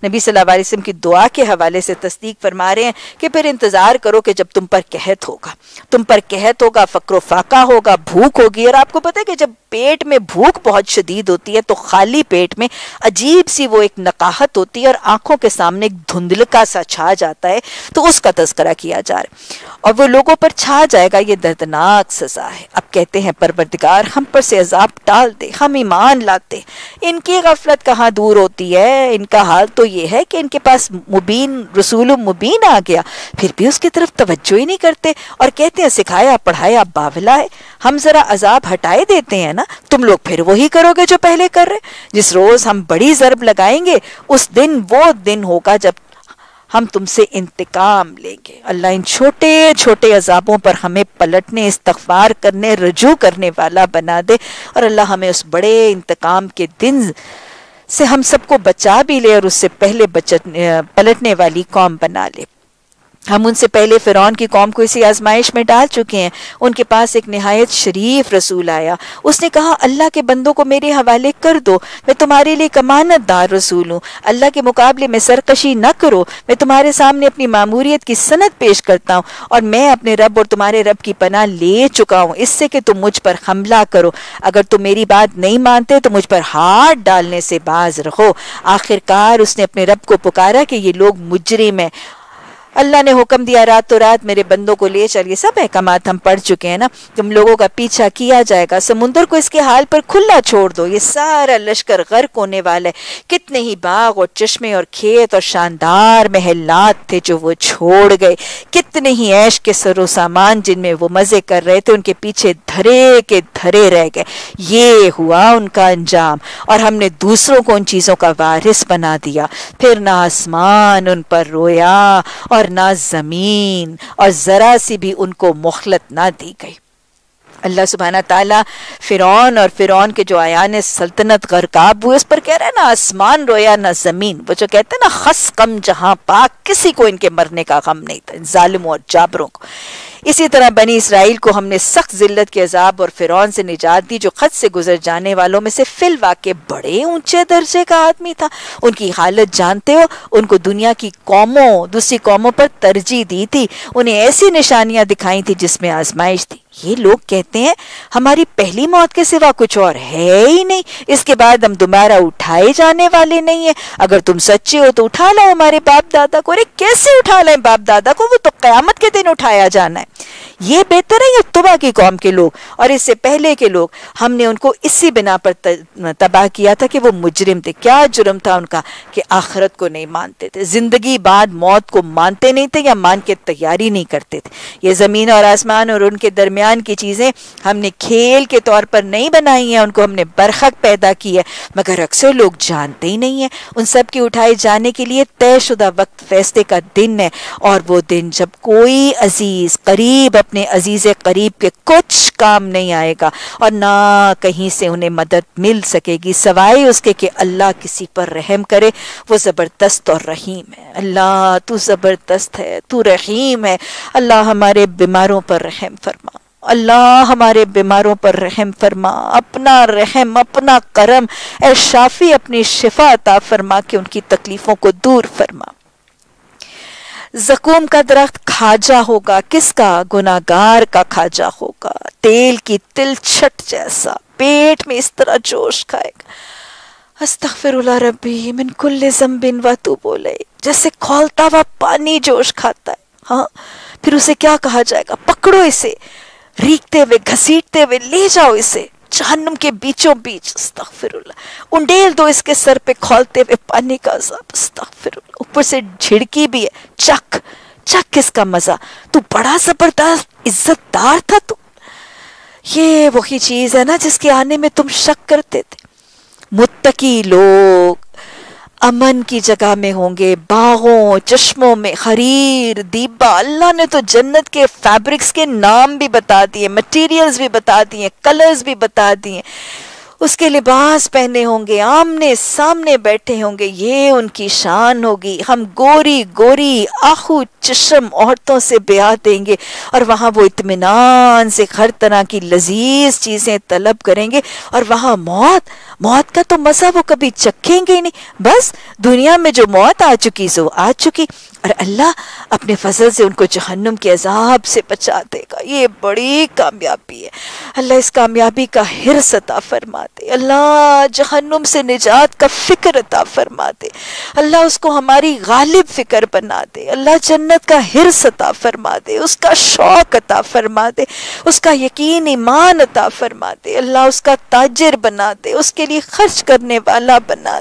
नबी सल्लल्लाहु अलैहि वसल्लम की दुआ के हवाले से तस्दीक फरमा रहे हैं कि फिर इंतज़ार करो कि जब तुम पर कहत होगा, तुम पर कहत होगा, फ़क्र फाका होगा, भूख होगी। और आपको पता है कि जब पेट में भूख बहुत शदीद होती है तो खाली पेट में अजीब सी वो एक नकाहत होती है और आँखों के सामने एक धुंधलका सा छा जाता है तो उसका तस्करा किया जा रहा है। और वो लोगों पर छा जाएगा, ये दर्दनाक सजा है। कहते हैं, परवरदिगार, हम पर से अजाब टाल दे, हम ईमान लाते इनकी गफलत कहाँ दूर होती है? इनका हाल तो ये है कि इनके पास मुबीन, रसूल मुबीन आ गया। फिर भी उसकी तरफ़ तवज्जो ही नहीं करते और कहते हैं, सिखाया, पढ़ाया, बावला है। हम जरा अजाब हटाए देते हैं ना, तुम लोग फिर वही करोगे जो पहले कर रहे जिस रोज हम बड़ी जरब लगाएँगे, उस दिन, वो दिन होगा जब हम तुमसे इंतकाम लेंगे। अल्लाह इन छोटे छोटे अजाबों पर हमें पलटने इस्तफार करने, रजू करने वाला बना दे और अल्लाह हमें उस बड़े इंतकाम के दिन से हम सबको बचा भी ले और उससे पहले बचत पलटने वाली कौम बना ले। हम उनसे पहले फ़िरौन की कौम को इसी आजमाइश में डाल चुके हैं। उनके पास एक नहायत शरीफ रसूल आया। उसने कहा, अल्लाह के बंदों को मेरे हवाले कर दो। मैं तुम्हारे लिए कमानत दार रसूल हूँ। अल्लाह के मुकाबले में सरकशी न करो। मैं तुम्हारे सामने अपनी मामूरियत की सनत पेश करता हूँ और मैं अपने रब और तुम्हारे रब की पनाह ले चुका हूँ। इससे कि तुम मुझ पर हमला करो। अगर तुम मेरी बात नहीं मानते तो मुझ पर हाथ डालने से बाज रहो। आखिरकार उसने अपने रब को पुकारा कि ये लोग मुजरिम है। अल्लाह ने हुक्म दिया, रात तो रात मेरे बंदों को ले चलिए। सब अहकाम हम पढ़ चुके हैं ना। तुम लोगों का पीछा किया जाएगा। समुन्द्र को इसके हाल पर खुला छोड़ दो। ये सारा लश्कर गर्क होने वाला है। कितने ही बाग और चश्मे और खेत और शानदार महलात थे जो वो छोड़ गए। कितने ही ऐश के सरो सामान जिनमें वो मज़े कर रहे थे, उनके पीछे धरे के धरे रह गए। ये हुआ उनका अंजाम। और हमने दूसरों को उन चीज़ों का वारिस बना दिया। फिर ना आसमान उन पर रोया और ना ज़मीन और जरा सी भी उनको मोहलत ना दी गई। अल्लाह सुबहाना ताला फिरौन और फिरौन के जो आयान सल्तनत गरकाब हुए उस पर कह रहे हैं ना, आसमान रोया ना ज़मीन। वो जो कहते हैं ना खस कम जहाँ पाक, किसी को इनके मरने का गम नहीं था जालिमों और जाबरों को। इसी तरह बनी इसराइल को हमने सख्त जिल्लत के अजाब और फिरौन से निजात दी, जो खत से गुजर जाने वालों में से फिल वाके बड़े ऊँचे दर्जे का आदमी था। उनकी हालत जानते हो, उनको दुनिया की कौमों, दूसरी कौमों पर तरजीह दी थी। उन्हें ऐसी निशानियाँ दिखाई थी जिसमें आजमाइश थी। ये लोग कहते हैं, हमारी पहली मौत के सिवा कुछ और है ही नहीं। इसके बाद हम दोबारा उठाए जाने वाले नहीं है। अगर तुम सच्चे हो तो उठा लो हमारे बाप दादा को। अरे, कैसे उठा लें बाप दादा को? वो तो कयामत के दिन उठाया जाना है। ये बेहतर है ये तुबा की कौम के लोग और इससे पहले के लोग। हमने उनको इसी बिना पर तबाह किया था कि वो मुजरिम थे। क्या जुर्म था उनका कि आखरत को नहीं मानते थे। ज़िंदगी बाद मौत को मानते नहीं थे या मान के तैयारी नहीं करते थे। ये ज़मीन और आसमान और उनके दरमियान की चीज़ें हमने खेल के तौर पर नहीं बनाई हैं, उनको हमने बरखक पैदा की है, मगर अक्सर लोग जानते ही नहीं है। उन सब के उठाए जाने के लिए तयशुदा वक्त फैसले का दिन है, और वो दिन जब कोई अज़ीज़ करीब अपने अज़ीज़ करीब के कुछ काम नहीं आएगा, और ना कहीं से उन्हें मदद मिल सकेगी, सवाए उसके कि अल्लाह किसी पर रहम करे, वो ज़बरदस्त और रहीम है। अल्लाह, तू ज़बरदस्त है, तू रहीम है। अल्लाह हमारे बीमारों पर रहम फरमा। अल्लाह हमारे बीमारों पर रहम फरमा, अपना रहम, अपना करम ए शाफी अपनी शिफा अता फरमा के उनकी तकलीफों को दूर फरमा। जकूम का दरख्त खाजा होगा, किसका? गुनागार का खाजा होगा। तेल की तिल छट जैसा, पेट में इस तरह जोश खाएगा। अस्तगफिरुल्लाह रब्बी, मिन कुल्ले जम्बिन, व तू बोले जैसे खोलता हुआ पानी जोश खाता है। हाँ फिर उसे क्या कहा जाएगा? पकड़ो इसे। रीखते हुए, घसीटते हुए ले जाओ इसे। जहन्नुम के बीचों बीच उंडेल दो इसके सर पे खोलते हुए, पानी का अजाब ऊपर से झिड़की भी है। चक चक किसका मज़ा। तू बड़ा ज़बरदस्त इज्जतदार था तू। ये वही चीज़ है ना जिसके आने में तुम शक करते थे। मुत्तकी लोग अमन की जगह में होंगे, बागों, चश्मों में हरीर दीबा अल्लाह ने तो जन्नत के फैब्रिक्स के नाम भी बता दिए मटेरियल्स भी बता दिए कलर्स भी बता दिए। उसके लिबास पहने होंगे, आमने सामने बैठे होंगे, ये उनकी शान होगी। हम गोरी गोरी आहू चशम औरतों से ब्याह देंगे और वहाँ वो इतमान से हर तरह की लजीज चीज़ें तलब करेंगे और वहाँ मौत मौत का तो मज़ा वो कभी चखेंगे ही नहीं। बस दुनिया में जो मौत आ चुकी, सो आ चुकी। और अल्लाह, अपने फजल से उनको जहन्नुम के अजाब से बचा देगा। ये बड़ी कामयाबी है। अल्लाह इस कामयाबी का हिरस अता फरमा दे अल्लाह जहन्नुम से निजात का फ़िक्र अता फरमा दे अल्लाह उसको हमारी गालिब फ़िक्र बना दे। अल्लाह जन्नत का हिरस अता फरमा दे उसका शौक अता फरमा दे उसका यकीन ईमान अता फरमा दे अल्लाह उसका ताजर बना दे। उसके लिए खर्च करने वाला बना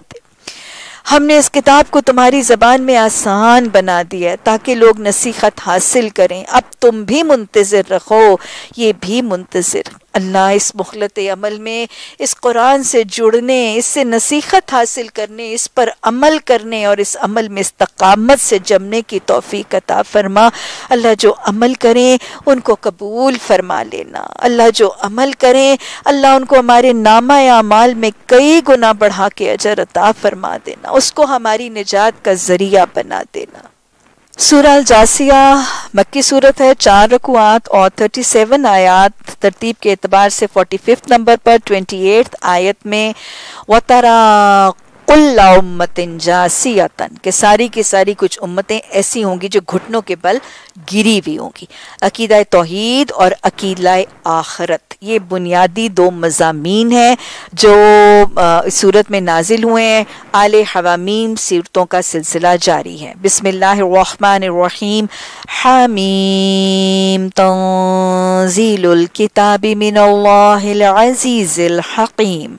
हमने इस किताब को तुम्हारी ज़बान में आसान बना दिया ताकि लोग नसीहत हासिल करें। अब तुम भी मुंतज़र रखो, ये भी मुंतज़र। अल्लाह इस मुखलत अमल में, इस कुरान से जुड़ने, इससे नसीहत हासिल करने, इस पर अमल करने और इस अमल में इस्तकामत से जमने की तोफ़ी अता फरमा। अल्लाह जो अमल करें, उनको कबूल फरमा लेना। अल्लाह जो अमल करें, अल्लाह उनको हमारे नामा अमाल में कई गुना बढ़ा के अजर अता फरमा देना। उसको हमारी निजात का ज़रिया बना देना। सूरह जासिया, मक्की सूरत है, चार रकुआत और 37 आयात। तरतीब के अतबार से 45 नंबर पर 28 आयत में, वतरा उम्मतिन जासियतन, के सारी की सारी कुछ उम्मतें ऐसी होंगी जो घुटनों के बल गिरी हुई होंगी। अकीदा तोहीद और अकीदा आखरत, ये बुनियादी दो मजामी हैं जो इस सूरत में नाजिल हुए हैं। आल हवामीम सीरतों का सिलसिला जारी है। बिस्मिल्लाहिर्रहमानिर्रहीम। हामीम तंजीलुल किताबी मिनल्लाहिल अजीज़िल हकीम।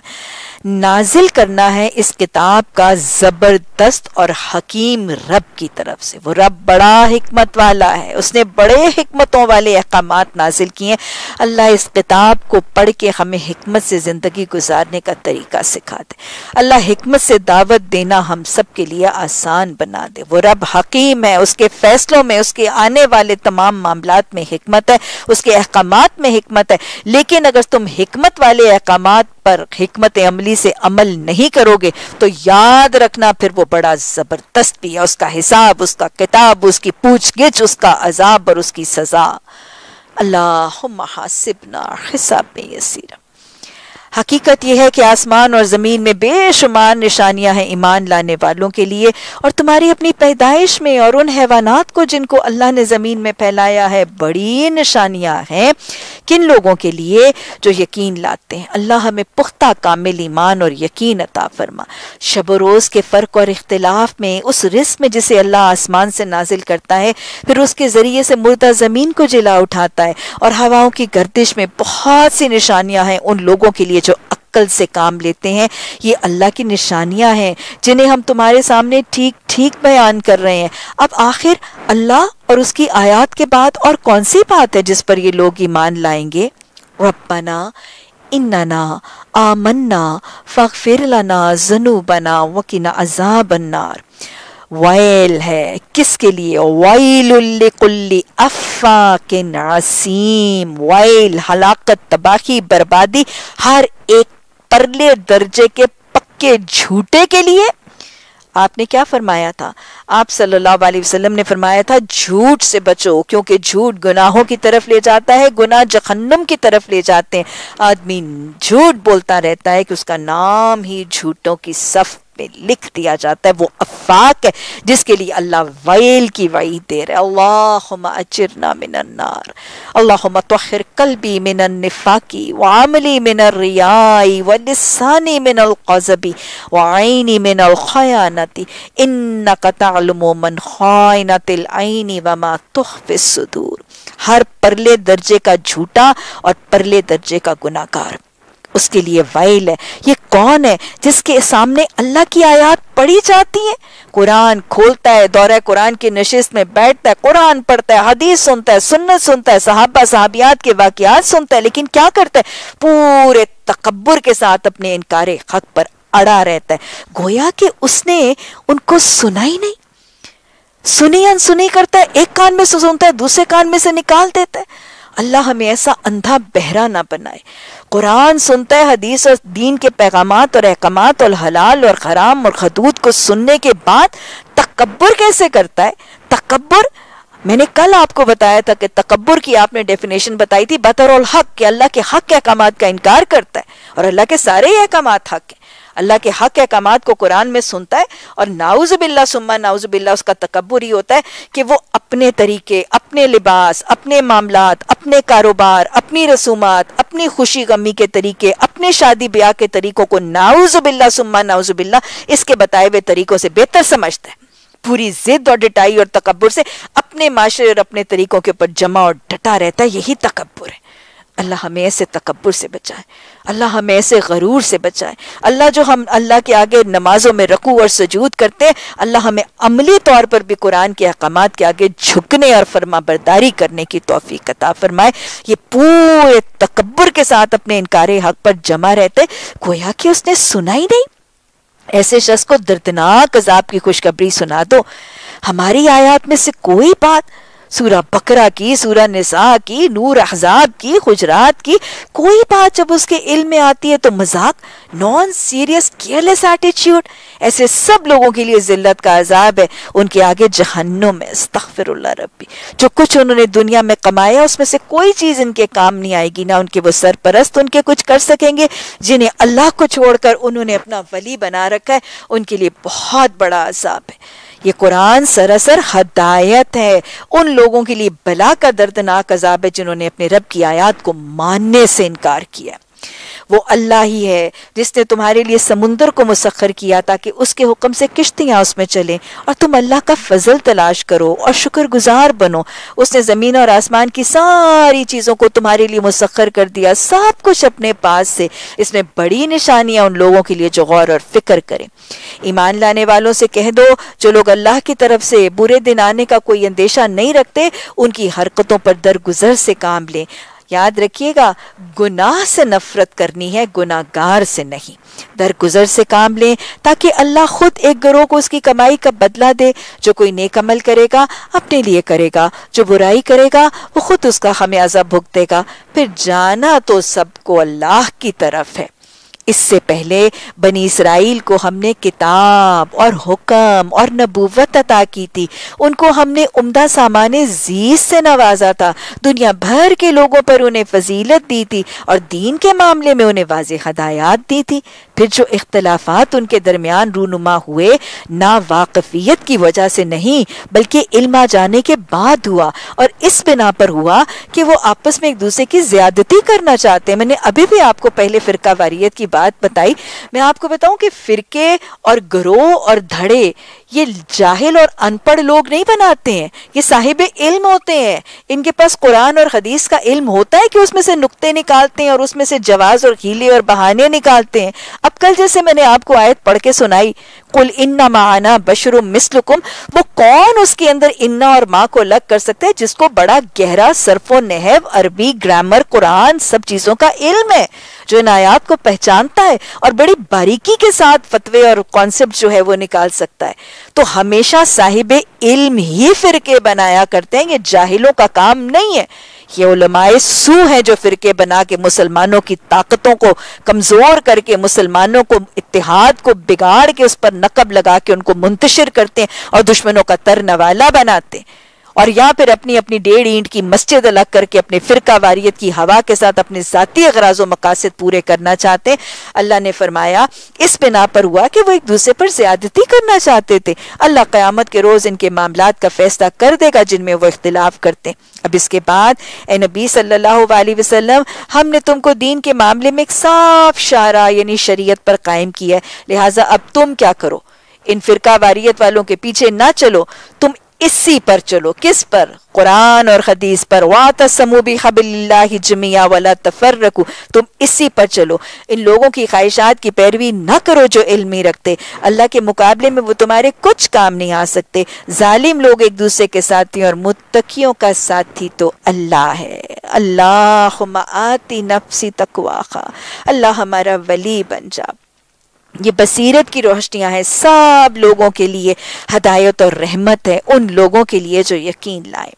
नाजिल करना है इस किताब का ज़बरदस्त और हकीम रब की तरफ़ से। वो रब बड़ा हिकमत वाला है। उसने बड़े हिकमतों वाले अहकाम नाजिल किए हैं। अल्लाह इस किताब को पढ़ के हमें हमत से ज़िंदगी गुजारने का तरीका सिखा दे अल्लाह हमत से दावत देना हम सब के लिए आसान बना दे। वो रब हकीम है। उसके फैसलों में, उसके आने वाले तमाम मामला में हमत है। उसके अहकाम में हमत है। लेकिन अगर तुम हमत वाले अहकाम पर हमत अमली से अमल नहीं करोगे तो याद रखना, फिर वो बड़ा ज़बरदस्त भी है। उसका हिसाब, उसका किताब, उसकी पूछ गिछ उसका अजाब और उसकी सजा। अल्लाह हिसाब में यसीरा हकीकत यह है कि आसमान और ज़मीन में बेशुमार निशानियाँ हैं ईमान लाने वालों के लिए और तुम्हारी अपनी पैदाइश में और उन हैवानात को जिनको अल्लाह ने ज़मीन में फैलाया है, बड़ी निशानियाँ हैं किन लोगों के लिए जो यकीन लाते हैं? अल्लाह हमें पुख्ता कामिल ईमान और यकीन अता फरमा। शब रोज़ के फ़र्क और इख्तलाफ में, उस रिस्क में जिसे अल्लाह आसमान से नाजिल करता है, फिर उसके ज़रिए से मुर्दा ज़मीन को जिला उठाता है और हवाओं की गर्दिश में बहुत सी निशानियाँ हैं उन लोगों के लिए अक्ल से काम लेते हैं। ये अल्लाह की निशानियाँ हैं, जिन्हें हम तुम्हारे सामने ठीक ठीक बयान कर रहे हैं। अब आखिर अल्लाह और उसकी आयात के बाद और कौन सी बात है जिस पर ये लोग ईमान लाएँगे? रब्बना इन्ना आमन्ना फ़िर लना, जनुबना, वकीना अजाबन्नार वैल है, किसके लिए? वैलुल्लिकुल्ली अफ़ा के नासीम वैल हलाकत, तबाही, बर्बादी, हर एक परले दर्जे के पक्के झूठे के लिए आपने क्या फरमाया था? आप सल्लल्लाहु अलैहि वसल्लम ने फरमाया था, झूठ से बचो, क्योंकि झूठ गुनाहों की तरफ़ ले जाता है, गुनाह जहन्नम की तरफ़ ले जाते हैं। आदमी झूठ बोलता रहता है कि उसका नाम ही झूठों की सफ पे लिख दिया जाता है। वो अफाक है, जिसके लिए अल्लाह वैल की वही दे रहे अल्लाहुम्मा अजिरना मिनन्नार अल्लाहुम्मा तहिर कल्बी मिनन निफाकी व अमली मिनर रियाई व लिसानी मिनल क़ज़बी व आईनी मिनल खयानती। इन्नका तअलमु मन खाइनतिल आईनी व मा तुखफिस सुदूर। हर परले दर्जे का झूठा और परले दर्जे का गुनाहगार। उसके लिए वाइल है। ये कौन है जिसके सामने अल्लाह की आयात पढ़ी जाती है? कुरान खोलता है, दौरा कुरान की नशिस्त में बैठता है, कुरान पढ़ता है, हदीस सुनता है, सुन्नत सुनता है, साहबा साहबियात के वाकयात सुनता है, लेकिन क्या करता है? पूरे तकबर के साथ अपने इनकार हक पर अड़ा रहता है। गोया कि उसने उनको सुना ही नहीं। सुनी अनसुनी करता है, एक कान में से सुनता है, दूसरे कान में से निकाल देता है। अल्लाह हमें ऐसा अंधा बहरा ना बनाए। कुरान सुनता है, हदीस और दीन के पैगाम और अहकाम और हलाल और हराम और खदूत को सुनने के बाद तकबर कैसे करता है? तकबर मैंने कल आपको बताया था कि तकबर की आपने डेफिनेशन बताई थी, बतर हक, के अल्लाह के हक के अहकाम का इनकार करता है और अल्लाह के सारे अहकाम हक है। अल्लाह के हक अहकाम को कुरान में सुनता है और नाउज बिल्ला सुम्मा नाउज बिल्ला उसका तकबर ही होता है कि वो अपने तरीके, अपने लिबास, अपने मामला अपने कारोबार, अपनी रसूमात, अपनी खुशी गमी के तरीके, अपने शादी ब्याह के तरीकों को नाउज बिल्ला सुम्मा नाउज बिल्ला इसके बताए हुए तरीकों से बेहतर समझता है। पूरी जिद और डिटाई और तकबर से अपने माशरे और अपने तरीकों के ऊपर जमा और डटा रहता है, यही तकबर है। अल्लाह हमें ऐसे तकबर से बचाए। अल्लाह हमें ऐसे गरूर से बचाए। अल्लाह जो हम, अल्लाह के आगे नमाजों में रकू और सजूद करते हैं, अल्लाह हमें अमली तौर पर भी कुरान के अहकाम के आगे झुकने और फरमा बरदारी करने की तोफ़ी कता फरमाए। ये पूरे तकबर के साथ अपने इनकार हक पर जमा रहते। गोया कि उसने सुना ही नहीं। ऐसे शख्स को दर्दनाक अजाब की खुशखबरी सुना दो। हमारी आयात में से कोई बात सूरा बकरा की सूरा निसा की, नूर अहजाब की खुजरात की। कोई बात जब उसके इल्म में आती है तो मज़ाक नॉन सीरियस केयरलेस एटीट्यूड ऐसे सब लोगों के लिए जिल्लत का अजाब है। उनके आगे जहन्नुम में अस्तगफिरुल्लाह रब्बी। जो कुछ उन्होंने दुनिया में कमाया, उसमें से कोई चीज़ इनके काम नहीं आएगी। ना उनके वो सरपरस्त उनके कुछ कर सकेंगे, जिन्हें अल्लाह को छोड़कर उन्होंने अपना वली बना रखा है। उनके लिए बहुत बड़ा अजाब है। ये कुरान सरासर हदायत है। उन लोगों के लिए बला का दर्दनाक अजाब है जिन्होंने अपने रब की आयात को मानने से इनकार किया वो अल्लाह ही है, जिसने तुम्हारे लिए समुंदर को मुसखर किया ताकि उसके हुक्म से किश्तियाँ उसमें चलें। और तुम अल्लाह का फजल तलाश करो और शुक्रगुजार बनो। उसने ज़मीन और आसमान की सारी चीज़ों को तुम्हारे लिए मुसखर कर दिया, सब कुछ अपने पास से। इसमें बड़ी निशानियाँ उन लोगों के लिए जो गौर और फ़िक्र करें। ईमान लाने वालों से कह दो, जो लोग अल्लाह की तरफ़ से बुरे दिन आने का कोई अंदेशा नहीं रखते, उनकी हरकतों पर दरगुजर से काम लें। याद रखिएगा, गुनाह से नफरत करनी है गुनागार से नहीं। दरगुजर से काम लें, ताकि अल्लाह खुद एक ग्रोह को उसकी कमाई का बदला दे, जो कोई नेक अमल करेगा, अपने लिए करेगा, जो बुराई करेगा, वो खुद उसका अजब भुगतेगा। फिर जाना तो सबको अल्लाह की तरफ़ है। इससे पहले बनी इसराइल को हमने किताब और हुक्म और नबूवत अता की थी। उनको हमने उम्दा सामान जीज से नवाजा था। दुनिया भर के लोगों पर उन्हें फजीलत दी थी और दीन के मामले में उन्हें वाज हदायत दी थी। फिर जो इख्तलाफात उनके दरमियान रूनुमा हुए, ना वाकफियत की वजह से नहीं, बल्कि इल्मा जाने के बाद हुआ। और इस बिना पर हुआ कि वो आपस में एक दूसरे की ज्यादती करना चाहते हैं। मैंने अभी भी आपको पहले फिरका वारियत की बात बताई। मैं आपको बताऊँ कि फिरके और ग्रोह और धड़े ये जाहिल और अनपढ़ लोग नहीं बनाते हैं। ये साहिब इल्म होते हैं। इनके पास कुरान और हदीस का इल्म होता है कि उसमें से नुक्ते निकालते हैं और उसमें से जवाज और हीले और बहाने निकालते हैं। अब कल जैसे मैंने आपको आयत पढ़ के सुनाई, कुल इन्ना माना बशरुम मिसलुकुम वो कौन उसके अंदर इन्ना और माँ को अलग कर सकता है जिसको बड़ा गहरा सरफो नहब अरबी ग्रामर, कुरान सब चीज़ों का इल्म है? जो इन आयात को पहचानता है और बड़ी बारीकी के साथ फतवे और कॉन्सेप्ट जो है वो निकाल सकता है। तो हमेशा साहिब इल्म ही फिरके बनाया करते हैं। ये जाहिलों का काम नहीं है। ये उलमाए सू है जो फिरके बना के मुसलमानों की ताकतों को कमज़ोर करके, मुसलमानों को इतिहाद को बिगाड़ के उस पर नकब लगा के उनको मुंतशिर करते हैं और दुश्मनों का तर नवाला बनाते हैं। और या फिर अपनी अपनी डेढ़ ईंट की मस्जिद अलग करके अपने फिरका वारियत की हवा के साथ अपने ज़ाती अगराज मकासद पूरे करना चाहते अल्लाह ने फरमाया, इस बिना पर हुआ कि वो एक दूसरे पर ज्यादती करना चाहते थे। अल्लाह क़यामत के रोज़ इनके मामला का फैसला कर देगा जिनमें वो इख्तलाफ करते अब इसके बाद, ए नबी वसल्लम, हमने तुमको दीन के मामले में एक साफ़ शारा यानी शरीयत पर कायम किया है। लिहाजा अब तुम क्या करो? इन फिरका वारियत वालों के पीछे ना चलो। तुम इसी पर चलो। किस पर? कुरान और हदीस पर। वातसमुबी जमिया वाला तफर्रकू। तुम इसी पर चलो। इन लोगों की ख्वाहिशात की पैरवी न करो जो इल्मी रखते। अल्लाह के मुकाबले में वो तुम्हारे कुछ काम नहीं आ सकते। जालिम लोग एक दूसरे के साथी और मुत्तकियों का साथी तो अल्लाह है। अल्लाह आती नफसी तकवा अल्लाह हमारा वली बन जा। ये बसीरत की रोशनियाँ हैं, सब लोगों के लिए हदायत और रहमत है, उन लोगों के लिए जो यकीन लाए।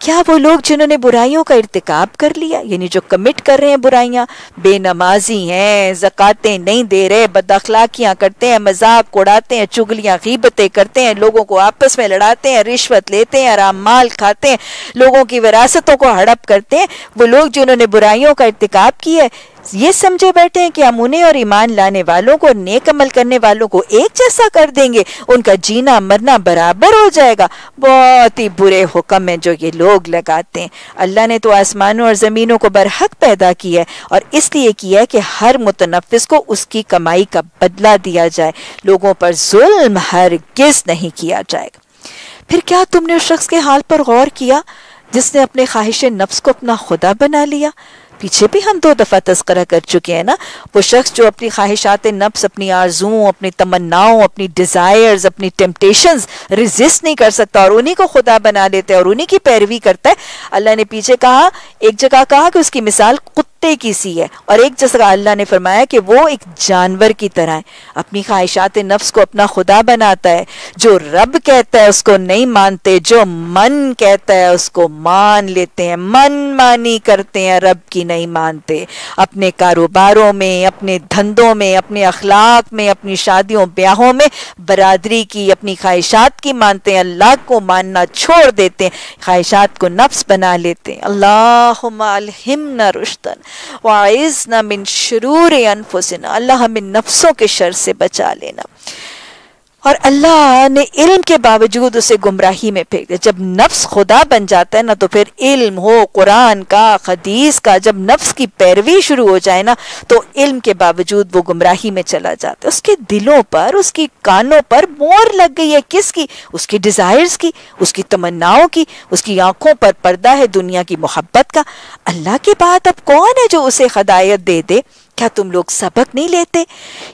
क्या वो लोग जिन्होंने बुराइयों का इरतकाब कर लिया, यानी जो कमिट कर रहे हैं बुराइयाँ, बेनमाजी हैं, जक़ातें नहीं दे रहे, बदअखलाकियाँ करते हैं, मज़ाक उड़ाते हैं, चुगलियाँ, गीबतें करते हैं, लोगों को आपस में लड़ाते हैं, रिश्वत लेते हैं, आराम माल खाते हैं, लोगों की विरासतों को हड़प करते हैं, वो लोग जिन्होंने बुराइयों का इरतकाब किया है ये समझे बैठे हैं कि हम उन्हें और ईमान लाने वालों को, नेक अमल करने वालों को एक जैसा कर देंगे। उनका जीना, मरना बराबर हो जाएगा। बहुत ही बुरे हुक्म है जो ये लोग लगाते हैं। अल्लाह ने तो आसमानों और ज़मीनों को बरहक पैदा किया है और इसलिए किया है कि हर मुतनफ़िस को उसकी कमाई का बदला दिया जाए। लोगों पर जुल्म हर नहीं किया जाएगा। फिर क्या तुमने उस शख्स के हाल पर गौर किया, जिसने अपने ख्वाहिश नफ्स को अपना खुदा बना लिया? पीछे भी हम दो दफ़ा तस्करा कर चुके हैं ना? वो शख्स जो अपनी ख्वाहिशात नफ्स अपनी आर्जुओं, अपनी तमन्नाओं, अपनी डिज़ायर्स अपनी टेम्पटेशन रिजिस्ट नहीं कर सकता और उन्हीं को खुदा बना लेते हैं और उन्हीं की पैरवी करता है। अल्लाह ने पीछे कहा, एक जगह कहा कि उसकी मिसाल कुत्ते की सी है। और एक जगह अल्लाह ने फरमाया कि वो एक जानवर की तरह है। अपनी ख्वाहिशात नफ्स को अपना खुदा बनाता है। जो रब कहता है, उसको नहीं मानते। जो मन कहता है, उसको मान लेते हैं। मन मानी करते हैं, रब की नहीं मानते। अपने कारोबारों में, अपने धंधों में, अपने अखलाक में, अपनी शादियों, ब्याहों में बरादरी की, अपनी ख्वाहिशात की मानते हैं। अल्लाह को मानना छोड़ देते हैं। ख्वाहिशात को नफ्स बना लेते हैं। अल्लाह रुश्तन वाइज न मिन शरूर अनफुसिन। अल्लाह हमें नफ्सों के शर से बचा लेना। और अल्लाह ने इल्म के बावजूद उसे गुमराही में फेंक दिया। जब नफ्स खुदा बन जाता है ना तो फिर इल्म हो, कुरान का, हदीस का, जब नफ्स की पैरवी शुरू हो जाए ना तो इल्म के बावजूद वो गुमराही में चला जाता है। उसके दिलों पर, उसकी कानों पर मोर लग गई है। किसकी? उसकी डिजायर्स की, उसकी तमन्नाओं की, उसकी आँखों पर पर्दा है दुनिया की मोहब्बत का। अल्लाह के बाद अब कौन है जो उसे हदायत दे दे? क्या तुम लोग सबक नहीं लेते?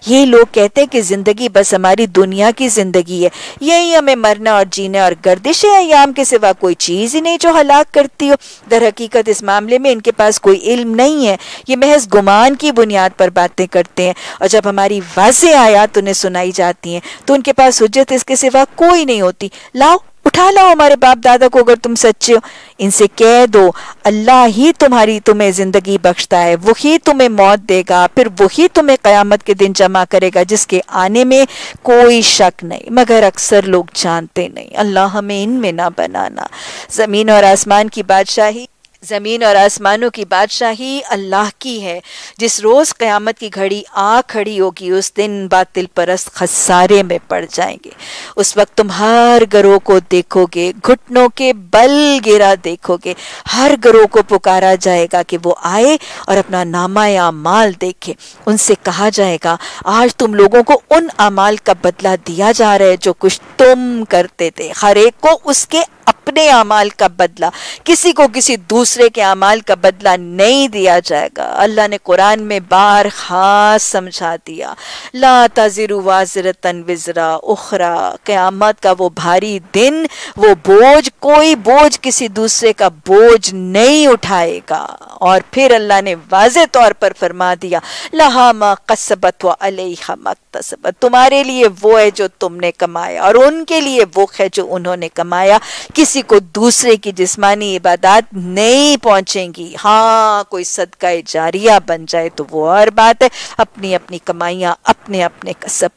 ये लोग कहते हैं कि ज़िंदगी बस हमारी दुनिया की ज़िंदगी है। यही हमें मरना और जीना और गर्दिश अयाम के सिवा कोई चीज़ ही नहीं जो हलाक करती हो। दर हकीकत इस मामले में इनके पास कोई इल्म नहीं है। ये महज गुमान की बुनियाद पर बातें करते हैं। और जब हमारी वाज आयात उन्हें सुनाई जाती हैं तो उनके पास हजत इसके सिवा कोई नहीं होती। लाओ उठा लाओ हमारे बाप दादा को अगर तुम सच्चे हो इनसे कह दो, अल्लाह ही तुम्हारी तुम्हें ज़िंदगी बख्शता है, वही तुम्हें मौत देगा, फिर वही तुम्हें कयामत के दिन जमा करेगा, जिसके आने में कोई शक नहीं, मगर अक्सर लोग जानते नहीं। अल्लाह हमें इनमें ना बनाना। ज़मीन और आसमान की बादशाही ज़मीन और आसमानों की बादशाही अल्लाह की है। जिस रोज़ क़यामत की घड़ी आ खड़ी होगी, उस दिन बातिल परस्त खसारे में पड़ जाएँगे। उस वक्त तुम हर गरोह को देखोगे, घुटनों के बल गिरा देखोगे। हर गरोह को पुकारा जाएगा कि वो आए और अपना नामा या अमाल देखे। उनसे कहा जाएगा, आज तुम लोगों को उन अमाल का बदला दिया जा रहा है जो कुछ तुम करते थे। हर एक को उसके अपने अमाल का बदला, किसी को किसी दूसरे के अमाल का बदला नहीं दिया जाएगा। अल्लाह ने कुरान में बार खास समझा दिया, ला तजिरु वाजरतन विजरा उखरा। क़यामत का वो भारी दिन, वो बोझ, कोई बोझ किसी दूसरे का बोझ नहीं उठाएगा। और फिर अल्लाह ने वाज तौर पर फरमा दिया, लहा मा कसबत व अलैहा मकतसबत। तुम्हारे लिए वो है जो तुमने कमाया, और उनके लिए वो है जो उन्होंने कमाया। किसी को दूसरे की जिस्मानी इबादत नहीं पहुंचेंगी। हाँ कोई सदका जारिया बन जाए तो वो और बात है। अपनी अपनी कमाइयाँ अपने अपने कसब।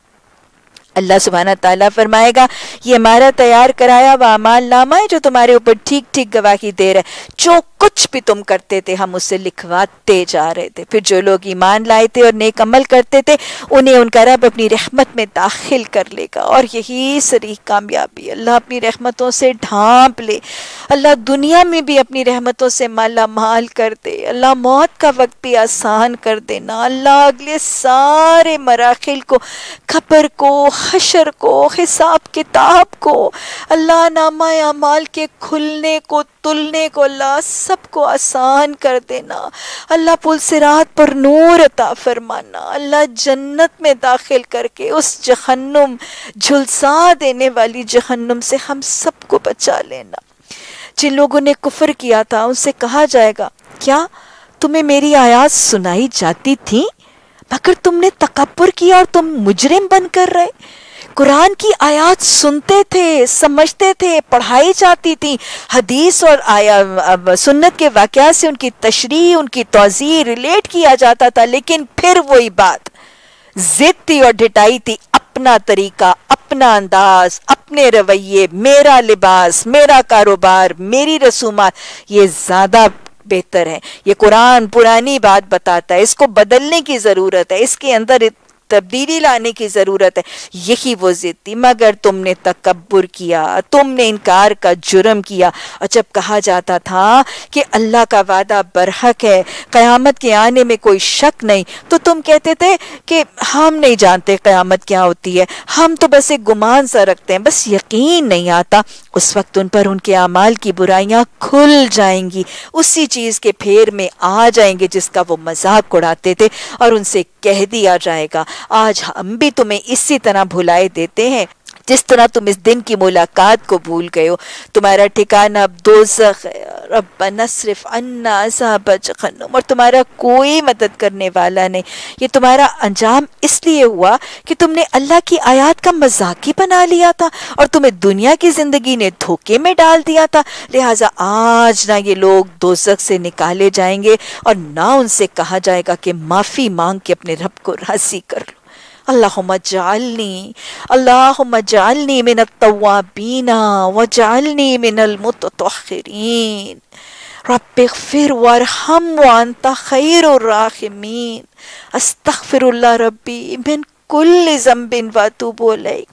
अल्लाह सुबहाना ताला फरमाएगा, ये हमारा तैयार कराया हुआ अमाल नामा है जो तुम्हारे ऊपर ठीक ठीक गवाही दे रहा है। जो कुछ भी तुम करते थे, हम उससे लिखवाते जा रहे थे। फिर जो लोग ईमान लाए थे और नेक अमल करते थे, उन्हें उनका रब अपनी रहमत में दाखिल कर लेगा। और यही सरी कामयाबी। अल्लाह अपनी रहमतों से ढांप ले। अल्लाह दुनिया में भी अपनी रहमतों से माला माल कर दे। अल्लाह मौत का वक्त भी आसान कर देना। अल्लाह अगले सारे मराखिल को, खबर को, हशर को, हिसाब किताब को, अल्लाह नामा अमाल के खुलने को तुलने को अल्लाह सबको आसान कर देना। अल्लाह पुल सिरात पर नूर अता फरमाना। अल्लाह जन्नत में दाखिल करके उस जहन्नुम झुलसा देने वाली जहन्नुम से हम सबको बचा लेना। जिन लोगों ने कुफर किया था, उनसे कहा जाएगा, क्या तुम्हें मेरी आयात सुनाई जाती थी? मगर तुमने तकबर किया और तुम मुजरिम बनकर रहे। कुरान की आयात सुनते थे, समझते थे, पढ़ाई जाती थी। हदीस और आया सुन्नत के वाक़ से उनकी तशरी उनकी तोज़ी रिलेट किया जाता था, लेकिन फिर वही बात। जिद थी और ढिटाई थी, अपना तरीका, अपना अंदाज, अपने रवैये, मेरा लिबास, मेरा कारोबार, मेरी रसूमात, ये ज़्यादा बेहतर है। ये कुरान पुरानी बात बताता है, इसको बदलने की ज़रूरत है, इसके अंदर तब्दीली लाने की ज़रूरत है। यही वो जिद थी, मगर तुमने तकबर किया, तुमने इनकार का जुर्म किया। और जब कहा जाता था कि अल्लाह का वादा बरहक है, क़यामत के आने में कोई शक नहीं तो तुम कहते थे कि हम नहीं जानते क़यामत क्या होती है। हम तो बस एक गुमान सा रखते हैं, बस यकीन नहीं आता। उस वक्त उन पर उनके अमाल की बुराइयाँ खुल जाएँगी। उसी चीज़ के फेर में आ जाएँगे जिसका वो मज़ाक उड़ाते थे और उनसे कह दिया जाएगा। आज हम भी तुम्हें इसी तरह भुलाए देते हैं। जिस तरह तुम इस दिन की मुलाकात को भूल गए हो, तुम्हारा ठिकाना अब दोजख है रब्बना सिर्फ़ अन्ना और तुम्हारा कोई मदद करने वाला नहीं। ये तुम्हारा अंजाम इसलिए हुआ कि तुमने अल्लाह की आयत का मज़ाक ही बना लिया था, और तुम्हें दुनिया की ज़िंदगी ने धोखे में डाल दिया था। लिहाजा आज ना ये लोग दोजक से निकाले जाएँगे, और ना उनसे कहा जाएगा कि माफ़ी मांग के अपने रब को राज़ी कर लो। अल्लाहुम्मा जालनी अल्लाहुम्मा जालनी मिन तवाबीना व जालनी मिनल मुततखिरीन रब्बिगफिर वरहम व अंत खैरुर राहिमीन अस्तगफिरुल्लाह रब्बी मिन कुल्ल ज़म्बिन व अतूबु इलैक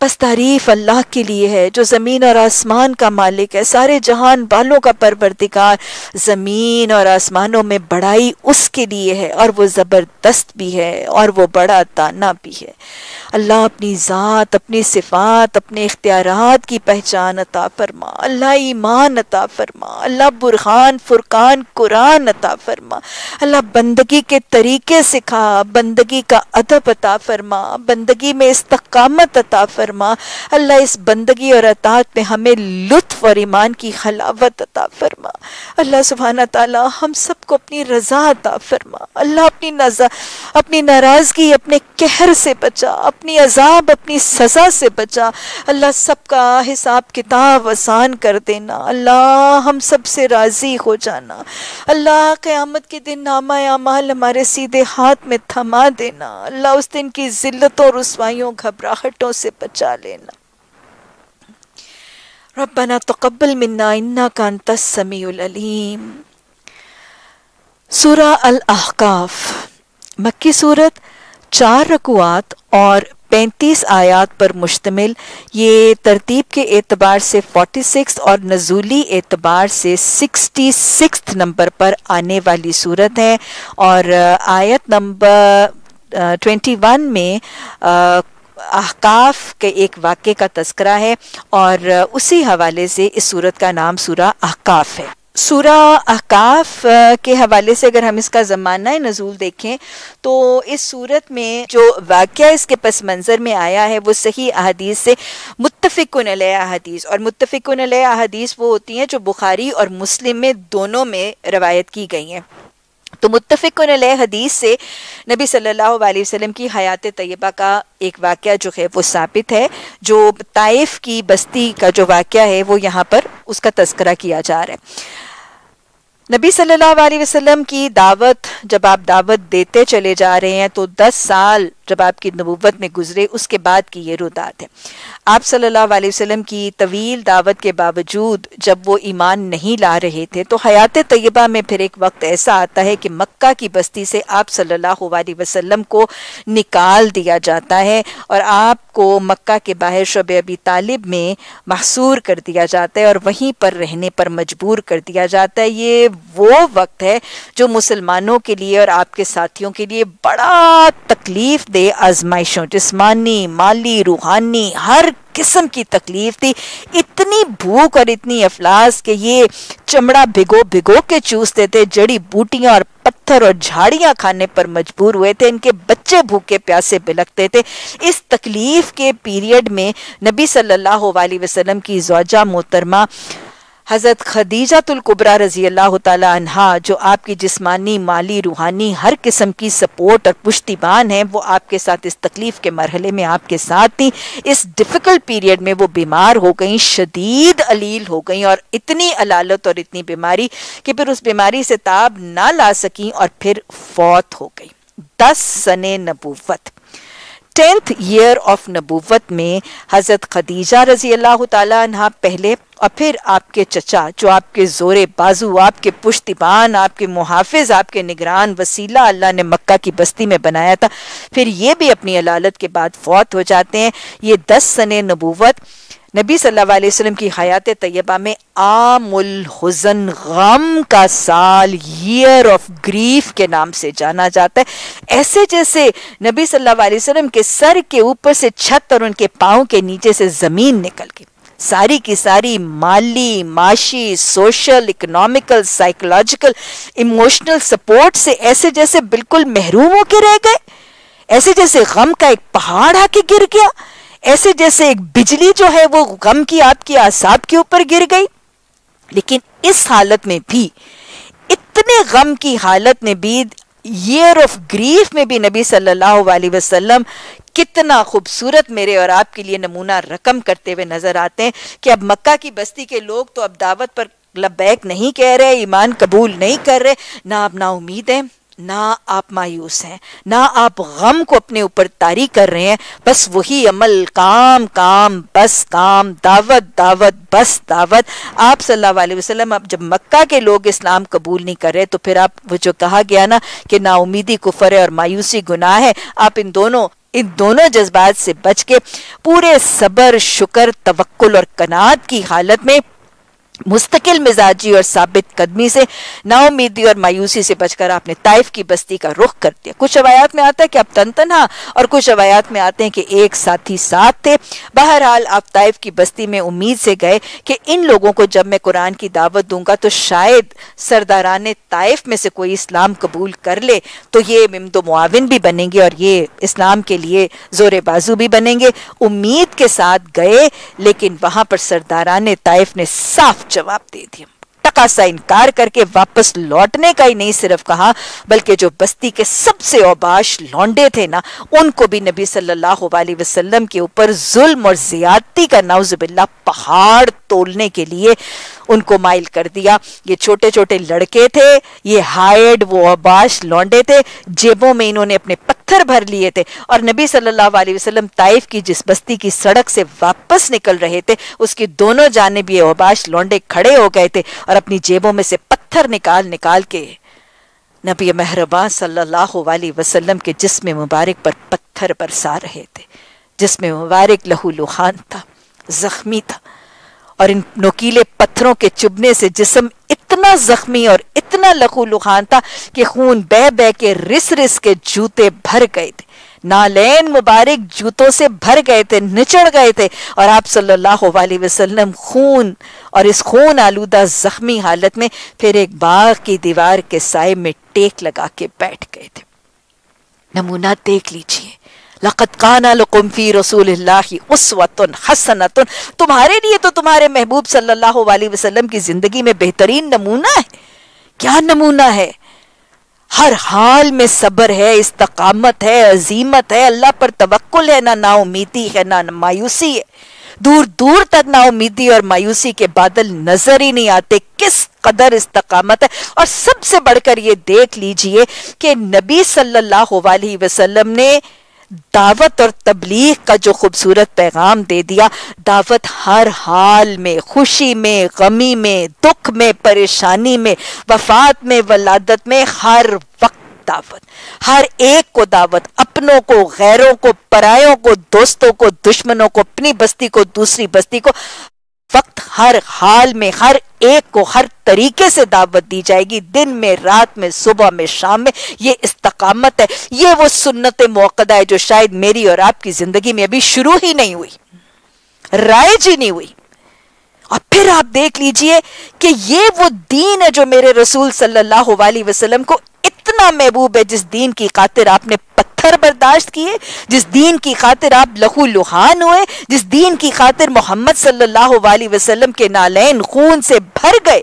बस तारीफ़ अल्लाह के लिए है, जो ज़मीन और आसमान का मालिक है। सारे जहान बालों का परवरदिगार। ज़मीन और आसमानों में बड़ाई उसके लिए है और वो ज़बरदस्त भी है और वो बड़ा ताना भी है। अल्लाह अपनी ज़ात, अपनी सिफात, अपने इख्तियार की पहचान अता फरमा, अल्लाह ईमान अता फरमा, अल्लाह बुरहान, फुरकान, कुरान अता फरमा, अल्लाह बंदगी के तरीके सिखा, बंदगी का अदब अता फरमा, बंदगी में इस्तकामत अता फरमा, अल्लाह इस बंदगी और अतात में हमें लुत्फ और ईमान की हलावत अता फरमा। अल्लाह सुबहाना ताला हम सबको अपनी रजा अता फरमा। अल्लाह अपनी नजा, अपनी नाराज़गी अपने कहर से बचा, अपने अपनी अजाब, अपनी सज़ा से बचा। अल्लाह सबका हिसाब किताब आसान कर देना। अल्लाह हम सबसे राज़ी हो जाना। अल्लाह क़यामत के दिन नामा अमाल हमारे सीधे हाथ में थमा देना। अल्लाह उस दिन की ज़िल्लतों रसवाइयों, घबराहटों से बचा लेना। रब्बना तकब्बल मिन्ना, इन्ना का अलीम। सूरा अल अहकाफ मक्की सूरत, चार रकुआत और पैंतीस आयात पर मुश्तमिल। ये तरतीब के एतबार से 46 और नजूली एतबार से 66 नंबर पर आने वाली सूरत है। और आयत नंबर 21 में अहकाफ के एक वाक्य का तस्करा है और उसी हवाले से इस सूरत का नाम सूरा अहकाफ है। सूरा अहकाफ के हवाले से अगर हम इसका ज़माना नजूल देखें तो इस सूरत में जो वाक़ इसके पस मंज़र में आया है, वो सही अहदीस से मुतफ़िकन अहदीस, और मुतफ़िकन अहदीस वो होती हैं जो बुखारी और मुस्लिम में दोनों में रवायत की गई हैं। तो मुतफ़िकन हदीस से नबी सल्लल्लाहु अलैहि वसल्लम की हयात तय्यबा का एक वाक़ जो है, वो साबित है, जो ताइफ की बस्ती का जो वाक़ है, वो यहाँ पर उसका तस्करा किया जा रहा है। नबी सल्लल्लाहु अलैहि वसल्लम की दावत, जब आप दावत देते चले जा रहे हैं तो 10 साल जब आपकी नबूवत में गुजरे, उसके बाद की ये रुदात है। आप सल्लल्लाहु अलैहि वसल्लम की तवील दावत के बावजूद जब वो ईमान नहीं ला रहे थे तो हयात तय्यबा में फिर एक वक्त ऐसा आता है कि मक्का की बस्ती से आप सल्लल्लाहु अलैहि वसल्लम को निकाल दिया जाता है और आपको मक्का के बाहर शब अबी तालिब में महसूर कर दिया जाता है और वहीं पर रहने पर मजबूर कर दिया जाता है। ये वो वक्त है जो मुसलमानों के लिए और आपके साथियों के लिए बड़ा तकलीफ़ दे आजमाइशों। जिस्मानी, माली, रूहानी, हर किस्म की तकलीफ़ थी। इतनी भूख और इतनी अफलास के ये चमड़ा भिगो भिगो के चूसते थे, जड़ी बूटियाँ और पत्थर और झाड़ियाँ खाने पर मजबूर हुए थे, इनके बच्चे भूखे प्यासे बिलकते थे। इस तकलीफ़ के पीरियड में नबी सल्लल्लाहु अलैहि वसल्लम की जौजा मोहतरमा हज़रत कुबरा रज़ी अल्लाह तहा जो आपकी जिस्मानी, माली, रूहानी, हर किस्म की सपोर्ट और पुश्तिबान है, वो आपके साथ इस तकलीफ़ के मरहले में आपके साथ थी। इस डिफ़िकल्ट पीरियड में वो बीमार हो गई, शदीद अलील हो गई और इतनी अलालत और इतनी बीमारी कि फिर उस बीमारी से ताब ना ला सकी और फिर फौत हो गई। दस सने नबूवत। टेंथ ईयर ऑफ़ नबूवत में हज़रत खदीजा रज़ी अल्लाह तहा पहले और फिर आपके चचा, जो आपके जोरे बाजू, आपके पुश्तिबान, आपके मुहाफिज, आपके निगरान वसीला अल्लाह ने मक्का की बस्ती में बनाया था, फिर ये भी अपनी अलालत के बाद फौत हो जाते हैं। ये दस सने नबूवत नबी सल्लल्लाहु अलैहि वसल्लम की हयात तय्यबा में आमुल हुजन गम का साल ईयर ऑफ़ ग्रीफ के नाम से जाना जाता है। ऐसे जैसे नबी सल्लल्लाहु अलैहि वसल्लम के सर के ऊपर से छत और उनके पाँव के नीचे से ज़मीन निकल गई। सारी की सारी माली, माशी social economical psychological emotional support से ऐसे जैसे बिल्कुल महरूम होके रह गए। ऐसे जैसे गम का एक पहाड़ आके गिर गया। ऐसे जैसे एक बिजली जो है वो गम की आपकी आसाब के ऊपर गिर गई। लेकिन इस हालत में भी, इतने गम की हालत में भी ईयर ऑफ़ ग्रीफ में भी नबी सल्लल्लाहु अलैहि वसल्लम कितना खूबसूरत मेरे और आपके लिए नमूना रकम करते हुए नज़र आते हैं कि अब मक्का की बस्ती के लोग तो अब दावत पर लबैक नहीं कह रहे, ईमान कबूल नहीं कर रहे, ना अब ना उम्मीद। है ना आप मायूस हैं, ना आप गम को अपने ऊपर तारी कर रहे हैं, बस वही अमल, काम काम, बस, काम, दावत दावत, बस, दावत। आप सल्लल्लाहु अलैहि वसल्लम अब जब मक्का के लोग इस्लाम कबूल नहीं कर रहे तो फिर आप, वो जो कहा गया ना कि नाउमीदी कुफर है और मायूसी गुनाह है, आप इन दोनों इन दोनों जज्बात से बच के पूरे सबर, शुक्र, तवक्कुल और कनात की हालत में मुस्तकिल मिजाजी और साबित कदमी से नाउमीदी और मायूसी से बचकर आपने ताइफ की बस्ती का रुख कर दिया। कुछ अवायात में आता है कि आप तन तनहा और कुछ अवायात में आते हैं कि एक साथी साथ थे। बहरहाल आप ताइफ की बस्ती में उम्मीद से गए कि इन लोगों को जब मैं कुरान की दावत दूँगा तो शायद सरदारान ताइफ में से कोई इस्लाम कबूल कर ले। तो ये मिमदो मुआविन भी बनेंगे और ये इस्लाम के लिए ज़ोर बाजू भी बनेंगे। उम्मीद के साथ गए, लेकिन वहाँ पर सरदारान ताइफ ने साफ़ जवाब दे दिया। टका सा इनकार करके वापस लौटने का ही नहीं सिर्फ़ कहा, बल्कि जो बस्ती के सबसे औबाश लौंडे थे ना, उनको भी नबी सल्लल्लाहु अलैहि वसल्लम के ऊपर जुल्म और ज्यादती का नाउजुबिल्ला पहाड़ तोलने के लिए उनको माइल कर दिया। ये छोटे छोटे लड़के थे, ये हायड वो अबाश लौंडे थे, जेबों में इन्होंने अपने पत्थर भर लिए थे और नबी सल्लल्लाहु अलैहि वसल्लम ताइफ की जिस बस्ती की सड़क से वापस निकल रहे थे, उसकी दोनों जानब ये अबाश लौंडे खड़े हो गए थे और अपनी जेबों में से पत्थर निकाल निकाल के नबी मेहरबान सल्लल्लाहु अलैहि वसल्लम के जिस्म मुबारक पर पत्थर बरसा रहे थे। जिसमें मुबारक लहू लुहान था, जख्मी था और इन नोकीले पत्थरों के चुभने से जिसम इतना जख्मी और इतना लहू लुहान था कि खून बह बह के रिस रिस के जूते भर गए थे। नालैन मुबारक जूतों से भर गए थे, निचड़ गए थे। और आप सल्लल्लाहु अलैहि वसल्लम खून और इस खून आलूदा जख्मी हालत में फिर एक बाग की दीवार के साय में टेक लगा के बैठ गए थे। नमूना देख लीजिए। लक़त काना लकुम फ़ी रसूलिल्लाहि उसवतुन हसनतुन। तुम्हारे लिए तो तुम्हारे महबूब सल्लल्लाहु अलैहि वसल्लम की ज़िंदगी में बेहतरीन नमूना है। क्या नमूना है? हर हाल में सब्र है, इस्तकामत है, अजीमत है। अल्लाह पर तवक्कुल है, ना ना उम्मीदी है, ना मायूसी है। दूर दूर तक ना उम्मीदी और मायूसी के बादल नज़र ही नहीं आते। किस कदर इस्तकामत है? और सबसे बढ़कर ये देख लीजिए कि नबी सल्लल्लाहु अलैहि वसल्लम ने दावत और तबलीग का जो खूबसूरत पैगाम दे दिया, दावत हर हाल में, खुशी में, गमी में, दुख में, परेशानी में, वफात में, वलादत में हर वक्त दावत। हर एक को दावत, अपनों को, गैरों को, परायों को, दोस्तों को, दुश्मनों को, अपनी बस्ती को, दूसरी बस्ती को। वक्त हर हाल में, हर एक को हर तरीके से दावत दी जाएगी। दिन में, रात में, सुबह में, शाम में। ये इस्तकामत है। ये वो सुन्नत मौकदा है जो शायद मेरी और आपकी ज़िंदगी में अभी शुरू ही नहीं हुई। राइज ही नहीं हुई। और फिर आप देख लीजिए कि ये वो दीन है जो मेरे रसूल सल्लल्लाहु अलैहि वसल्लम को इतना महबूब है, जिस दीन की खातिर आपने पत्थर बर्दाश्त किए, जिस दीन की खातिर आप लहू लुहान हुए, जिस दीन की खातिर मोहम्मद सल्लल्लाहु अलैहि वसल्लम के नालैन खून से भर गए।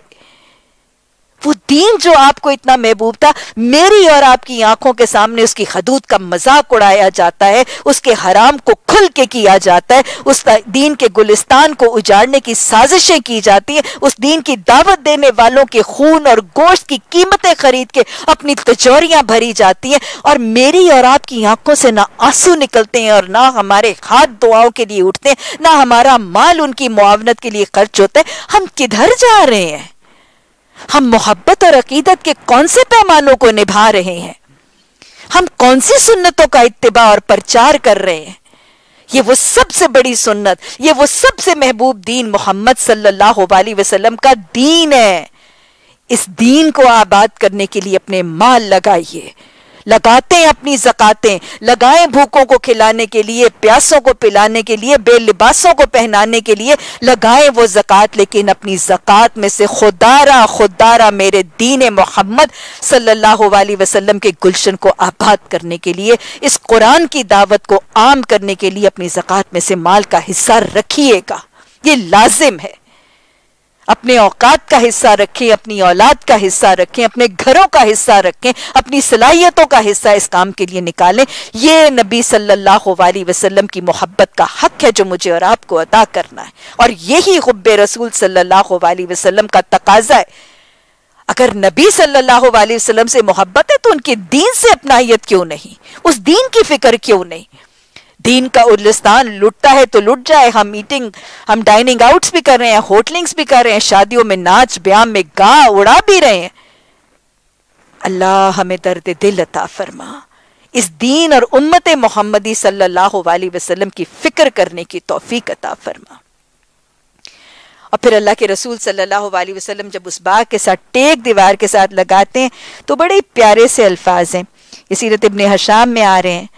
वो दीन जो आपको इतना महबूब था, मेरी और आपकी आँखों के सामने उसकी हदूद का मज़ाक उड़ाया जाता है, उसके हराम को खुल के किया जाता है, उस दीन के गुलिस्तान को उजाड़ने की साजिशें की जाती है, उस दीन की दावत देने वालों के खून और गोश्त की कीमतें खरीद के अपनी तजोरियाँ भरी जाती हैं, और मेरी और आपकी आँखों से ना आँसू निकलते हैं और ना हमारे हाथ दुआओं के लिए उठते हैं, ना हमारा माल उनकी मुआवनत के लिए खर्च होता है। हम किधर जा रहे हैं? हम मोहब्बत और अकीदत के कौन से पैमानों को निभा रहे हैं? हम कौन सी सुन्नतों का इतबा और प्रचार कर रहे हैं? ये वो सबसे बड़ी सुन्नत, ये वो सबसे महबूब दीन मोहम्मद सल्लल्लाहु अलैहि वसल्लम का दीन है। इस दीन को आबाद करने के लिए अपने माल लगाइए। लगाते हैं अपनी जक़ातें, लगाएँ भूखों को खिलाने के लिए, प्यासों को पिलाने के लिए, बेलिबासों को पहनाने के लिए, लगाएँ वो जक़ात, लेकिन अपनी जक़ात में से खुदारा खुदारा मेरे दीन मोहम्मद सल्लल्लाहु अलैहि वसल्लम के गुलशन को आबाद करने के लिए, इस कुरान की दावत को आम करने के लिए अपनी जक़ात में से माल का हिस्सा रखिएगा। ये लाजिम है। अपने औकात का हिस्सा रखें, अपनी औलाद का हिस्सा रखें, अपने घरों का हिस्सा रखें, अपनी सलाहियतों का हिस्सा इस काम के लिए निकालें। ये नबी सल्लल्लाहु अलैहि वसल्लम की मोहब्बत का हक है जो मुझे और आपको अदा करना है। और यही हुब रसूल सल्लल्लाहु अलैहि वसल्लम का तकाजा है। अगर नबी सल्लल्लाहु अलैहि वसल्लम से मोहब्बत है तो उनके दीन से अपनाइत क्यों नहीं? उस दीन की फ़िक्र क्यों नहीं? दीन का उल्लिस्तान लुटता है तो लुट जाए। हम मीटिंग हम डाइनिंग आउट्स भी कर रहे हैं, होटलिंग्स भी कर रहे हैं, शादियों में नाच, ब्याम में गा उड़ा भी रहे हैं। अल्लाह हमें दर्द दिल अता फरमा। इस दीन और उम्मत मोहम्मदी सल्लल्लाहु अलैहि वसल्लम की फ़िक्र करने की तौफीक अता फरमा। और फिर अल्लाह के रसूल सल्लल्लाहु अलैहि वसल्लम जब उस बाग के साथ टेक दीवार के साथ लगाते हैं तो बड़े प्यारे से अल्फाज हैं। ये सीरत इब्न हशाम में आ रहे हैं।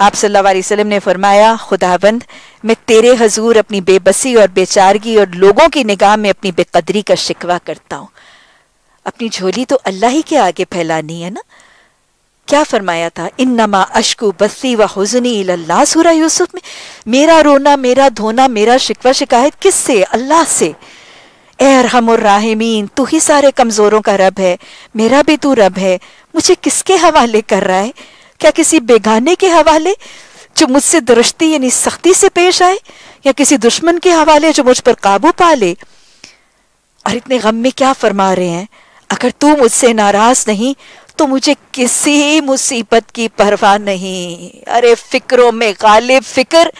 आप सल्लल्लाहु अलैहि वसल्लम ने फरमाया खुदाबंद मैं तेरे हजूर अपनी बेबसी और बेचारगी और लोगों की निगाह में अपनी बेकदरी का शिकवा करता हूँ। अपनी झोली तो अल्लाह ही के आगे फैलानी है ना? क्या फरमाया था? इन नमा अशकु बसी व हुजनी अल्लाह सूरा यूसुफ में। मेरा रोना, मेरा धोना, मेरा शिकवा शिकायत किससे? अल्लाह से। राहिमीन, तू ही सारे कमजोरों का रब है, मेरा भी तू रब है। मुझे किसके हवाले कर रहा है? क्या किसी बेगाने के हवाले जो मुझसे दृष्टि यानी सख्ती से पेश आए, या किसी दुश्मन के हवाले जो मुझ पर काबू पा ले? और इतने गम में क्या फरमा रहे हैं? अगर तू मुझसे नाराज़ नहीं तो मुझे किसी मुसीबत की परवाह नहीं। अरे फिक्रों में गालिब फ़िक्र,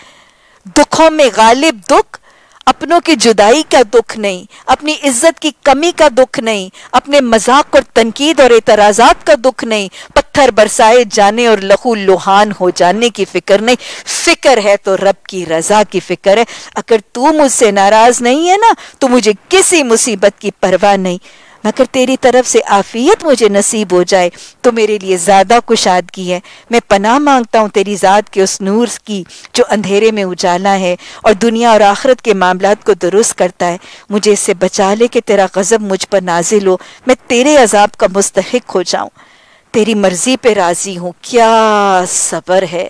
दुखों में गालिब दुख अपनों की जुदाई का दुख नहीं, अपनी इज़्ज़त की कमी का दुख नहीं, अपने मज़ाक और तनकीद और एतराजात का दुख नहीं, पत्थर बरसाए जाने और लहू लुहान हो जाने की फ़िक्र नहीं। फ़िक्र है तो रब की रजा की फ़िक्र है। अगर तू मुझसे नाराज़ नहीं है ना तो मुझे किसी मुसीबत की परवाह नहीं। मगर तेरी तरफ़ से आफियत मुझे नसीब हो जाए तो मेरे लिए ज़्यादा कुशादगी है। मैं पनाह माँगता हूँ तेरी ज़ात के उस नूर की, जो अंधेरे में उजाला है और दुनिया और आखरत के मामला को दुरुस्त करता है। मुझे इससे बचा ले कि तेरा गज़ब मुझ पर नाजिल हो। मैं तेरे अजाब का मुस्तक हो जाऊँ। तेरी मर्ज़ी पे राज़ी हूँ। क्या सबर है?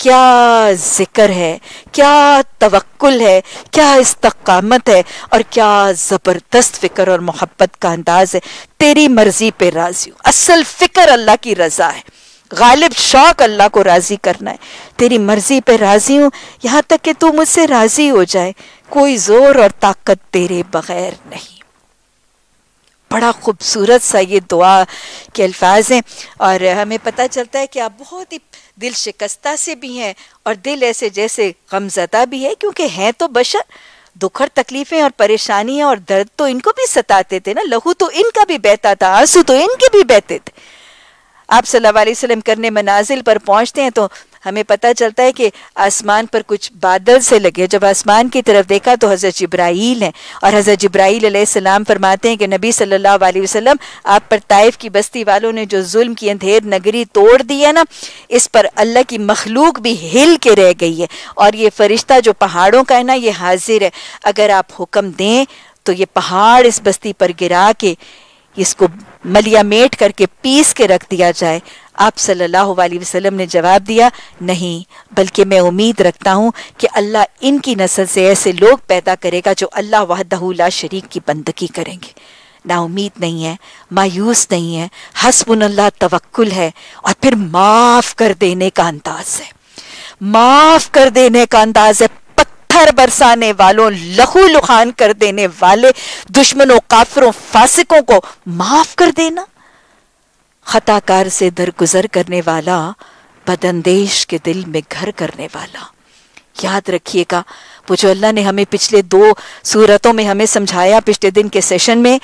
क्या ज़िक्र है? क्या तवक्ल है? क्या इस्तकामत है? और क्या ज़बरदस्त फ़िक्र और मोहब्बत का अंदाज है? तेरी मर्ज़ी पे राज़ी हूँ। असल फ़िक्र अल्लाह की रज़ा है। गालिब शौक अल्लाह को राज़ी करना है। तेरी मर्ज़ी पे राज़ी हूँ। यहाँ तक कि तू मुझसे राज़ी हो जाए। कोई ज़ोर और ताकत तेरे बगैर नहीं। बड़ा खूबसूरत सा ये दुआ के अल्फाज हैं। और हमें पता चलता है कि आप बहुत ही दिल शिकस्ता से भी हैं और दिल ऐसे जैसे गमजदा भी है, क्योंकि हैं तो बशर। दुख और तकलीफें और परेशानियाँ और दर्द तो इनको भी सताते थे ना, लहू तो इनका भी बहता था, आँसू तो इनके भी बहते थे। आप सल्लल्लाहु अलैहि वसल्लम करने मनाजिल पर पहुँचते हैं तो हमें पता चलता है कि आसमान पर कुछ बादल से लगे जब आसमान की तरफ़ देखा तो हज़रत जब्राईल हैं और हज़रत जब्राईल सलाम फरमाते हैं कि नबी सल्लल्लाहु अलैहि वसल्लम, आप पर ताइफ की बस्ती वालों ने जो जुल्म की अंधेर नगरी तोड़ दी है ना, इस पर अल्लाह की मखलूक भी हिल के रह गई है। और ये फरिश्ता जो पहाड़ों का है ना, ये हाजिर है। अगर आप हुक्म दें तो ये पहाड़ इस बस्ती पर गिरा के इसको मलिया मेट करके पीस के रख दिया जाए। आप सल्लल्लाहु अलैहि वसल्लम ने जवाब दिया, नहीं, बल्कि मैं उम्मीद रखता हूँ कि अल्लाह इनकी नस्ल से ऐसे लोग पैदा करेगा जो अल्लाह वहदहुल्ला शरीक की बंदगी करेंगे। ना उम्मीद नहीं है, मायूस नहीं है हसबुन अल्लाह तवक्कुल है और फिर माफ़ कर देने का अंदाज है। माफ़ कर देने का अंदाज है पत्थर बरसाने वालों, लहू लुहान कर देने वाले, दुश्मनों, काफरों, फासिकों को माफ़ कर देना। खताकार से दरगुजर करने वाला बदंदेश के दिल में घर करने वाला। याद रखिएगा वो जो अल्लाह ने हमें पिछले दो सूरतों में हमें समझाया, पिछले दिन के सेशन में,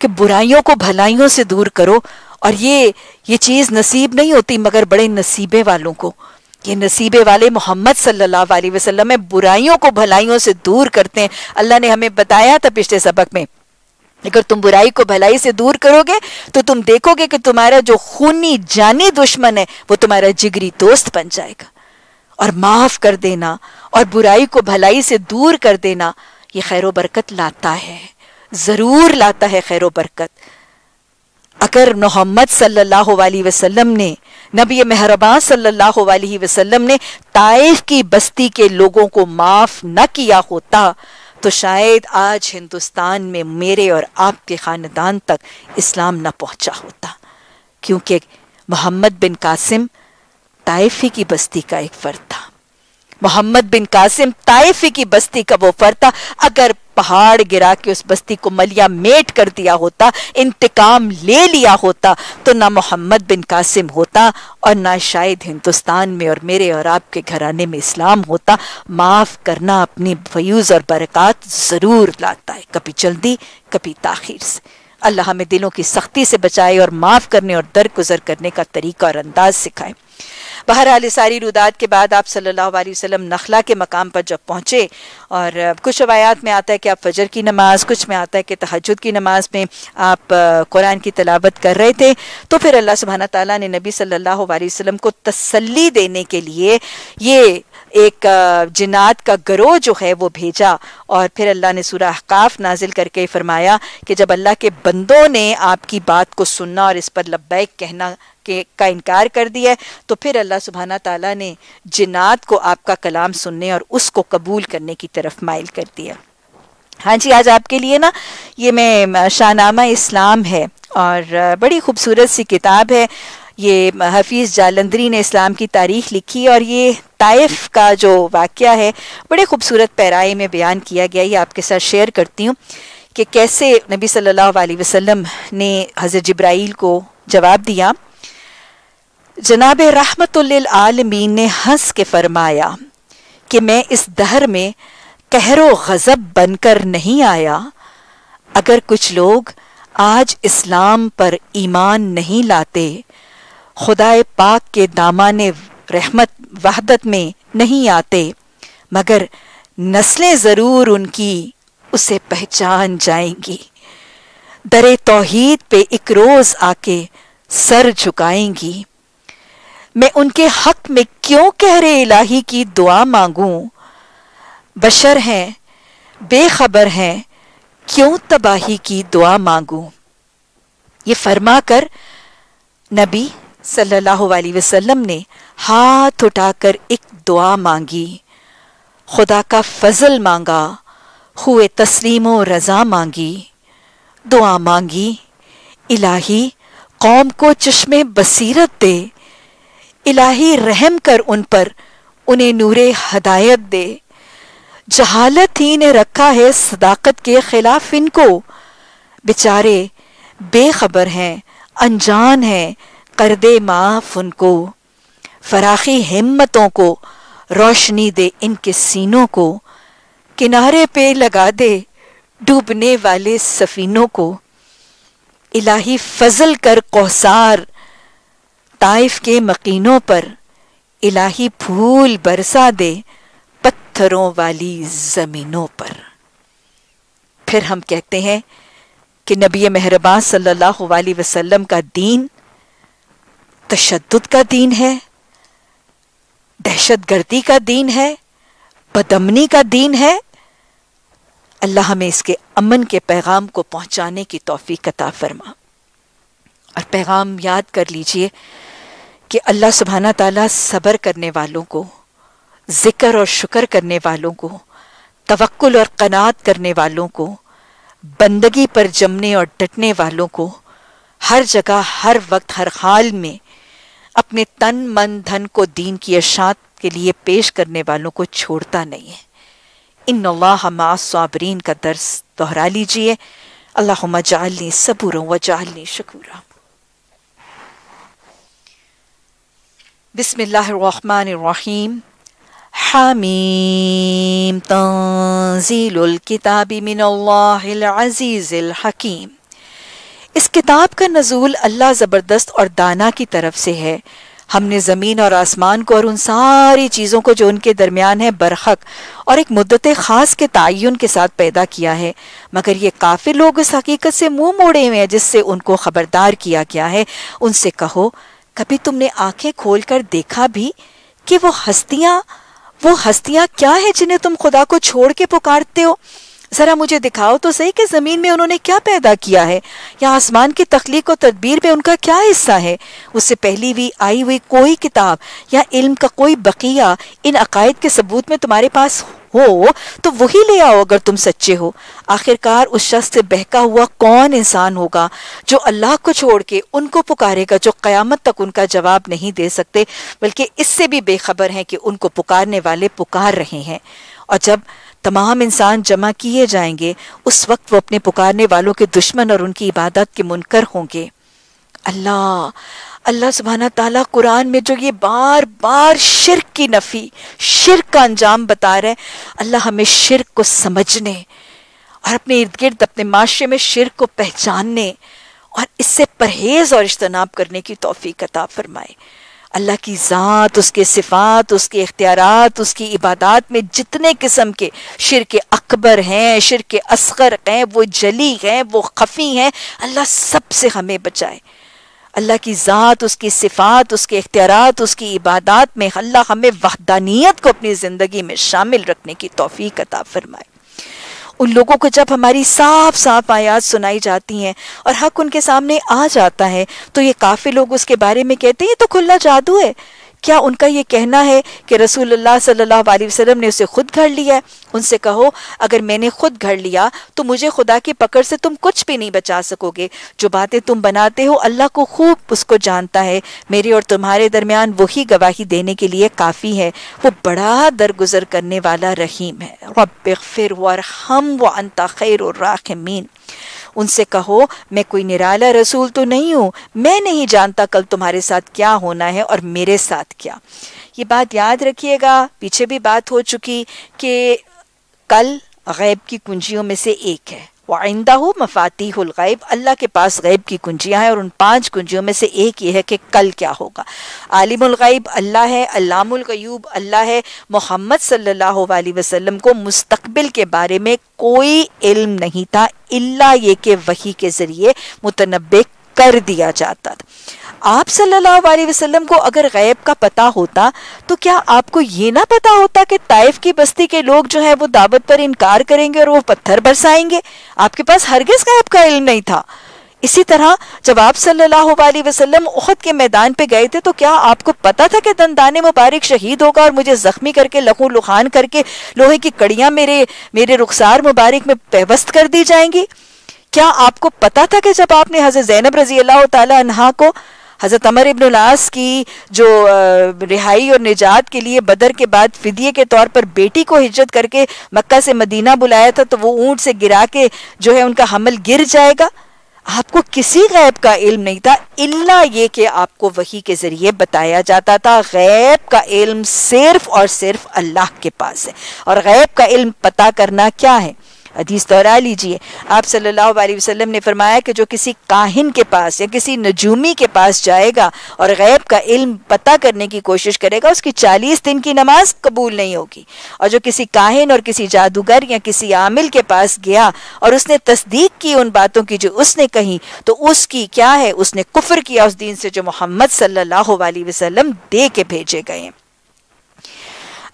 कि बुराइयों को भलाइयों से दूर करो, और ये ये चीज़ नसीब नहीं होती मगर बड़े नसीबे वालों को। ये नसीबे वाले मोहम्मद सल्लल्लाहु अलैहि वसल्लम बुराइयों को भलाइयों से दूर करते हैं। अल्लाह ने हमें बताया था पिछले सबक में, अगर तुम बुराई को भलाई से दूर करोगे तो तुम देखोगे कि तुम्हारा जो खूनी जानी दुश्मन है, वो तुम्हारा जिगरी दोस्त बन जाएगा। और माफ़ कर देना, और बुराई को भलाई से दूर कर देना, ये खैर बरकत लाता है। ज़रूर लाता है खैर बरकत। अगर मोहम्मद सल्लल्लाहु अलैहि वसल्लम ने, नबी मेहरबान सल्लल्लाहु अलैहि वसल्लम ने ताइफ की बस्ती के लोगों को माफ़ न किया होता तो शायद आज हिंदुस्तान में मेरे और आपके ख़ानदान तक इस्लाम न पहुँचा होता। क्योंकि मोहम्मद बिन कासिम ताइफी की बस्ती का एक फर्द था। मोहम्मद बिन कासिम ताइफी की बस्ती का वो फर्द था। अगर पहाड़ गिरा के उस बस्ती को मलिया मेट कर दिया होता, इंतकाम ले लिया होता तो ना मोहम्मद बिन कासिम होता और ना शायद हिंदुस्तान में और मेरे और आपके घराने में इस्लाम होता। माफ़ करना, अपनी फयूज और बरकत ज़रूर लाता है, कभी जल्दी, कभी ताखिर से। अल्लाह हमें दिलों की सख्ती से बचाए और माफ़ करने और दर गुजर करने का तरीका और अंदाज सिखाए। बहरहाल सारी रुदात के बाद आप सल्लल्लाहु अलैहि वसल्लम नखला के मकाम पर जब पहुँचे और कुछ रवायात में आता है कि आप फजर की नमाज़, कुछ में आता है कि तहजद की नमाज़ में आप कुरान की तलावत कर रहे थे तो फिर अल्लाह सुबहाना ताला ने नबी सल्लल्लाहु अलैहि वसल्लम को तसल्ली देने के लिए ये एक जिनात का गरोह जो है वो भेजा और फिर अल्लाह ने सूरह अहकाफ नाजिल करके फरमाया कि जब अल्लाह के बंदों ने आपकी बात को सुनना और इस पर लब्बैक कहना के, का इनकार कर दिया है तो फिर अल्लाह सुबहाना ताला ने जिन्नात को आपका कलाम सुनने और उसको कबूल करने की तरफ़ माइल कर दिया। हाँ जी, आज आपके लिए ना, ये मैं, शाहनामा इस्लाम है और बड़ी खूबसूरत सी किताब है। ये हफीज़ जालंधरी ने इस्लाम की तारीख लिखी और ये ताइफ का जो वाक़ है, बड़े खूबसूरत पैराए में बयान किया गया ये आपके साथ शेयर करती हूँ कि कैसे नबी सल्लल्लाहु अलैहि वसल्लम ने हज़रत जब्राइल को जवाब दिया। जनाब रहमतुल्लिल आलमीन ने हंस के फरमाया कि मैं इस दहर में कहरो गज़ब बनकर नहीं आया, अगर कुछ लोग आज इस्लाम पर ईमान नहीं लाते, खुदाए पाक के दामान रहमत वहदत में नहीं आते, मगर नस्लें ज़रूर उनकी उसे पहचान जाएँगी। दरे तोहीद पे एक रोज़ आके सर झुकाएँगी। मैं उनके हक में क्यों कह रहे इलाही की दुआ मांगूं? बशर हैं, बेखबर हैं, क्यों तबाही की दुआ मांगूं? ये फरमा कर नबी सल्लल्लाहु अलैहि वसल्लम ने हाथ उठाकर एक दुआ मांगी। खुदा का फजल मांगा, हुए तस्लीम रजा मांगी। दुआ मांगी, इलाही कौम को चश्मे बसीरत दे। इलाही रहम कर उन पर, उन्हें नूरे हदायत दे। जहालत ही ने रखा है सदाकत के खिलाफ इनको। बेचारे बेखबर हैं, अनजान हैं कर दे माफ़ उनको। फराखी हिम्मतों को, रोशनी दे इनके सीनों को। किनारे पे लगा दे डूबने वाले सफीनों को। इलाही फजल कर कौसार ताइफ के मकीनों पर इलाही फूल बरसा दे पत्थरों वाली जमीनों पर। फिर हम कहते हैं कि नबी मेहरबान सल्लल्लाहु अलैहि वसल्लम का दीन तशद का दीन है दहशत गर्दी का दीन है, बदमनी का दीन है। अल्लाह हमें इसके अमन के पैगाम को पहुँचाने की तोफ़ी कता फरमा। और पैगाम याद कर लीजिए कि अल्लाह सुबहाना ताला सब्र करने वालों को, ज़िक्र और शुक्र करने वालों को तवक्ल और कनात करने वालों को, बंदगी पर जमने और डटने वालों को, हर जगह, हर वक्त, हर हाल में अपने तन, मन, धन को दीन की अशात के लिए पेश करने वालों को छोड़ता नहीं है। इन साबरीन का दर्स दोहरा लीजिए। अल्लाह जालनी सबूर व जालनी शकूरा। बिस्मिल्लाहिर्रहमानिर्रहीम। हामीम तंजीलुल किताबी मिनल्लाहिल अजीज़िल हकीम। इस किताब का नजूल अल्लाह ज़बरदस्त और दाना की तरफ़ से है। हमने ज़मीन और आसमान को और उन सारी चीज़ों को जो उनके दरमियान है, बरहक और एक मुद्दत ख़ास के तयन के साथ पैदा किया है। मगर ये काफ़ी लोग इस हकीकत से मुँह मोड़े हुए हैं, जिससे उनको ख़बरदार किया गया है। उनसे कहो कभी तुमने आँखें खोलकर देखा भी कि वो हस्तियाँ वो हस्तियाँ क्या है जिन्हें तुम खुदा को छोड़ के पुकारते हो? ज़रा मुझे दिखाओ तो सही कि ज़मीन में उन्होंने क्या पैदा किया है। या आसमान की तख्लीक और तदबीर में उनका क्या हिस्सा है? उससे पहली हुई आई हुई कोई किताब या इल्म का कोई बकिया इन अकायद के सबूत में तुम्हारे पास हो तो वही ले आओ अगर तुम सच्चे हो। आखिरकार उस शख्स से बहका हुआ कौन इंसान होगा जो अल्लाह को छोड़ के उनको पुकारेगा, जो क़यामत तक उनका जवाब नहीं दे सकते, बल्कि इससे भी बेखबर हैं कि उनको पुकारने वाले पुकार रहे हैं। और जब तमाम इंसान जमा किए जाएँगे। उस वक्त वो अपने पुकारने वालों के दुश्मन और उनकी इबादत के मुनकर होंगे। अल्लाह अल्लाह सुबहाना ताला कुरान में जो ये बार बार शिरक की नफ़ी, शिरक का अंजाम बता रहे अल्लाह हमें शिरक को समझने और अपने इर्द गिर्द अपने माशरे में शिरक को पहचानने और इससे परहेज और इज्तनाब करने की तोफ़ी कता फरमाए। अल्लाह की ज़ात, उसके सिफात, उसके इख्तियार उसकी इबादत में जितने किस्म के शिर के अकबर हैं शिर के असगर हैं, वो जली हैं, वो खफी हैं, अल्लाह सबसे हमें बचाए। अल्लाह की ज़ात, उसकी सिफात, उसके इख्तियार उसकी इबादत में अल्लाह हमें वहदानियत को अपनी ज़िंदगी में शामिल रखने की तोफ़ी अता फरमाए। उन लोगों को जब हमारी साफ़ साफ़ आयात सुनाई जाती हैं और हक उनके सामने आ जाता है तो ये काफ़ी लोग उसके बारे में कहते हैं, ये तो खुला जादू है। क्या उनका ये कहना है कि रसूलुल्लाह सल्लल्लाहु अलैहि वसल्लम ने उसे खुद घर लिया है? उनसे कहो, अगर मैंने खुद घर लिया तो मुझे खुदा की पकड़ से तुम कुछ भी नहीं बचा सकोगे। जो बातें तुम बनाते हो, अल्लाह को खूब उसको जानता है। मेरे और तुम्हारे दरमियान वही गवाही देने के लिए काफ़ी है। वो बड़ा दरगुजर करने वाला रहीम है। रब फिर हम व खैर उनसे कहो, मैं कोई निराला रसूल तो नहीं हूँ। मैं नहीं जानता कल तुम्हारे साथ क्या होना है और मेरे साथ क्या। ये बात याद रखिएगा। पीछे भी बात हो चुकी कि कल गैब की कुंजियों में से एक है। वाइंदा हो मफाती गैब अल्लाह के पास गैब की कुंजियाँ हैं और उन पाँच कुंजियों में से एक ये है कि कल क्या होगा आलिमुल अल्लाह है अल्लामुल गयूब अल्लाह है मोहम्मद सल्लल्लाहु अलैहि को मुस्तकबिल के बारे में कोई इल्म नहीं था इल्ला ये कि वही के ज़रिए मुतनबे कर दिया जाता था आप सल्लल्लाहु अलैहि वसल्लम को अगर गैब का पता होता तो क्या आपको ये ना पता होता कि ताइफ की बस्ती के लोग जो है वो दावत पर इनकार करेंगे और वो पत्थर बरसाएँगे? आपके पास हरगिज गैब का इल्म नहीं था। इसी तरह, जब आप सल्लल्लाहु अलैहि वसल्लम उहद के मैदान पे गए थे तो क्या आपको पता था कि दंदाने मुबारक शहीद होगा और मुझे जख्मी करके, लहू लुहान करके, लोहे की कड़ियाँ मेरे मेरे रुखसार मुबारक में पेवस्त कर दी जाएँगी? क्या आपको पता था कि जब आपने हज़रत जैनब रज़ी अल्लाह तहा को हज़रत अमर इबन आस की जो रिहाई और निजात के लिए बदर के बाद फिदिये के तौर पर बेटी को हिजरत करके मक्का से मदीना बुलाया था तो वो ऊँट से गिरा के जो है उनका हमल गिर जाएगा। आपको किसी गैब का इल्म नहीं था, इल्ला ये कि आपको वही के ज़रिए बताया जाता था, गैब का इल्म सिर्फ़ और सिर्फ़ अल्लाह के पास है। और गैब का इल्म पता करना क्या है? हदीस दोहरा लीजिए। आप सल्लल्लाहु अलैहि वसल्लम ने फरमाया कि जो किसी काहिन के पास या किसी नजूमी के पास जाएगा और गैब का इल्म पता करने की कोशिश करेगा, उसकी चालीस दिन की नमाज़ कबूल नहीं होगी। और जो किसी काहिन और किसी जादूगर या किसी आमिल के पास गया और उसने तस्दीक की उन बातों की जो उसने कही तो उसकी क्या है? उसने कुफर किया उस दिन से जो मोहम्मद सल्लल्लाहु अलैहि वसल्लम दे के भेजे गए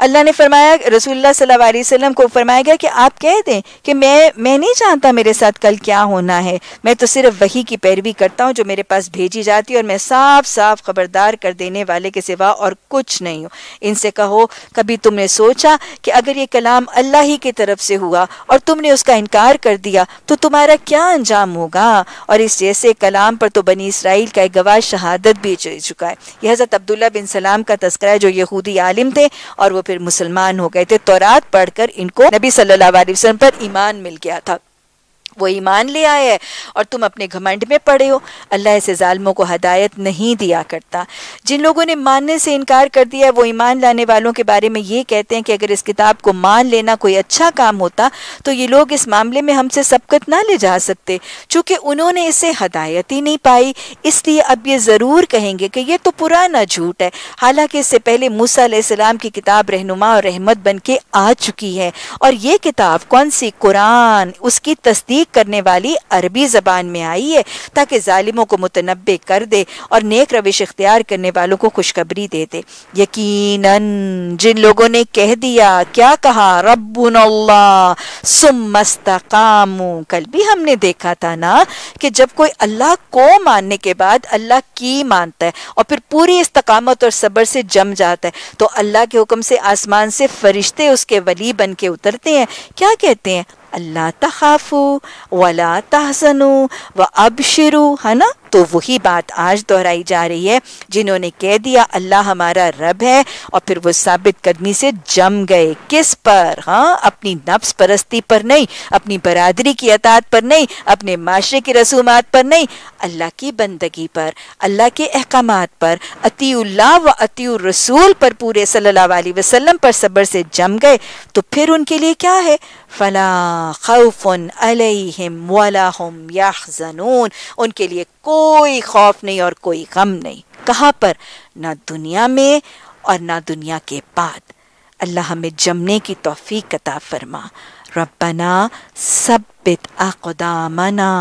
अल्लाह ने फरमाया, रसूलुल्लाह सल्लल्लाहु को फरमाया गया कि आप कह दें कि मैं मैं नहीं जानता मेरे साथ कल क्या होना है। मैं तो सिर्फ़ वही की पैरवी करता हूँ जो मेरे पास भेजी जाती है और मैं साफ़ साफ़ खबरदार कर देने वाले के सिवा और कुछ नहीं हूँ। इनसे कहो, कभी तुमने सोचा कि अगर ये कलाम अल्लाह ही की तरफ़ से हुआ और तुमने उसका इनकार कर दिया तो तुम्हारा क्या अंजाम होगा? और इस जैसे कलाम पर तो बनी इसराइल का एक गवाह शहादत भी चुका है। यह हज़रत अब्दुल्ला बिन सलाम का तस्करा है जो यहूदी आलिम थे और वो फिर मुसलमान हो गए थे। तौरात पढ़कर इनको नबी सल्लल्लाहु अलैहि वसल्लम पर ईमान मिल गया था। वो ईमान ले आए हैं और तुम अपने घमंड में पड़े हो। अल्लाह ऐसे जालमों को हदायत नहीं दिया करता। जिन लोगों ने मानने से इनकार कर दिया है, वो ईमान लाने वालों के बारे में ये कहते हैं कि अगर इस किताब को मान लेना कोई अच्छा काम होता तो ये लोग इस मामले में हमसे सबकत ना ले जा सकते, चूँकि उन्होंने इसे हदायत ही नहीं पाई। इसलिए अब ये ज़रूर कहेंगे कि ये तो पुराना झूठ है। हालाँकि इससे पहले मूसा की किताब रहनुमा और रहमत बन के आ चुकी है। और ये किताब कौन सी? कुरान। उसकी तस्दीक करने वाली अरबी ज़बान में आई है ताकि ालिमों को मुतनबे कर दे और नेक रविश इख्तियार करने वालों को खुशखबरी दे दे। यकीनन, जिन लोगों ने कह दिया, क्या कहा? रबुल्ला सुमस्तकामू कल भी हमने देखा था ना कि जब कोई अल्लाह को मानने के बाद अल्लाह की मानता है और फिर पूरी इस्तकामत और सब्र से जम जाता है तो अल्लाह के हुक्म से आसमान से फरिश्ते उसके वली बन के उतरते हैं। क्या कहते हैं? अल्लाह तखाफू, वला तहसनु व अब शुरू है ना? तो वही बात आज दोहराई जा रही है, जिन्होंने कह दिया, अल्लाह हमारा रब है, और फिर वो साबित कदमी से जम गए। किस पर? हाँ अपनी नफ्स परस्ती पर नहीं, अपनी बरादरी की अतात पर नहीं, अपने माशरे की रसूमात पर नहीं, अल्लाह की बंदगी पर, अल्लाह के अहकाम पर, अतीउल्लाह व अतीउर रसूल पर पूरे सल्लल्लाहु अलैहि वसल्लम पर सब्र से जम गए। तो फिर उनके लिए क्या है? फला खौफुन अलैहिम वला हुम यहज़नून उनके लिए कोई खौफ नहीं और कोई गम नहीं। कहाँ पर? ना दुनिया में और ना दुनिया के बाद। अल्लाह हमें जमने की तौफीक कता फरमा। रब्बना सब्बित अक़दामना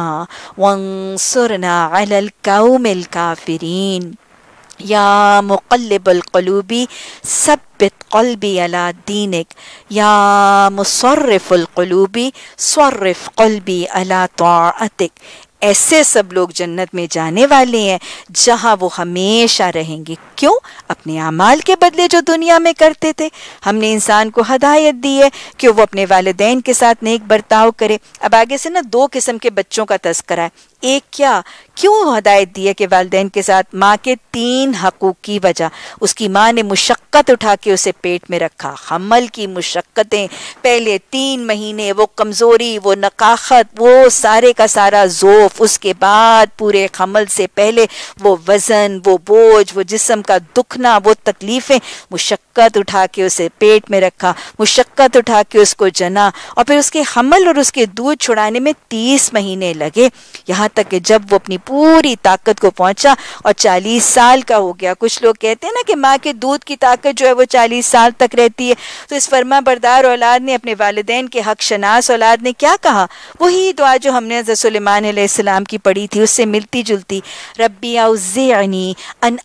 वंसुरना अलल कौमिल काफिरीन। या मुक़ल्लिबुल सब्बित क़ल्बी अला दीनिक या मुसर्रिफुल क़लूबी सर्रिफ अला ताअतिक ऐसे सब लोग जन्नत में जाने वाले हैं जहाँ वो हमेशा रहेंगे क्यों अपने अमाल के बदले जो दुनिया में करते थे हमने इंसान को हदायत दी है कि वो अपने वालदेन के साथ नेक बर्ताव करे अब आगे से ना दो किस्म के बच्चों का तस्करा है एक क्या? क्यों हदायत दी है कि वालदेन के साथ माँ के तीन हकूक की वजह? उसकी माँ ने मुशक्क़त उठा के उसे पेट में रखा। हमल की मुशक्क़तें, पहले तीन महीने वो कमज़ोरी, वो नकाखत, वो सारे का सारा जोफ, उसके बाद पूरे हमल से पहले वो वज़न, वो बोझ, वो जिसम का दुखना, वो तकलीफ़ें, मुशक्क़त उठा के उसे पेट में रखा। मुशक्क़त उठा के उसको जना। और फिर उसके हमल और उसके दूध छुड़ाने में तीस महीने लगे। यहाँ तक कि जब वो अपनी पूरी ताकत को पहुँचा और चालीस साल का हो गया, कुछ लोग कहते हैं ना कि माँ के दूध की ताकत जो है वो चालीस साल तक रहती है। तो इस फर्मा बरदार औलाद ने अपने वालदेन के हक शनास औलाद ने क्या कहा? वही दुआ जो हमने सलेमान की पढ़ी थी, उससे मिलती जुलती, रब्बी औज़नी अन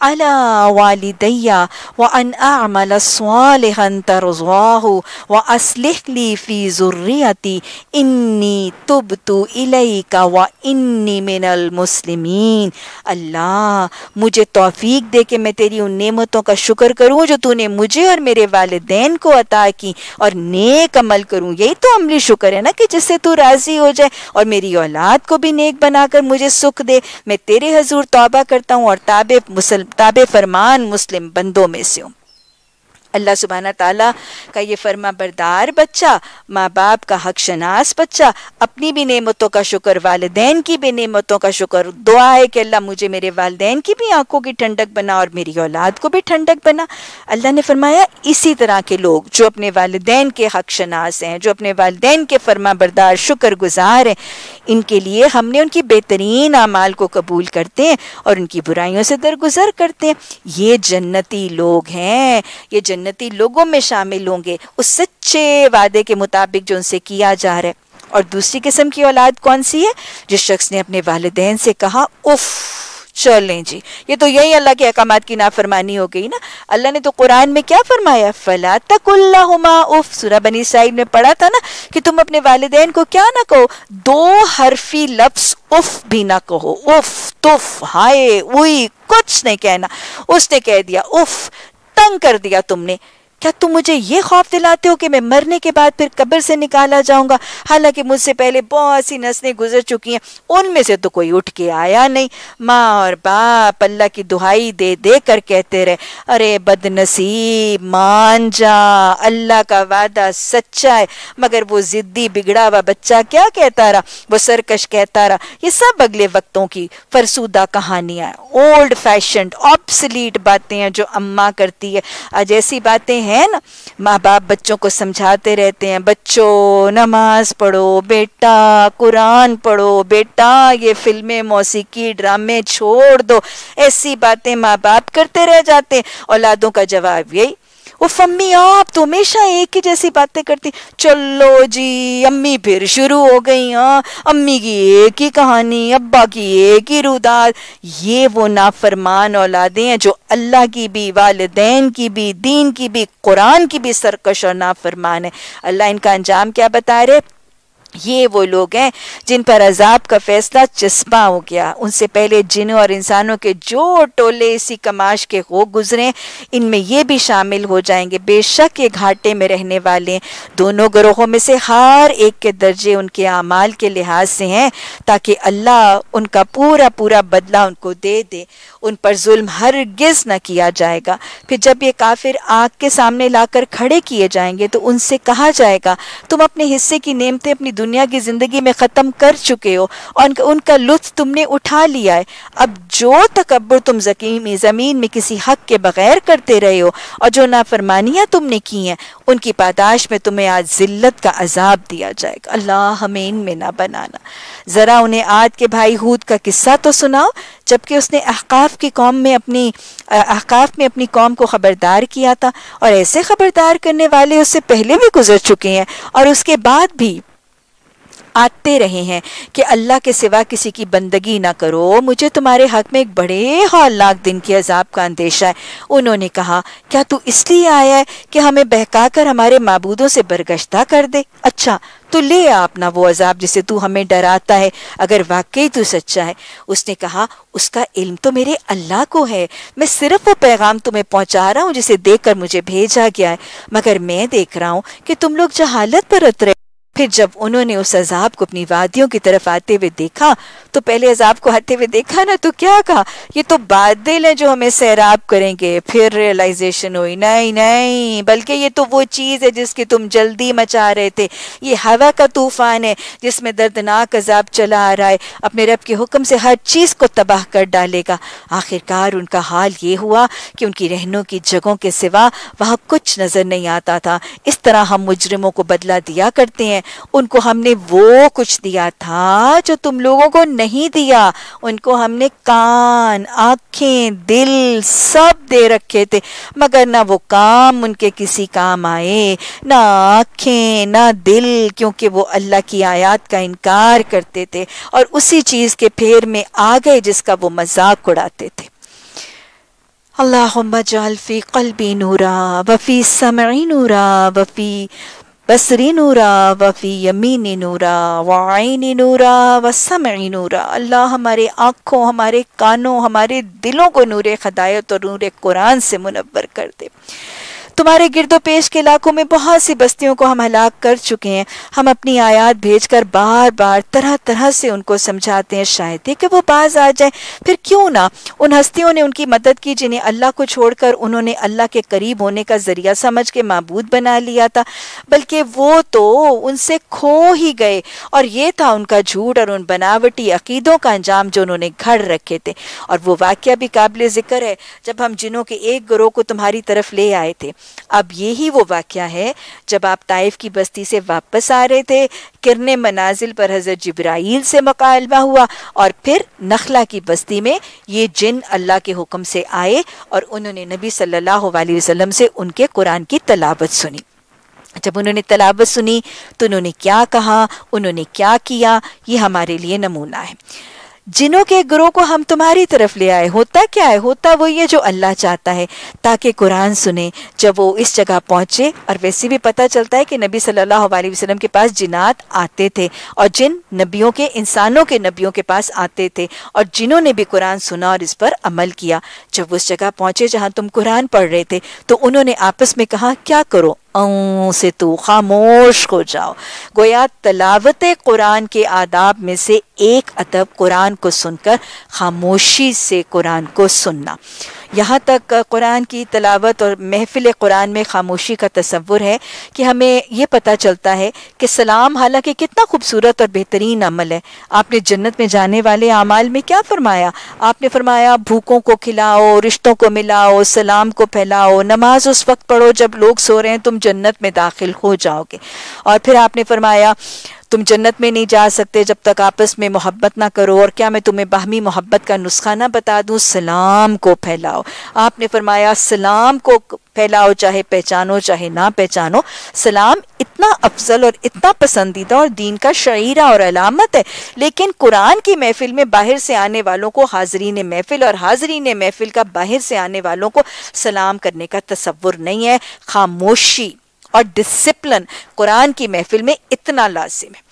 अला वालिदैया व अन तरज़ाहु व अस्लिह ली फ़ी ज़ुर्रियती इन्नी तुबतु इलैका व इन्नी मिनल मुस्लिमीन अल्लाह मुझे तौफीक दे के मैं तेरी उन नेमतों का शुक्र करूँ जो तूने मुझे और मेरे वालिदैन को अता की और नेक अमल करूँ यही तो अमली शुक्र है ना कि जिससे तू राज़ी हो जाए और मेरी औलाद को भी नेक बनाकर मुझे सुख दे मैं तेरे हजूर तौबा करता हूँ और ताबे मुसल ताबे फरमान मुस्लिम बंदों में से हूँ अल्लाह सुबहाना ताला का ये फर्मा बरदार बच्चा माँ बाप का हक शनास बच्चा, अपनी भी नेमतों का शुक्र, वालदेन की भी नेमतों का शुक्र, दुआ है कि अल्लाह मुझे मेरे वालदेन की भी आँखों की ठंडक बना और मेरी औलाद को भी ठंडक बना। अल्लाह ने फरमाया, इसी तरह के लोग जो अपने वालदेन के हक शनास हैं, जो अपने वालदेन के फर्मा बरदार शुक्र गुजार हैं इनके लिए हमने उनकी बेहतरीन अमाल को कबूल करते हैं और उनकी बुराइयों से दरगुजर करते हैं। ये जन्नती लोग हैं। ये जन्नती लोगों में शामिल होंगे। उस सच्चे वादे के मुताबिक जो उनसे किया जा रहा है। और दूसरी किस्म की औलाद कौन सी है? जिस शख्स ने अपने वालदेन से कहा, उफ! चलें जी। ये तो यही अल्लाह के अहकाम की नाफरमानी हो गई ना। अल्लाह ने तो कुरान में क्या फरमाया? फला तकुल्लाहुमा उफ। सूरा बनी साहिब ने पढ़ा था ना कि तुम अपने वालिदैन को क्या ना कहो, दो हरफी लफ्स उफ भी ना कहो। उफ, तुफ, हाय, उई, कुछ नहीं कहना। उसने कह दिया, उफ, तंग कर दिया तुमने। क्या तुम मुझे ये खौफ दिलाते हो कि मैं मरने के बाद फिर कब्र से निकाला जाऊँगा? हालाँकि मुझसे पहले बहुत सी नस्लें गुजर चुकी हैं, उनमें से तो कोई उठ के आया नहीं। माँ और बाप अल्लाह की दुहाई दे दे कर कहते रहे, अरे बदनसीब, मान जा, अल्लाह का वादा सच्चा है, मगर वो जिद्दी, बिगड़ा हुआ बच्चा क्या कहता रहा? वो सरकश कहता रहा, ये सब अगले वक्तों की फरसूदा कहानियाँ ओल्ड फ़ैशन ऑप्सलीट बातें हैं जो अम्मा करती है। आज ऐसी बातें हैं है ना? माँ बाप बच्चों को समझाते रहते हैं, बच्चों, नमाज़ पढ़ो, बेटा, कुरान पढ़ो, बेटा, ये फ़िल्में, मौसीकी, ड्रामे छोड़ दो। ऐसी बातें माँ बाप करते रह जाते हैं। औलादों का जवाब यही वो फम्मी, आप तो हमेशा एक ही जैसी बातें करती। चलो जी, अम्मी फिर शुरू हो गई हाँ। अम्मी की एक ही कहानी, अब्बा की एक ही रुदाद ये वो नाफरमान औलादे हैं जो अल्लाह की भी, वालदेन की भी, दीन की भी, कुरान की भी सरकश और नाफरमान है। अल्लाह इनका अंजाम क्या बता रहे? ये वो लोग हैं जिन पर अजाब का फैसला चस्पा हो गया। उनसे पहले जिनों और इंसानों के जो टोले इसी कमाश के हो गुजरे, इनमें ये भी शामिल हो जाएँगे। बेशक ये घाटे में रहने वाले दोनों ग्रोहों में से हर एक के दर्जे उनके अमाल के लिहाज से हैं, ताकि अल्लाह उनका पूरा पूरा बदला उनको दे दे। उन पर जुल्म हर गिज न किया जाएगा। फिर जब ये काफिर आग के सामने लाकर खड़े किए जाएँगे तो उनसे कहा जाएगा, तुम अपने हिस्से की नेमतें अपनी दुनिया की ज़िंदगी में ख़त्म कर चुके हो और उनका लुत्फ तुमने उठा लिया है। अब जो तकबर तुम जकीम ज़मीन में किसी हक के बगैर करते रहे हो और जो नाफरमानियाँ तुमने की हैं, उनकी पादाश में तुम्हें आज जिल्लत का अजाब दिया जाएगा। अल्लाह हमें इनमें ना बनाना। ज़रा उन्हें आज के भाई हूद का किस्सा तो सुनाओ, जबकि उसने अहकाफ की कौम में अपनी अहकाफ में अपनी कौम को ख़बरदार किया था। और ऐसे ख़बरदार करने वाले उससे पहले भी गुजर चुके हैं और उसके बाद भी आते रहे हैं कि अल्लाह के सिवा किसी की बंदगी ना करो। मुझे तुम्हारे हक में एक बड़े हौलनाक दिन के अजाब का अंदेशा है। उन्होंने कहा, क्या तू इसलिए आया है कि हमें बहका कर हमारे मबूदों से बरगश्ता कर दे? अच्छा तो ले आ अपना वो अजाब जिसे तू हमें डराता है। अगर वाकई तू सच्चा है। उसने कहा, उसका इल्म तो मेरे अल्लाह को है। मैं सिर्फ़ वो पैगाम तुम्हें पहुँचा रहा हूँ जिसे देखकर मुझे भेजा गया है। मगर मैं देख रहा हूँ कि तुम लोग जहालत पर रहे फिर जब उन्होंने उस अजाब को अपनी वादियों की तरफ़ आते हुए देखा तो पहले अजाब को आते हुए देखा ना तो क्या कहा? ये तो बादल हैं जो हमें सैराब करेंगे। फिर रियलाइजेशन हुई, नहीं नहीं, बल्कि ये तो वो चीज़ है जिसकी तुम जल्दी मचा रहे थे। ये हवा का तूफ़ान है जिसमें दर्दनाक अजाब चला आ रहा है। अपने रब के हुक्म से हर चीज़ को तबाह कर डालेगा। आखिरकार उनका हाल ये हुआ कि उनकी रहनों की जगहों के सिवा वहाँ कुछ नज़र नहीं आता था। इस तरह हम मुजरिमों को बदला दिया करते हैं। उनको हमने वो कुछ दिया था जो तुम लोगों को नहीं दिया। उनको हमने कान, आँखें, दिल सब दे रखे थे। मगर ना वो काम उनके किसी काम आए, ना आँखें, ना दिल, क्योंकि वो अल्लाह की आयत का इनकार करते थे और उसी चीज़ के फेर में आ गए जिसका वो मज़ाक उड़ाते थे। अल्लाह जालफी कल्बी नूरा वफ़ी समई नूरा वफ़ी बसरी नूरा वफ़ी यमीन नूरा वाइन नूरा व समय नूरा अल्लाह हमारे आँखों हमारे कानों हमारे दिलों को नूर हदायत और नूर कुरान से मुनवर कर दे तुम्हारे गिरदो पेश के इलाकों में बहुत सी बस्तियों को हम हलाक कर चुके हैं। हम अपनी आयात भेजकर बार बार तरह तरह से उनको समझाते हैं, शायद ही कि वो बाज आ जाए। फिर क्यों ना? उन हस्तियों ने उनकी मदद की जिन्हें अल्लाह को छोड़कर उन्होंने अल्लाह के करीब होने का ज़रिया समझ के मबूद बना लिया था। बल्कि वो तो उनसे खो ही गए और ये था उनका झूठ और उन बनावटी अकीदों का अंजाम जो उन्होंने घर रखे थे। और वो वाक्य भी काबिल ज़िक्र है, जब हम जिनों के एक ग्रोह को तुम्हारी तरफ़ ले आए थे। अब यही वो वाक्य है, जब आप ताइफ की बस्ती से वापस आ रहे थे, किरने मनाजिल पर हज़रत जब्राइल से मुकालबा हुआ और फिर नखला की बस्ती में ये जिन अल्लाह के हुक्म से आए और उन्होंने नबी सल्लल्लाहु अलैहि वसल्लम से उनके कुरान की तलावत सुनी। जब उन्होंने तलावत सुनी तो उन्होंने क्या कहा, उन्होंने क्या किया, ये हमारे लिए नमूना है। जिनों के गुरु को हम तुम्हारी तरफ़ ले आए, होता क्या है? होता वो ये जो अल्लाह चाहता है, ताकि कुरान सुने, जब वो इस जगह पहुँचे, और वैसे भी पता चलता है कि नबी सल्लल्लाहु अलैहि वसल्लम के पास जिनात आते थे, और जिन नबियों के, इंसानों के नबियों के पास आते थे, और जिन्होंने भी कुरान सुना और इस पर अमल किया। जब उस जगह पहुँचे जहाँ तुम कुरान पढ़ रहे थे तो उन्होंने आपस में कहा, क्या करो? से तू खामोश हो जाओ। गोया तलावत कुरान के आदाब में से एक अदब कुरान को सुनकर खामोशी से कुरान को सुनना। यहाँ तक कुरान की तलावत और महफिल कुरान में खामोशी का तस्वुर है कि हमें यह पता चलता है कि सलाम हालाँकि कितना खूबसूरत और बेहतरीन अमल है। आपने जन्नत में जाने वाले अमाल में क्या फरमाया? आपने फरमाया, भूखों को खिलाओ, रिश्तों को मिलाओ, सलाम को फैलाओ, नमाज़ उस वक्त पढ़ो जब लोग सो रहे हैं, तुम जन्नत में दाखिल हो जाओगे। और फिर आपने फरमाया तुम जन्नत में नहीं जा सकते जब तक आपस में मोहब्बत ना करो। और क्या मैं तुम्हें बाहमी मोहब्बत का नुस्खा ना बता दूँ? सलाम को फैलाओ। आपने फरमाया, सलाम को फैलाओ, चाहे पहचानो, चाहे ना पहचानो। सलाम इतना अफजल और इतना पसंदीदा और दीन का शरीरा और अलामत है। लेकिन कुरान की महफिल में बाहर से आने वालों को, हाजरीन महफिल और हाजरीन महफिल का बाहर से आने वालों को सलाम करने का तस्वुर नहीं है। खामोशी। और डिसिप्लिन कुरान की महफिल में इतना लाजिम है।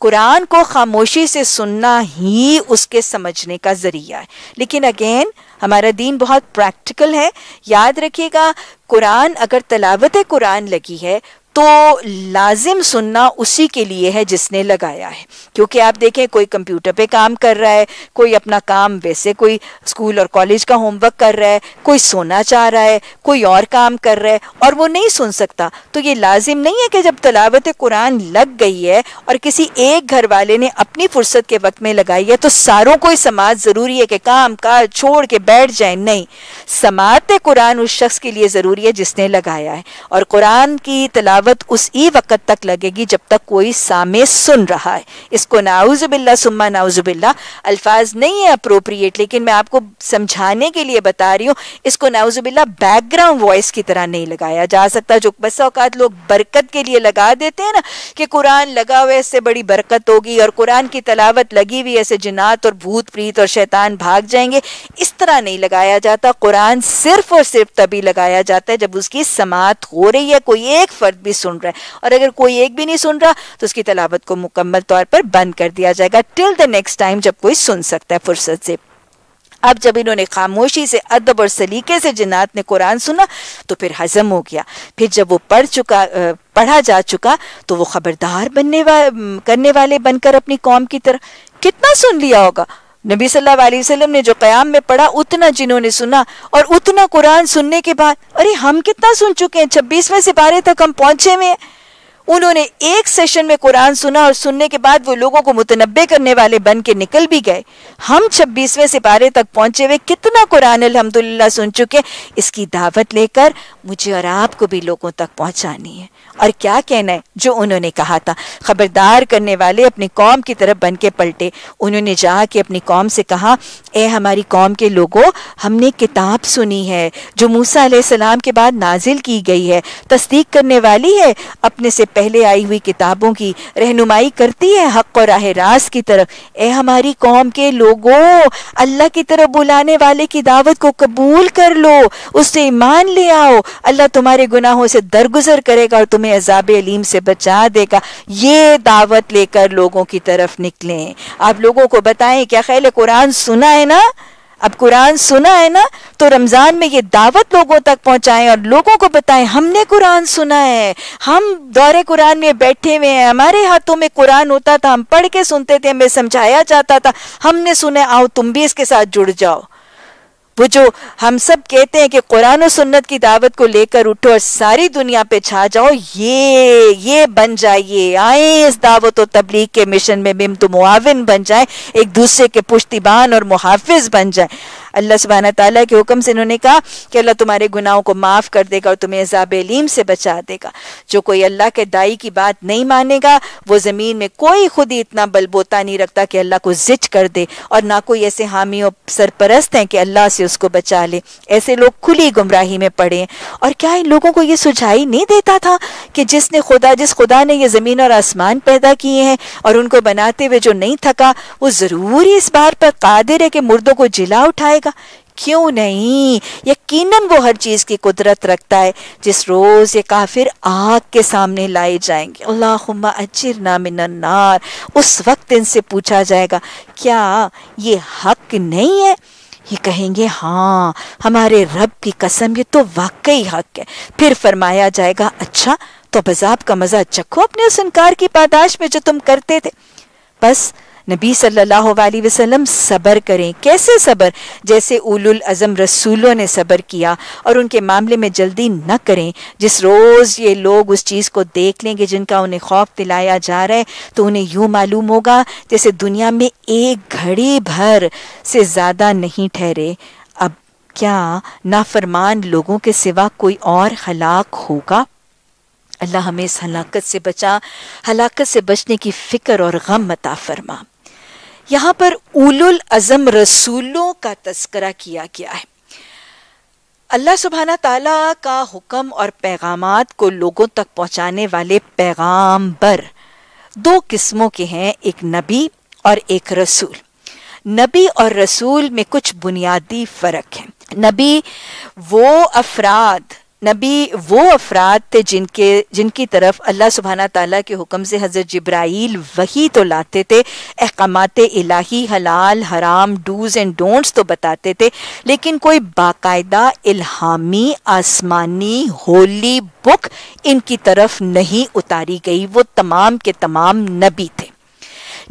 कुरान को खामोशी से सुनना ही उसके समझने का ज़रिया है। लेकिन अगेन हमारा दीन बहुत प्रैक्टिकल है। याद रखिएगा, कुरान अगर तलावत कुरान लगी है तो लाजिम सुनना उसी के लिए है जिसने लगाया है। क्योंकि आप देखें, कोई कंप्यूटर पे काम कर रहा है, कोई अपना काम वैसे कोई स्कूल और कॉलेज का होमवर्क कर रहा है, कोई सोना चाह रहा है, कोई और काम कर रहा है और वो नहीं सुन सकता। तो ये लाजिम नहीं है कि जब तलावत कुरान लग गई है और किसी एक घर वाले ने अपनी फुर्सत के वक्त में लगाई है तो सारों को समाज ज़रूरी है कि काम काज छोड़ के बैठ जाए। नहीं, समात कुरान उस शख्स के लिए ज़रूरी है जिसने लगाया है। और कुरान की तलावत दावत उसी वक्त तक लगेगी जब तक कोई सामे सुन रहा है। इसको नाउजुबिल्ला सुम्मा नाउजुबिल्ला अल्फाज नहीं है अप्रोप्रिएट लेकिन मैं आपको समझाने के लिए बता रही हूँ, इसको नाउजुबिल्ला बैकग्राउंड वॉइस की तरह नहीं लगाया जा सकता, जो बस औकात लोग बरकत के लिए लगा देते हैं ना, कि कुरान लगा हुआ इससे बड़ी बरकत होगी, और कुरान की तलावत लगी हुई ऐसे जिनात और भूत प्रीत और शैतान भाग जाएँगे। इस तरह नहीं लगाया जाता, कुरान सिर्फ़ और सिर्फ़ तभी लगाया जाता है जब उसकी समात हो रही है, कोई एक फर्द भी सुन रहा है। और अगर कोई एक भी नहीं सुन रहा तो उसकी तलावत को मुकम्मल तौर पर बंद कर दिया जाएगा। टिल द नेक्स्ट टाइम जब कोई सुन सकता है फुर्सत से। अब जब इन्होंने खामोशी से अदब और सलीके से जिन्नात ने कुरान सुना तो फिर हजम हो गया। फिर जब वो पढ़ चुका पढ़ा जा चुका तो वो खबरदार बनने वा, करने वाले बनकर अपनी कौम की तरह। कितना सुन लिया होगा? नबी सल्लल्लाहु अलैहि वसल्लम ने जो कयाम में पढ़ा, उतना जिन्होंने सुना और उतना कुरान सुनने के बाद, अरे हम कितना सुन चुके हैं, छब्बीसवें सिपारे तक हम पहुँचे हुए हैं। उन्होंने एक सेशन में कुरान सुना और सुनने के बाद वो लोगों को मुतनबे करने वाले बन के निकल भी गए। हम छब्बीसवें सिपारे तक पहुँचे हुए कितना कुरान अल्हम्दुलिल्लाह सुन चुके इसकी दावत लेकर मुझे और आपको भी लोगों तक पहुंचानी है। और क्या कहना है? जो उन्होंने कहा था। खबरदार करने वाले अपनी कौम की तरफ़ बन के पलटे। उन्होंने जाके अपनी कौम से कहा, ए, हमारी कौम के लोगों, हमने किताब सुनी है, जो मूसा सलाम के बाद नाजिल की गई है। तस्दीक करने वाली है, अपने से पहले आई हुई किताबों की। रहनुमाई करती है हक और राह रास की तरफ़। ए, हमारी कौम के लोगों, अल्लाह की तरफ़ बुलाने वाले की दावत को कबूल कर लो। उससे ईमान ले आओ। अल्लाह तुम्हारे गुनाहों से दरगुजर करेगा और तुम्हें अजाब अलीम से बचा देगा। ये दावत लेकर लोगों की तरफ़ निकले। आप लोगों को बताएँ, क्या ख्याल कुरान सुना है ना? अब कुरान सुना है ना तो रमज़ान में ये दावत लोगों तक पहुंचाएँ और लोगों को बताएँ, हमने कुरान सुना है। हम दौरे कुरान में बैठे हुए हैं, हमारे हाथों में कुरान होता था, हम पढ़ के सुनते थे, हमें समझाया जाता था, हमने सुना आओ तुम भी इसके साथ जुड़ जाओ। वो जो हम सब कहते हैं कि कुरान और सुन्नत की दावत को लेकर उठो और सारी दुनिया पे छा जाओ, ये ये बन जाइए। आए इस दावत और तबलीग के मिशन में बिम तो मुआविन बन जाए, एक दूसरे के पुश्तिबान और मुहाफिज बन जाए। अल्लाह सुबहाना ताला के हुक्म से इन्होंने कहा कि अल्लाह तुम्हारे गुनाहों को माफ़ कर देगा और तुम्हें अजाब अलीम से बचा देगा। जो कोई अल्लाह के दाई की बात नहीं मानेगा, वो ज़मीन में कोई खुद ही इतना बलबोता नहीं रखता कि अल्लाह को जिच कर दे और ना कोई ऐसे हामी और सरपरस्त हैं कि अल्लाह से उसको बचा ले। ऐसे लोग खुली गुमराही में पड़े और क्या इन लोगों को ये सुझाई नहीं देता था कि जिसने खुदा, जिस खुदा ने ये ज़मीन और आसमान पैदा किए हैं और उनको बनाते हुए जो नहीं थका, वो ज़रूर इस बार पर कादिर है कि मुर्दों को जिला उठाए जाएगा क्यों नहीं? यकीनन वो हर चीज़ की कुदरत रखता है, जिस रोज ये काफिर आग के सामने लाए जाएँगे। अल्लाहुम्मा अजिरना मिनन्नार उस वक्त इनसे पूछा जाएगा, क्या ये हक नहीं है? ये कहेंगे हाँ हमारे रब की कसम, ये तो वाकई हक है। फिर फरमाया जाएगा अच्छा तो बजाब का मज़ा चखो अपने उस इनकार की पादाश में जो तुम करते थे। बस नबी सल्लल्लाहु अलैहि वसल्लम सब्र करें। कैसे सब्र? जैसे उलुल अज़म रसूलों ने सब्र किया और उनके मामले में जल्दी न करें। जिस रोज़ ये लोग उस चीज़ को देख लेंगे जिनका उन्हें खौफ दिलाया जा रहा है तो उन्हें यूँ मालूम होगा जैसे दुनिया में एक घड़ी भर से ज़्यादा नहीं ठहरे। अब क्या नाफरमान लोगों के सिवा कोई और हलाक होगा? अल्लाह हमें इस हलाकत से बचा। हलाकत से बचने की फ़िक्र और गम मता फरमा। यहाँ पर उलुल अज़म रसूलों का तस्करा किया गया है। अल्लाह सुबहाना ताला का हुक्म और पैगाम को लोगों तक पहुँचाने वाले पैगाम बर दो किस्मों के हैं, एक नबी और एक रसूल। नबी और रसूल में कुछ बुनियादी फ़र्क है। नबी वो अफराद नबी वो अफराद थे जिनके, जिनकी तरफ़ अल्लाह सुबहाना ताला के हुक्म से हज़रत जब्राइल वही तो लाते थे। अहकामात इलाही, हलाल, हराम, डूज एंड डोंट्स तो बताते थे। लेकिन कोई बाकायदा इल्हामी, आसमानी, होली बुक इनकी तरफ़ नहीं उतारी गई। वो तमाम के तमाम नबी थे।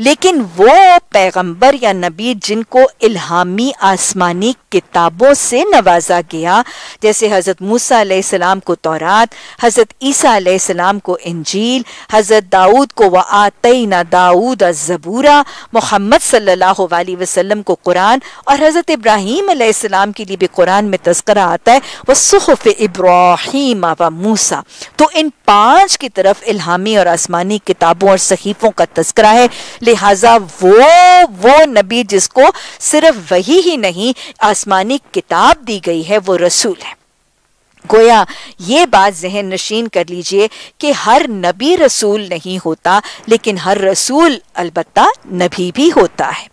लेकिन वो पैगंबर या नबी जिनको इल्हामी आसमानी किताबों से नवाजा गया, जैसे हज़रत मूसा सलाम को तौरात, हज़रत ईसा सलाम को इंजील, हज़रत दाऊद को व आतना दाऊद ज़बूरा मोहम्मद सल्लल्लाहु को कुरान और हज़रत इब्राहीम सलाम के लिए भी कुरान में तस्करा आता है वह सुहफ़ इब्राहीम व मूसा। तो इन पाँच की तरफ़ इल्हामी और आसमानी किताबों और सहीफों का तस्करा है लिहाजा वो वो नबी जिसको सिर्फ़ वही ही नहीं, आसमानी किताब दी गई है, वो रसूल है। गोया, ये बात जहन नशीन कर लीजिए कि हर नबी रसूल नहीं होता, लेकिन हर रसूल अलबत्ता नबी भी होता है।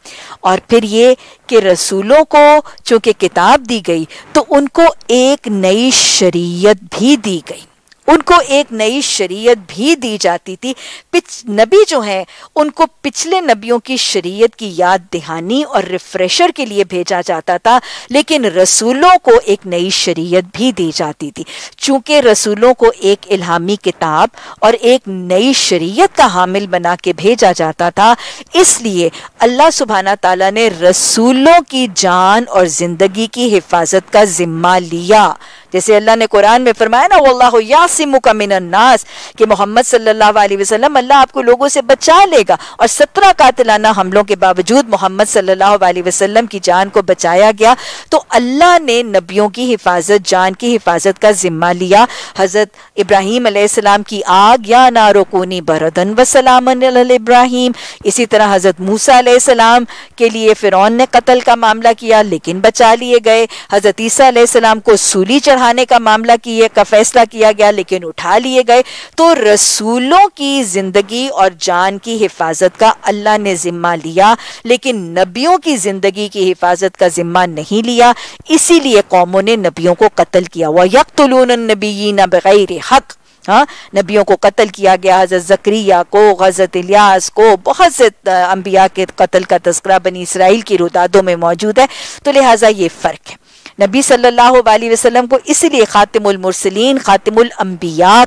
और फिर ये कि रसूलों को चूँकि किताब दी गई तो उनको एक नई शरीयत भी दी गई। उनको एक नई शरीयत भी दी जाती थी। पिछ नबी जो हैं, उनको पिछले नबियों की शरीयत की याद दहानी और रिफ्रेशर के लिए भेजा जाता था, लेकिन रसूलों को एक नई शरीयत भी दी जाती थी। चूँकि रसूलों को एक इल्हामी किताब और एक नई शरीयत का हामिल बना के भेजा जाता था, इसलिए अल्लाह सुबहाना तला ने रसूलों की जान और ज़िंदगी की हिफाजत का जिम्मा लिया। जैसे अल्लाह ने कुरान में फरमाया ना, वल्लाहु यासिमुका मिनन्नास कि मोहम्मद सल्लल्लाहु अलैहि वसल्लम अल्लाह आपको लोगों से बचा लेगा और सत्रह कातिलाना हमलों के बावजूद मोहम्मद सल्लल्लाहु अलैहि वसल्लम की जान को बचाया गया। तो अल्लाह ने नबियों की हिफाजत, जान की हिफाजत का जिम्मा लिया। हज़रत इब्राहिम सलाम की आग, या नारोकोनी बरदन व सलाम इब्राहिम। इसी तरह हज़रत मूसा सलाम के लिए फिर ने कत्ल का मामला किया, लेकिन बचा लिए गए। हज़रत ईसा सलाम को सूली चढ़ाने का मामला किए, का फैसला किया गया, लेकिन उठा लिए गए। तो रसूलों की ज़िंदगी और जान की हिफाजत का अल्लाह ने जिम्मा लिया, लेकिन नबियों की ज़िंदगी की हिफाजत का जिम्मा नहीं लिया। इसीलिए कौमों ने नबियों को कत्ल किया। हुआ यकतलून नबीन बगैर हक। हाँ नबियों को कत्ल किया गया। हज़रत जक्रिया को, हज़रत इलियास को, बहुत से अंबिया के कत्ल का तस्करा बनी इसराइल की रुदादों में मौजूद है। तो लिहाजा ये फ़र्क है। नबी सल्लल्लाहु अलैहि वसल्लम को इसलिए खातिमुल मुरसलीन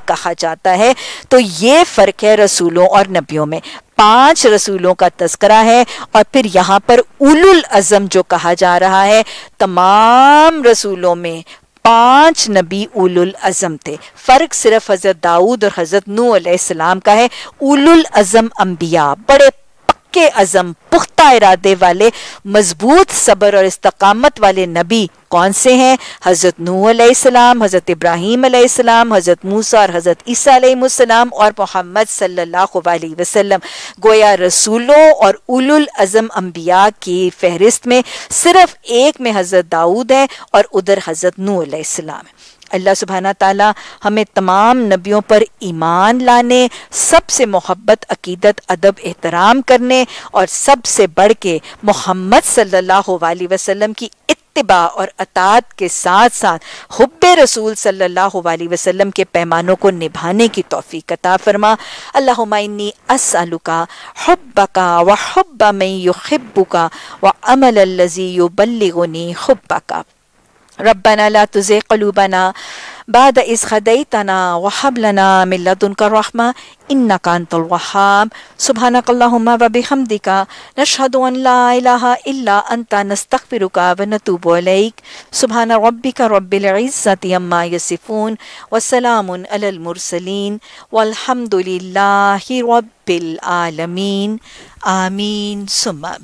कहा जाता है। तो ये फ़र्क है रसूलों और नबियों में। पाँच रसूलों का तस्करा है और फिर यहाँ पर उलुल अजम जो कहा जा रहा है, तमाम रसूलों में पाँच नबी उलुल अजम थे। फ़र्क सिर्फ़ हज़रत दाऊद और हज़रत नू सलाम का है। उलुल अजम अंबिया, बड़े पक्के अजम पुख्ता इरादे वाले मज़बूत सबर और इस्तकामत वाले नबी कौन से हैं? हज़रत नू सलाम, हज़रत इब्राहिम सलाम, हज़रत मूसा और हज़रत ईसा सलाम और मोहम्मद सल्लल्लाहु अलैहि वसल्लम। गोया रसूलों और उलुल अज़म अंबिया की फहरिस्त में सिर्फ़ एक में हज़रत दाऊद है और उधर हज़रत नू सलाम है। अल्लाह सुबहाना ताला हमें तमाम नबियों पर ईमान लाने, सबसे मोहब्बत, अकीदत, अदब, एहतराम करने और सबसे बढ़ के मोहम्मद सल्लल्लाहु अलैहि वसल्लम की इतबा और अतात के साथ साथ हुब रसूल सल्लल्लाहु अलैहि वसल्लम के पैमानों को निभाने की तौफीक अता फरमा। अल्लाहुम्मा असअलुका हुब्बका व हुब्ब मन युहिब्बुका व अमल अल्लज़ी युबल्लिगुनी हुब्बका। रब्बना ला तुज़े क़लूबना बाद इस खदैतना वहब लना मिन लदुनका रहमा इन्नका अंतल वहाब सुबहानक अल्लाहुम्मा व बिहम्दिका नशहदु अन ला इलाहा इल्ला अंता नस्तगफिरुका व नतूबु अलैक सुबहान रब्बिका रब्बिल इज्जति अम्मा यसिफून व सलामुन अलल मुरसलीन वल्हम्दुलिल्लाहि रब्बिल आलमीन आमीन सुम्मा